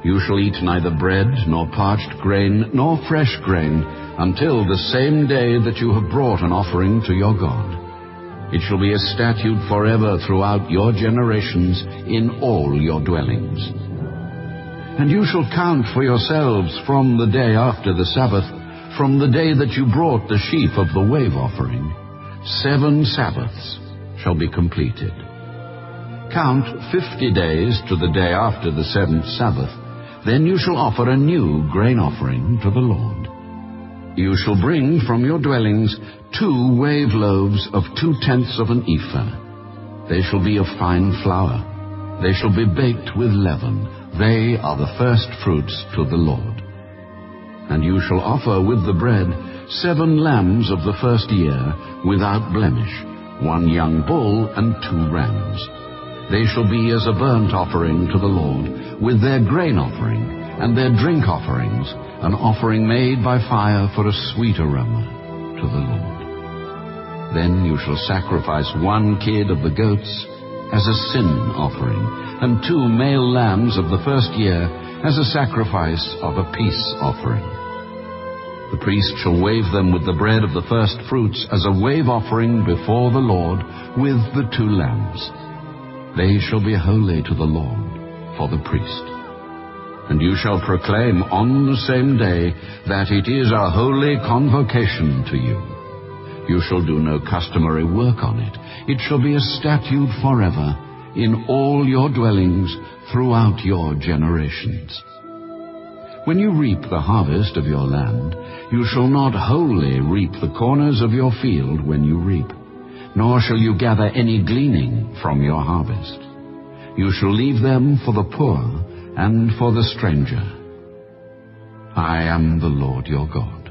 You shall eat neither bread, nor parched grain, nor fresh grain, until the same day that you have brought an offering to your God. It shall be a statute forever throughout your generations in all your dwellings. And you shall count for yourselves from the day after the Sabbath, from the day that you brought the sheaf of the wave offering, seven Sabbaths, shall be completed. Count fifty days to the day after the seventh Sabbath. Then you shall offer a new grain offering to the Lord. You shall bring from your dwellings two wave loaves of two-tenths of an ephah. They shall be of fine flour. They shall be baked with leaven. They are the first fruits to the Lord. And you shall offer with the bread seven lambs of the first year without blemish one young bull and two rams. They shall be as a burnt offering to the Lord, with their grain offering and their drink offerings, an offering made by fire for a sweet aroma to the Lord. Then you shall sacrifice one kid of the goats as a sin offering, and two male lambs of the first year as a sacrifice of a peace offering. The priest shall wave them with the bread of the first fruits as a wave offering before the Lord with the two lambs. They shall be holy to the Lord for the priest. And you shall proclaim on the same day that it is a holy convocation to you. You shall do no customary work on it. It shall be a statute forever in all your dwellings throughout your generations. When you reap the harvest of your land, you shall not wholly reap the corners of your field when you reap, nor shall you gather any gleaning from your harvest. You shall leave them for the poor and for the stranger. I am the Lord your God.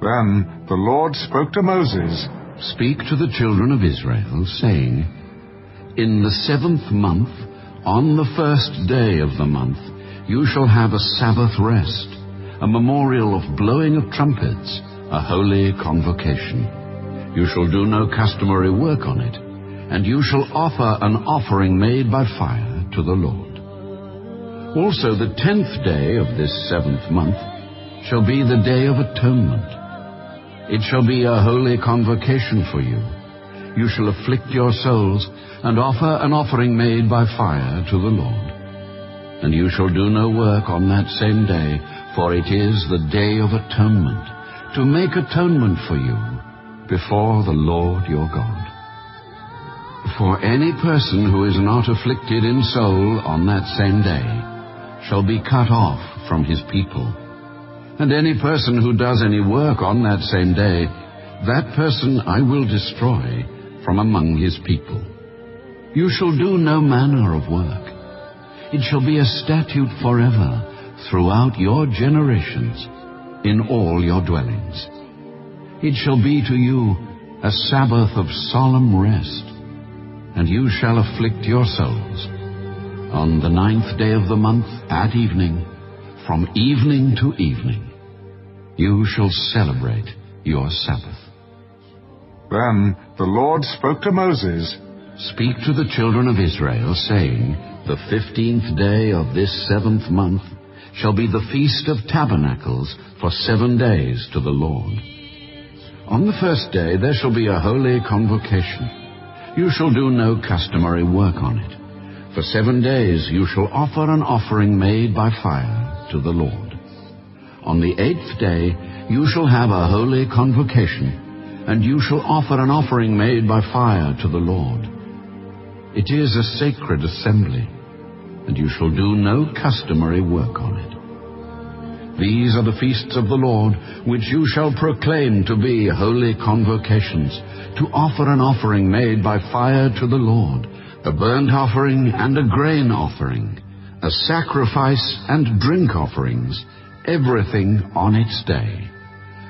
Then the Lord spoke to Moses, Speak to the children of Israel, saying, In the seventh month, on the first day of the month, you shall have a Sabbath rest, a memorial of blowing of trumpets, a holy convocation. You shall do no customary work on it, and you shall offer an offering made by fire to the Lord. Also the tenth day of this seventh month shall be the day of atonement. It shall be a holy convocation for you. You shall afflict your souls, and offer an offering made by fire to the Lord. And you shall do no work on that same day, for it is the day of atonement, to make atonement for you before the Lord your God. For any person who is not afflicted in soul on that same day shall be cut off from his people. And any person who does any work on that same day, that person I will destroy from among his people. You shall do no manner of work. It shall be a statute forever throughout your generations in all your dwellings. It shall be to you a Sabbath of solemn rest, and you shall afflict your souls. On the ninth day of the month at evening, from evening to evening, you shall celebrate your Sabbath. Then the Lord spoke to Moses, Speak to the children of Israel, saying, The fifteenth day of this seventh month shall be the feast of tabernacles for seven days to the Lord. On the first day there shall be a holy convocation. You shall do no customary work on it. For seven days you shall offer an offering made by fire to the Lord. On the eighth day you shall have a holy convocation, and you shall offer an offering made by fire to the Lord. It is a sacred assembly, and you shall do no customary work on it. These are the feasts of the Lord, which you shall proclaim to be holy convocations, to offer an offering made by fire to the Lord, a burnt offering and a grain offering, a sacrifice and drink offerings, everything on its day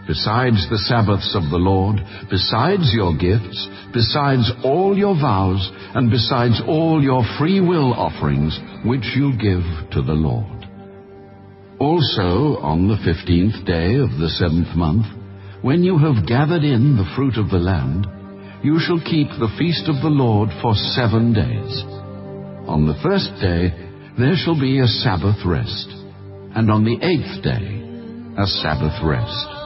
besides the Sabbaths of the Lord, besides your gifts, besides all your vows, and besides all your free will offerings which you give to the Lord. Also, on the fifteenth day of the seventh month, when you have gathered in the fruit of the land, you shall keep the feast of the Lord for seven days. On the first day there shall be a Sabbath rest, and on the eighth day a Sabbath rest.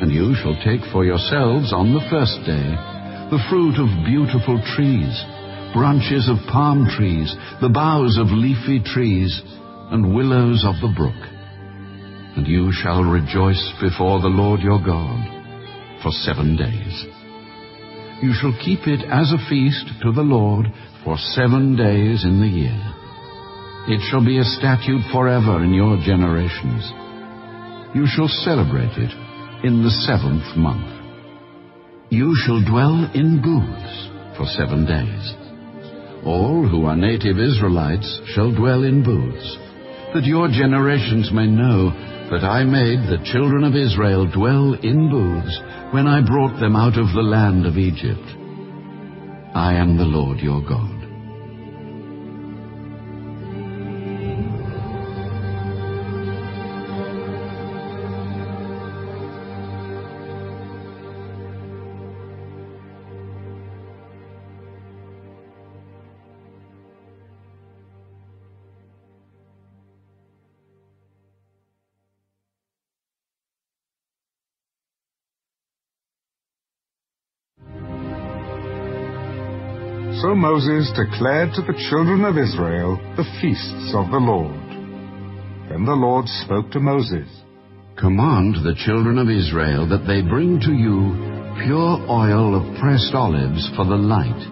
And you shall take for yourselves on the first day the fruit of beautiful trees, branches of palm trees, the boughs of leafy trees, and willows of the brook. And you shall rejoice before the Lord your God for seven days. You shall keep it as a feast to the Lord for seven days in the year. It shall be a statute forever in your generations. You shall celebrate it in the seventh month. You shall dwell in booths for seven days. All who are native Israelites shall dwell in booths, that your generations may know that I made the children of Israel dwell in booths when I brought them out of the land of Egypt. I am the Lord your God. Moses declared to the children of Israel the feasts of the Lord. Then the Lord spoke to Moses. Command the children of Israel that they bring to you pure oil of pressed olives for the light,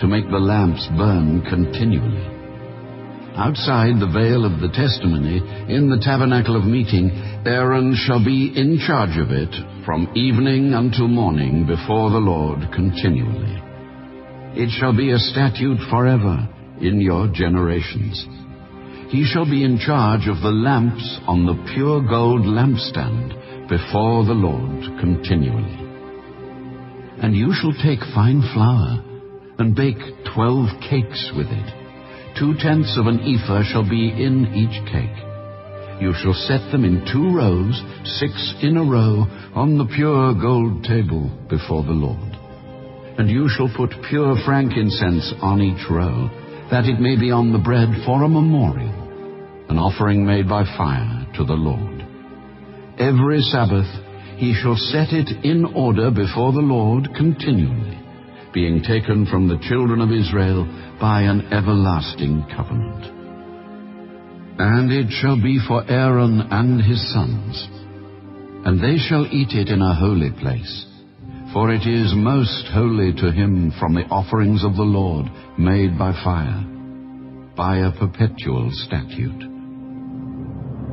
to make the lamps burn continually. outside the veil of the testimony, in the tabernacle of meeting, Aaron shall be in charge of it from evening until morning before the Lord continually. It shall be a statute forever in your generations. He shall be in charge of the lamps on the pure gold lampstand before the Lord continually. And you shall take fine flour and bake twelve cakes with it. Two tenths of an ephah shall be in each cake. You shall set them in two rows, six in a row, on the pure gold table before the Lord. And you shall put pure frankincense on each row, that it may be on the bread for a memorial, an offering made by fire to the Lord. Every Sabbath he shall set it in order before the Lord continually being taken from the children of Israel by an everlasting covenant. And it shall be for Aaron and his sons, and they shall eat it in a holy place, for it is most holy to him from the offerings of the Lord made by fire, by a perpetual statute.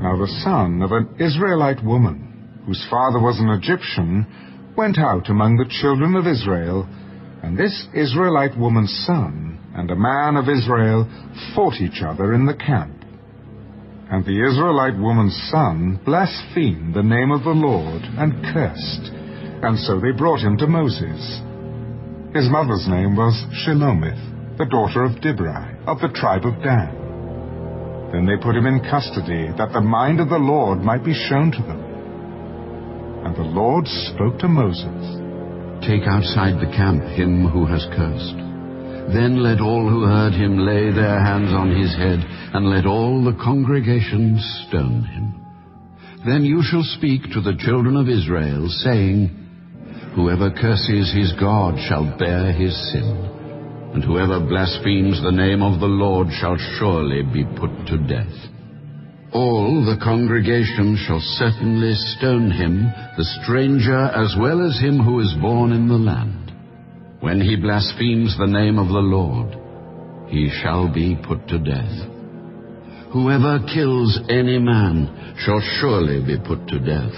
Now the son of an Israelite woman, whose father was an Egyptian, went out among the children of Israel and this Israelite woman's son and a man of Israel fought each other in the camp. And the Israelite woman's son blasphemed the name of the Lord and cursed, and so they brought him to Moses. His mother's name was Shelomith, the daughter of Dibri, of the tribe of Dan. Then they put him in custody, that the mind of the Lord might be shown to them. And the Lord spoke to Moses. Take outside the camp him who has cursed. Then let all who heard him lay their hands on his head, and let all the congregation stone him. Then you shall speak to the children of Israel, saying, Whoever curses his God shall bear his sin, and whoever blasphemes the name of the Lord shall surely be put to death. All the congregation shall certainly stone him, the stranger as well as him who is born in the land. When he blasphemes the name of the Lord, he shall be put to death. Whoever kills any man shall surely be put to death.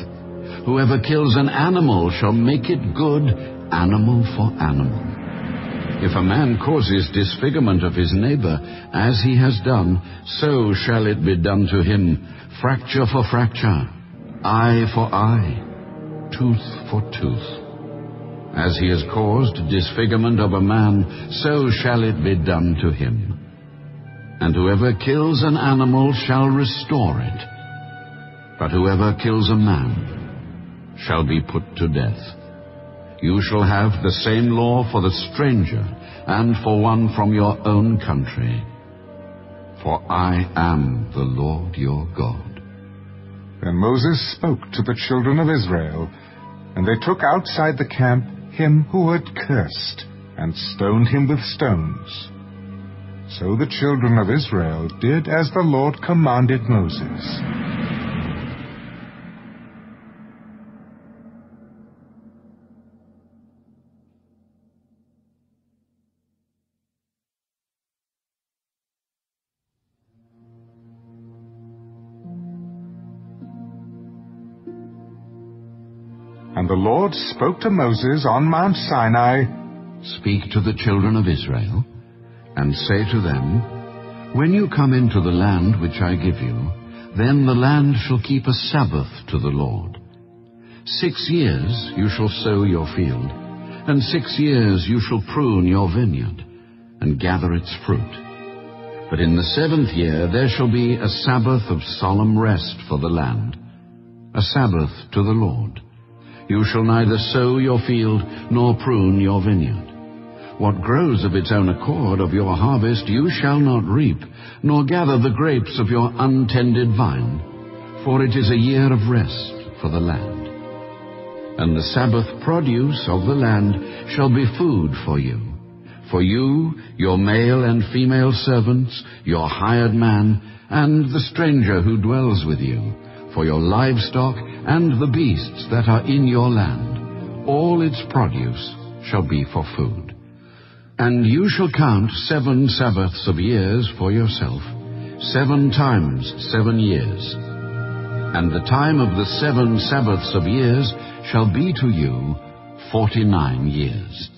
Whoever kills an animal shall make it good, animal for animal. If a man causes disfigurement of his neighbor, as he has done, so shall it be done to him, fracture for fracture, eye for eye, tooth for tooth. As he has caused disfigurement of a man, so shall it be done to him. And whoever kills an animal shall restore it. But whoever kills a man shall be put to death. You shall have the same law for the stranger and for one from your own country. For I am the Lord your God. Then Moses spoke to the children of Israel, and they took outside the camp him who had cursed, and stoned him with stones. So the children of Israel did as the Lord commanded Moses. The Lord spoke to Moses on Mount Sinai, Speak to the children of Israel, and say to them, When you come into the land which I give you, then the land shall keep a Sabbath to the Lord. Six years you shall sow your field, and six years you shall prune your vineyard, and gather its fruit. But in the seventh year there shall be a Sabbath of solemn rest for the land, a Sabbath to the Lord. You shall neither sow your field nor prune your vineyard. What grows of its own accord of your harvest you shall not reap, nor gather the grapes of your untended vine, for it is a year of rest for the land. And the Sabbath produce of the land shall be food for you. For you, your male and female servants, your hired man, and the stranger who dwells with you, for your livestock and the beasts that are in your land. All its produce shall be for food. And you shall count seven Sabbaths of years for yourself, seven times seven years. And the time of the seven Sabbaths of years shall be to you forty-nine years.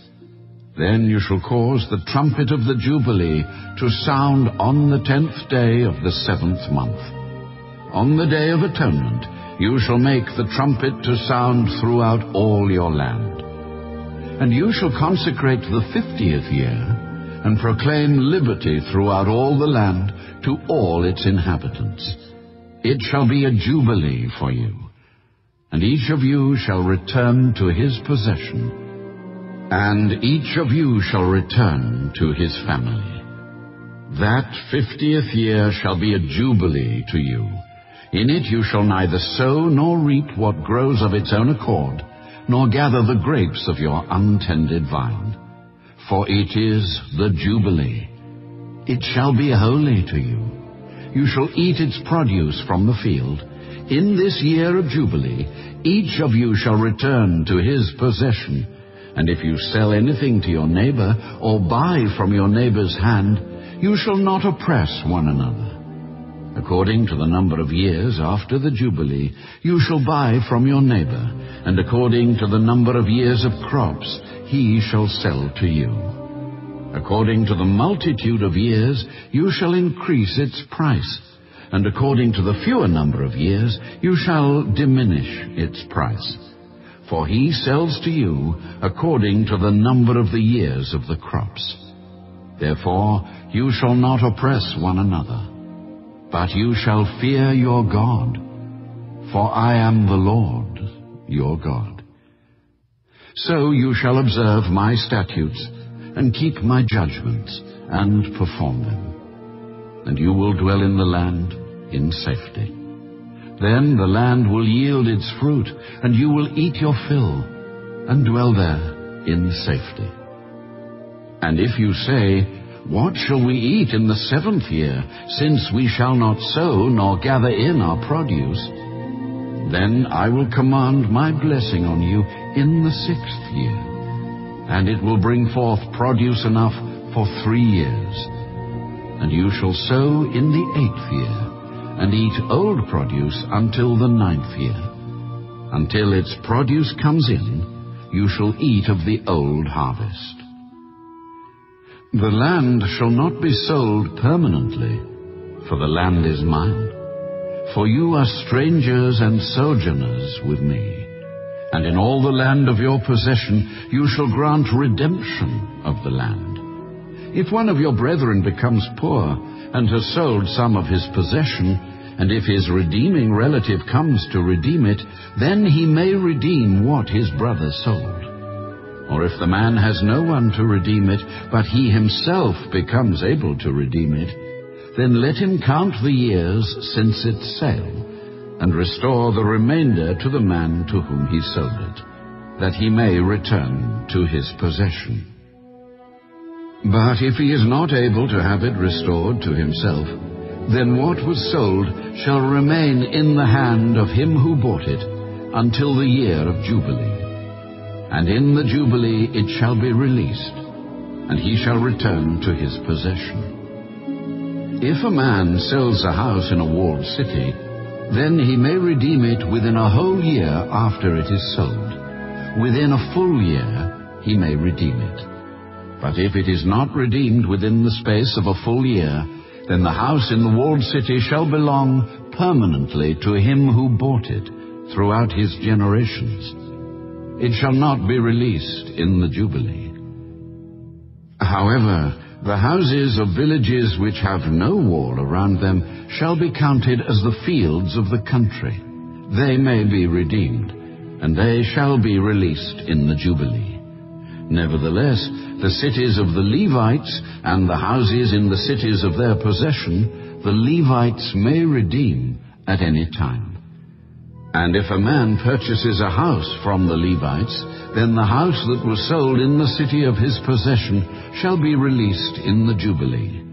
Then you shall cause the trumpet of the Jubilee to sound on the tenth day of the seventh month. On the day of atonement you shall make the trumpet to sound throughout all your land. And you shall consecrate the fiftieth year, and proclaim liberty throughout all the land to all its inhabitants. It shall be a jubilee for you, and each of you shall return to his possession and each of you shall return to his family. That fiftieth year shall be a jubilee to you. In it you shall neither sow nor reap what grows of its own accord, nor gather the grapes of your untended vine. For it is the jubilee. It shall be holy to you. You shall eat its produce from the field. In this year of jubilee, each of you shall return to his possession and if you sell anything to your neighbor, or buy from your neighbor's hand, you shall not oppress one another. According to the number of years after the Jubilee, you shall buy from your neighbor, and according to the number of years of crops, he shall sell to you. According to the multitude of years, you shall increase its price, and according to the fewer number of years, you shall diminish its price for he sells to you according to the number of the years of the crops. Therefore you shall not oppress one another, but you shall fear your God, for I am the Lord your God. So you shall observe my statutes, and keep my judgments, and perform them. And you will dwell in the land in safety. Then the land will yield its fruit, and you will eat your fill, and dwell there in safety. And if you say, What shall we eat in the seventh year, since we shall not sow nor gather in our produce? Then I will command my blessing on you in the sixth year, and it will bring forth produce enough for three years. And you shall sow in the eighth year and eat old produce until the ninth year. Until its produce comes in, you shall eat of the old harvest. The land shall not be sold permanently, for the land is mine. For you are strangers and sojourners with me. And in all the land of your possession you shall grant redemption of the land. If one of your brethren becomes poor, and has sold some of his possession, and if his redeeming relative comes to redeem it, then he may redeem what his brother sold. Or if the man has no one to redeem it, but he himself becomes able to redeem it, then let him count the years since its sale, and restore the remainder to the man to whom he sold it, that he may return to his possession. But if he is not able to have it restored to himself, then what was sold shall remain in the hand of him who bought it until the year of Jubilee. And in the Jubilee it shall be released, and he shall return to his possession. If a man sells a house in a walled city, then he may redeem it within a whole year after it is sold. Within a full year he may redeem it. But if it is not redeemed within the space of a full year, then the house in the walled city shall belong permanently to him who bought it throughout his generations. It shall not be released in the Jubilee. However, the houses of villages which have no wall around them shall be counted as the fields of the country. They may be redeemed, and they shall be released in the Jubilee. Nevertheless, the cities of the Levites and the houses in the cities of their possession, the Levites may redeem at any time. And if a man purchases a house from the Levites, then the house that was sold in the city of his possession shall be released in the Jubilee.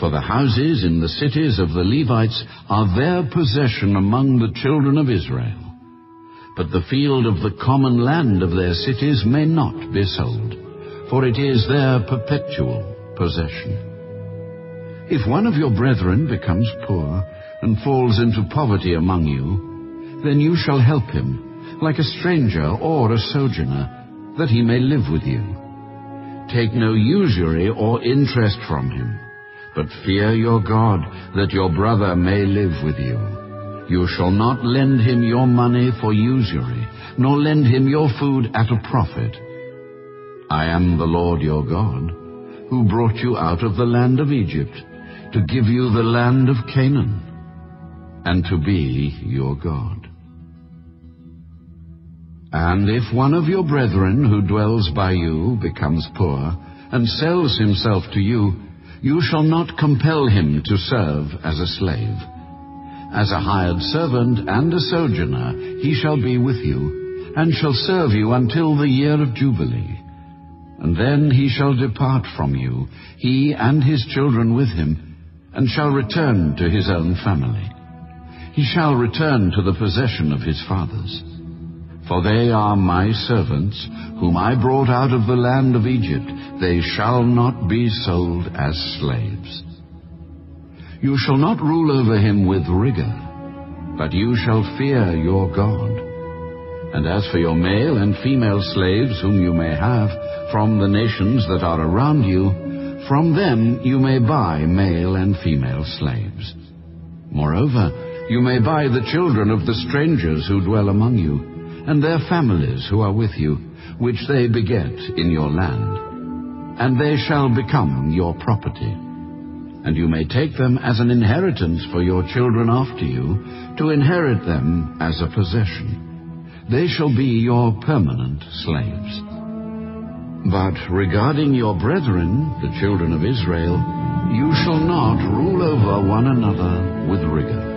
For the houses in the cities of the Levites are their possession among the children of Israel but the field of the common land of their cities may not be sold, for it is their perpetual possession. If one of your brethren becomes poor and falls into poverty among you, then you shall help him, like a stranger or a sojourner, that he may live with you. Take no usury or interest from him, but fear your God, that your brother may live with you. You shall not lend him your money for usury, nor lend him your food at a profit. I am the Lord your God, who brought you out of the land of Egypt, to give you the land of Canaan, and to be your God. And if one of your brethren who dwells by you becomes poor, and sells himself to you, you shall not compel him to serve as a slave. As a hired servant and a sojourner he shall be with you, and shall serve you until the year of Jubilee. And then he shall depart from you, he and his children with him, and shall return to his own family. He shall return to the possession of his fathers. For they are my servants, whom I brought out of the land of Egypt. They shall not be sold as slaves. You shall not rule over him with rigor, but you shall fear your God. And as for your male and female slaves whom you may have from the nations that are around you, from them you may buy male and female slaves. Moreover, you may buy the children of the strangers who dwell among you, and their families who are with you, which they beget in your land. And they shall become your property. And you may take them as an inheritance for your children after you, to inherit them as a possession. They shall be your permanent slaves. But regarding your brethren, the children of Israel, you shall not rule over one another with rigor.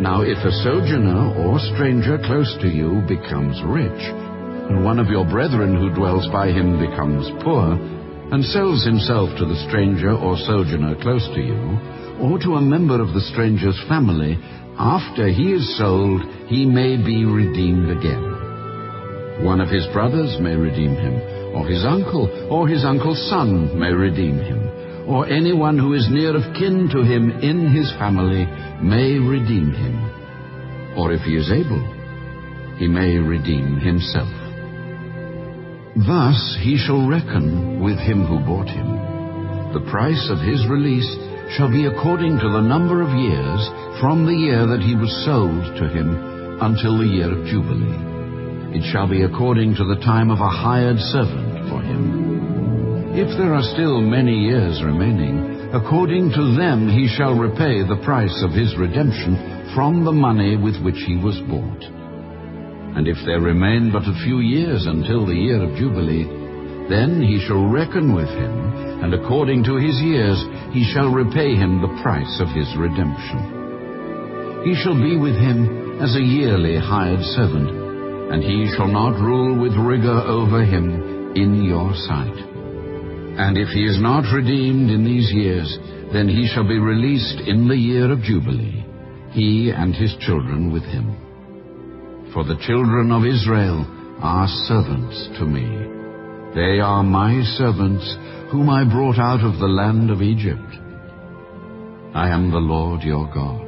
Now if a sojourner or stranger close to you becomes rich, and one of your brethren who dwells by him becomes poor, and sells himself to the stranger or sojourner close to you, or to a member of the stranger's family, after he is sold, he may be redeemed again. One of his brothers may redeem him, or his uncle, or his uncle's son may redeem him or anyone who is near of kin to him in his family may redeem him. Or if he is able, he may redeem himself. Thus he shall reckon with him who bought him. The price of his release shall be according to the number of years from the year that he was sold to him until the year of Jubilee. It shall be according to the time of a hired servant for him. If there are still many years remaining, according to them he shall repay the price of his redemption from the money with which he was bought. And if there remain but a few years until the year of Jubilee, then he shall reckon with him, and according to his years he shall repay him the price of his redemption. He shall be with him as a yearly hired servant, and he shall not rule with rigor over him in your sight. And if he is not redeemed in these years, then he shall be released in the year of Jubilee, he and his children with him. For the children of Israel are servants to me. They are my servants, whom I brought out of the land of Egypt. I am the Lord your God.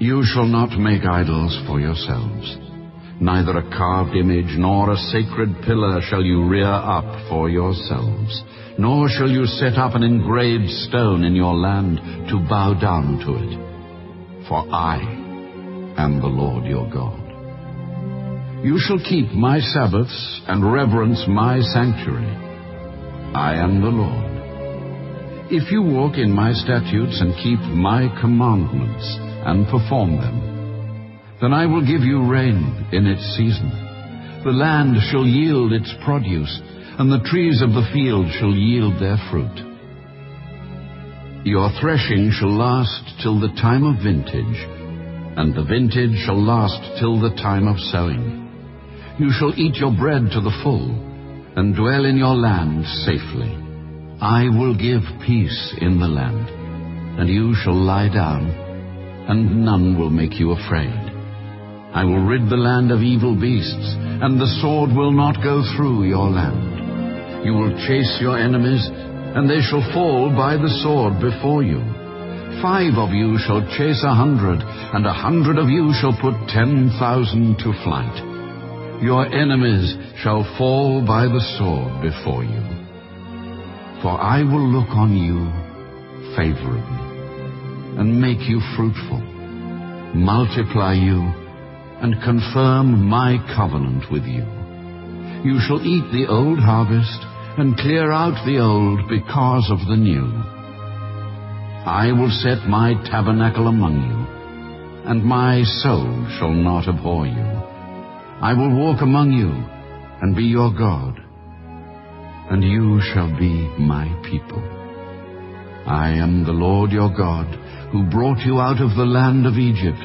You shall not make idols for yourselves. Neither a carved image nor a sacred pillar shall you rear up for yourselves, nor shall you set up an engraved stone in your land to bow down to it. For I am the Lord your God. You shall keep my Sabbaths and reverence my sanctuary. I am the Lord. If you walk in my statutes and keep my commandments, and perform them. Then I will give you rain in its season. The land shall yield its produce, and the trees of the field shall yield their fruit. Your threshing shall last till the time of vintage, and the vintage shall last till the time of sowing. You shall eat your bread to the full, and dwell in your land safely. I will give peace in the land, and you shall lie down, and none will make you afraid. I will rid the land of evil beasts, and the sword will not go through your land. You will chase your enemies, and they shall fall by the sword before you. Five of you shall chase a hundred, and a hundred of you shall put ten thousand to flight. Your enemies shall fall by the sword before you. For I will look on you favorably, and make you fruitful, multiply you, and confirm my covenant with you. You shall eat the old harvest and clear out the old because of the new. I will set my tabernacle among you, and my soul shall not abhor you. I will walk among you and be your God, and you shall be my people. I am the Lord your God, who brought you out of the land of Egypt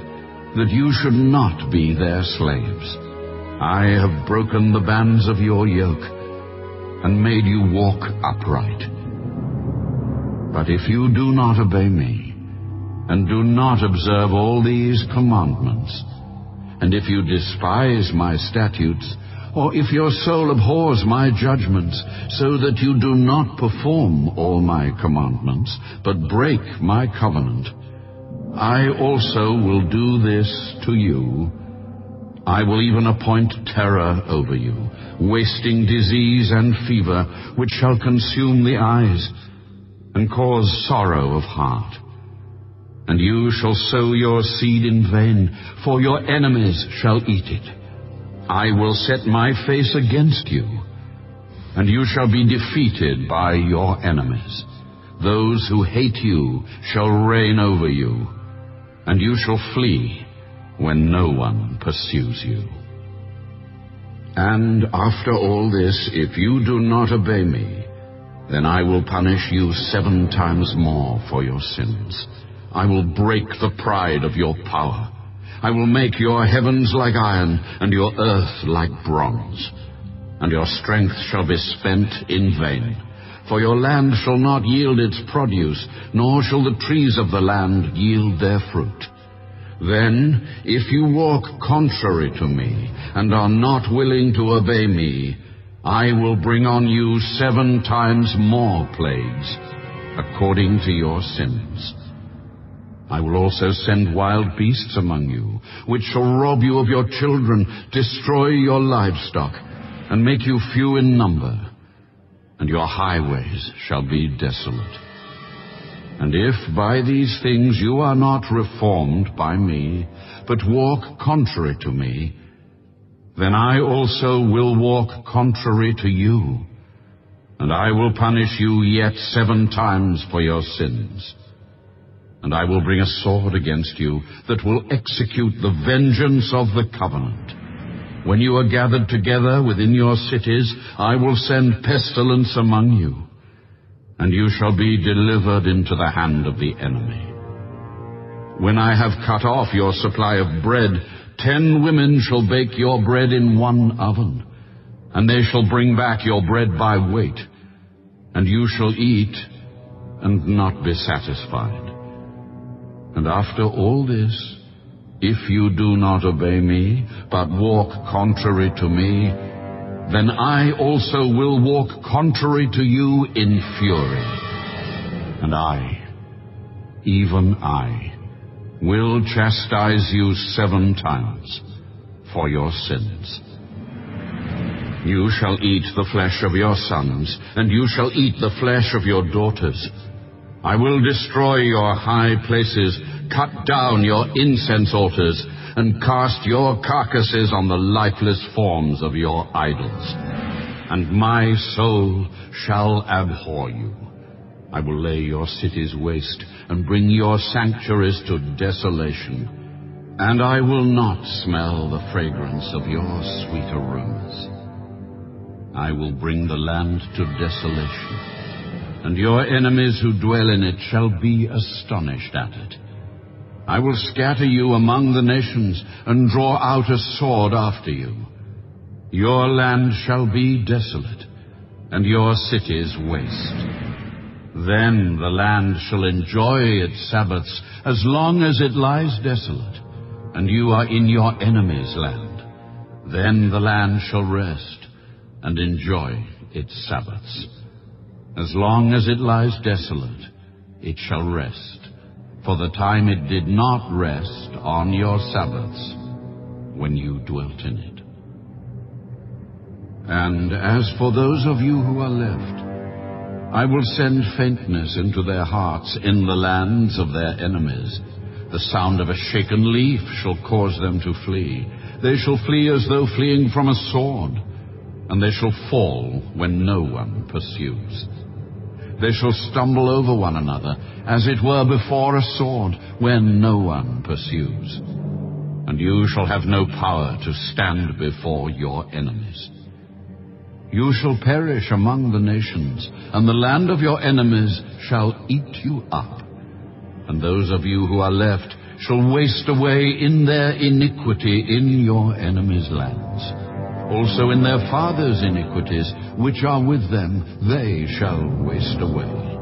that you should not be their slaves. I have broken the bands of your yoke and made you walk upright. But if you do not obey me, and do not observe all these commandments, and if you despise my statutes, or if your soul abhors my judgments, so that you do not perform all my commandments, but break my covenant, I also will do this to you. I will even appoint terror over you, wasting disease and fever, which shall consume the eyes, and cause sorrow of heart. And you shall sow your seed in vain, for your enemies shall eat it. I will set my face against you, and you shall be defeated by your enemies. Those who hate you shall reign over you and you shall flee when no one pursues you. And after all this, if you do not obey me, then I will punish you seven times more for your sins. I will break the pride of your power. I will make your heavens like iron, and your earth like bronze. And your strength shall be spent in vain. For your land shall not yield its produce, nor shall the trees of the land yield their fruit. Then, if you walk contrary to me, and are not willing to obey me, I will bring on you seven times more plagues, according to your sins. I will also send wild beasts among you, which shall rob you of your children, destroy your livestock, and make you few in number and your highways shall be desolate. And if by these things you are not reformed by me, but walk contrary to me, then I also will walk contrary to you, and I will punish you yet seven times for your sins. And I will bring a sword against you that will execute the vengeance of the covenant. When you are gathered together within your cities, I will send pestilence among you, and you shall be delivered into the hand of the enemy. When I have cut off your supply of bread, ten women shall bake your bread in one oven, and they shall bring back your bread by weight, and you shall eat and not be satisfied. And after all this, if you do not obey me, but walk contrary to me, then I also will walk contrary to you in fury. And I, even I, will chastise you seven times for your sins. You shall eat the flesh of your sons, and you shall eat the flesh of your daughters. I will destroy your high places cut down your incense altars and cast your carcasses on the lifeless forms of your idols. And my soul shall abhor you. I will lay your cities waste and bring your sanctuaries to desolation. And I will not smell the fragrance of your sweet aromas. I will bring the land to desolation, and your enemies who dwell in it shall be astonished at it. I will scatter you among the nations, and draw out a sword after you. Your land shall be desolate, and your cities waste. Then the land shall enjoy its Sabbaths as long as it lies desolate, and you are in your enemy's land. Then the land shall rest and enjoy its Sabbaths. As long as it lies desolate, it shall rest, for the time it did not rest on your Sabbaths when you dwelt in it. And as for those of you who are left, I will send faintness into their hearts in the lands of their enemies. The sound of a shaken leaf shall cause them to flee. They shall flee as though fleeing from a sword, and they shall fall when no one pursues. They shall stumble over one another, as it were before a sword, when no one pursues. And you shall have no power to stand before your enemies. You shall perish among the nations, and the land of your enemies shall eat you up. And those of you who are left shall waste away in their iniquity in your enemies' lands. Also in their fathers' iniquities, which are with them, they shall waste away.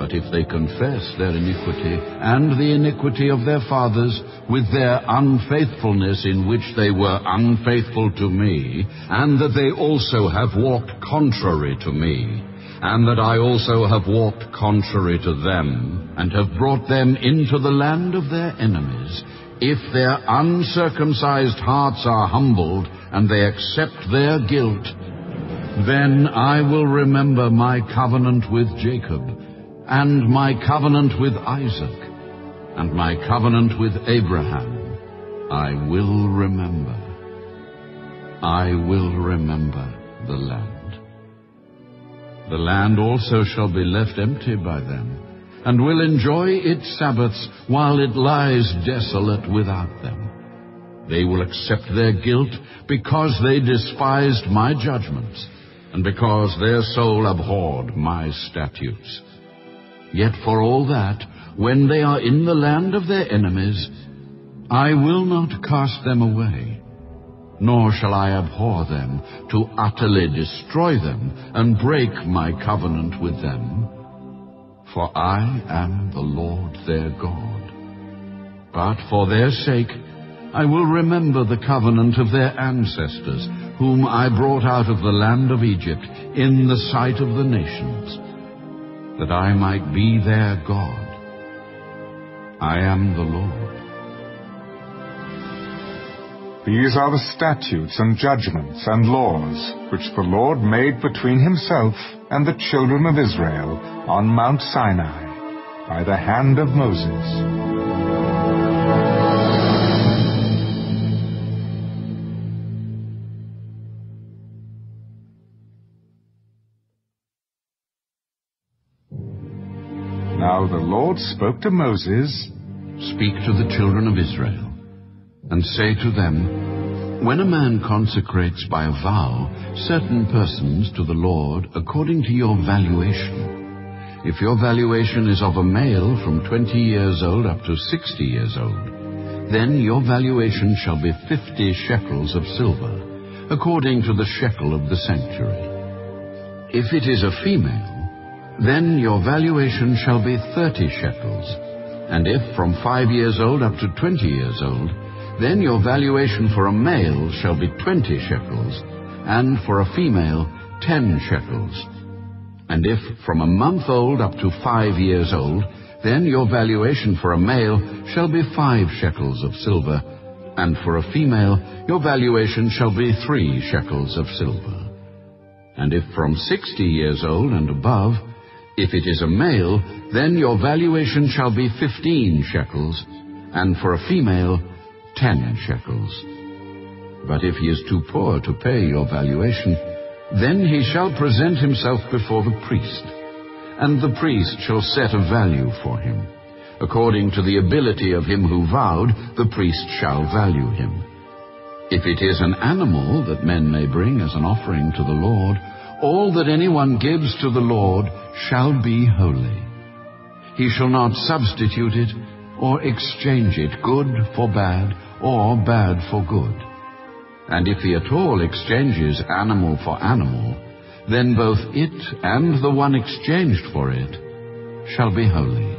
But if they confess their iniquity and the iniquity of their fathers with their unfaithfulness in which they were unfaithful to me, and that they also have walked contrary to me, and that I also have walked contrary to them, and have brought them into the land of their enemies, if their uncircumcised hearts are humbled, and they accept their guilt, then I will remember my covenant with Jacob, and my covenant with Isaac, and my covenant with Abraham, I will remember. I will remember the land. The land also shall be left empty by them, and will enjoy its Sabbaths while it lies desolate without them. They will accept their guilt because they despised my judgments, and because their soul abhorred my statutes. Yet for all that, when they are in the land of their enemies, I will not cast them away, nor shall I abhor them to utterly destroy them and break my covenant with them. For I am the Lord their God. But for their sake I will remember the covenant of their ancestors, whom I brought out of the land of Egypt in the sight of the nations that I might be their God. I am the Lord. These are the statutes and judgments and laws which the Lord made between himself and the children of Israel on Mount Sinai by the hand of Moses. Now the Lord spoke to Moses, Speak to the children of Israel, and say to them, When a man consecrates by a vow certain persons to the Lord according to your valuation, if your valuation is of a male from twenty years old up to sixty years old, then your valuation shall be fifty shekels of silver, according to the shekel of the sanctuary. If it is a female, then your valuation shall be thirty shekels. And if from five years old up to twenty years old, then your valuation for a male shall be twenty shekels, and for a female ten shekels. And if from a month old up to five years old, then your valuation for a male shall be five shekels of silver, and for a female your valuation shall be three shekels of silver. And if from sixty years old and above, if it is a male, then your valuation shall be fifteen shekels, and for a female, ten shekels. But if he is too poor to pay your valuation, then he shall present himself before the priest, and the priest shall set a value for him. According to the ability of him who vowed, the priest shall value him. If it is an animal that men may bring as an offering to the Lord, all that anyone gives to the Lord shall be holy. He shall not substitute it or exchange it, good for bad or bad for good. And if he at all exchanges animal for animal, then both it and the one exchanged for it shall be holy.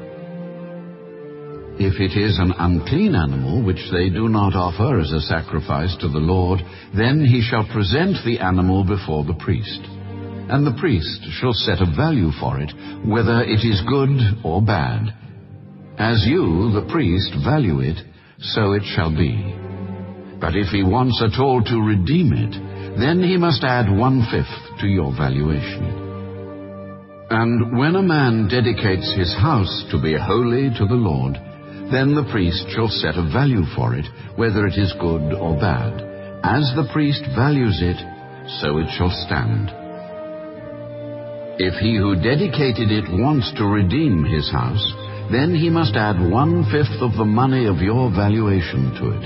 If it is an unclean animal which they do not offer as a sacrifice to the Lord, then he shall present the animal before the priest. And the priest shall set a value for it, whether it is good or bad. As you, the priest, value it, so it shall be. But if he wants at all to redeem it, then he must add one-fifth to your valuation. And when a man dedicates his house to be holy to the Lord, then the priest shall set a value for it, whether it is good or bad. As the priest values it, so it shall stand. If he who dedicated it wants to redeem his house, then he must add one-fifth of the money of your valuation to it,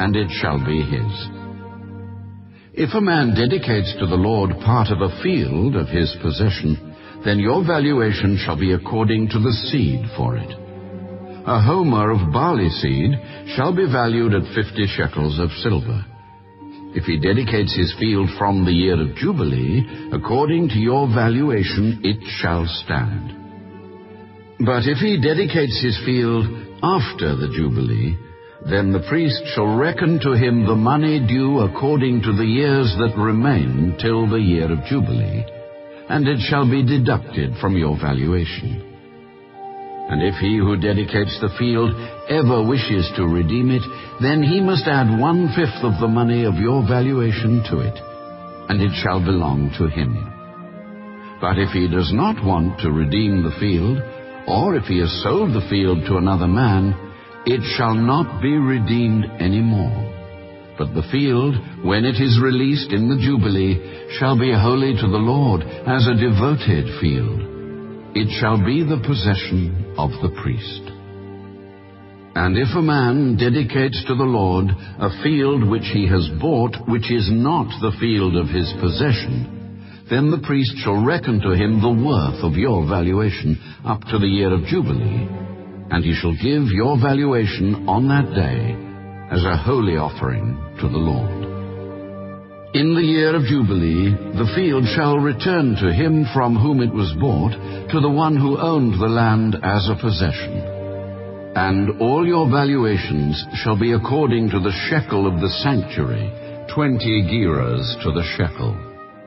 and it shall be his. If a man dedicates to the Lord part of a field of his possession, then your valuation shall be according to the seed for it a homer of barley seed shall be valued at fifty shekels of silver. If he dedicates his field from the year of Jubilee, according to your valuation it shall stand. But if he dedicates his field after the Jubilee, then the priest shall reckon to him the money due according to the years that remain till the year of Jubilee, and it shall be deducted from your valuation. And if he who dedicates the field ever wishes to redeem it, then he must add one-fifth of the money of your valuation to it, and it shall belong to him. But if he does not want to redeem the field, or if he has sold the field to another man, it shall not be redeemed any more. But the field, when it is released in the Jubilee, shall be holy to the Lord as a devoted field it shall be the possession of the priest. And if a man dedicates to the Lord a field which he has bought, which is not the field of his possession, then the priest shall reckon to him the worth of your valuation up to the year of Jubilee, and he shall give your valuation on that day as a holy offering to the Lord. In the year of Jubilee, the field shall return to him from whom it was bought, to the one who owned the land as a possession. And all your valuations shall be according to the shekel of the sanctuary, twenty gerahs to the shekel.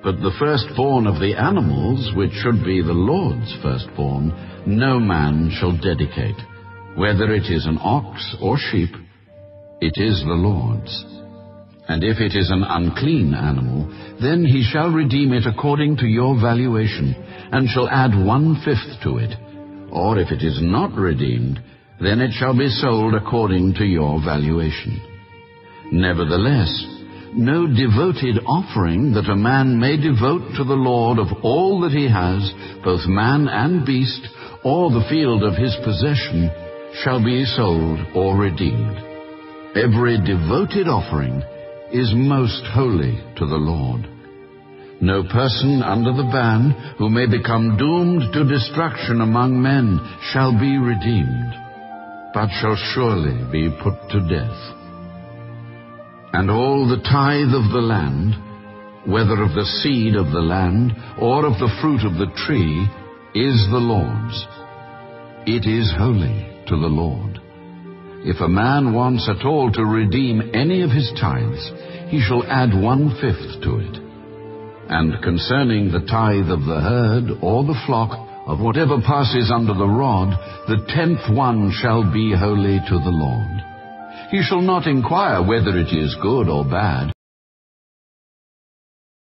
But the firstborn of the animals, which should be the Lord's firstborn, no man shall dedicate. Whether it is an ox or sheep, it is the Lord's. And if it is an unclean animal, then he shall redeem it according to your valuation, and shall add one-fifth to it. Or if it is not redeemed, then it shall be sold according to your valuation. Nevertheless, no devoted offering that a man may devote to the Lord of all that he has, both man and beast, or the field of his possession, shall be sold or redeemed. Every devoted offering is most holy to the Lord. No person under the ban who may become doomed to destruction among men shall be redeemed, but shall surely be put to death. And all the tithe of the land, whether of the seed of the land or of the fruit of the tree, is the Lord's. It is holy to the Lord. If a man wants at all to redeem any of his tithes, he shall add one-fifth to it. And concerning the tithe of the herd or the flock, of whatever passes under the rod, the tenth one shall be holy to the Lord. He shall not inquire whether it is good or bad,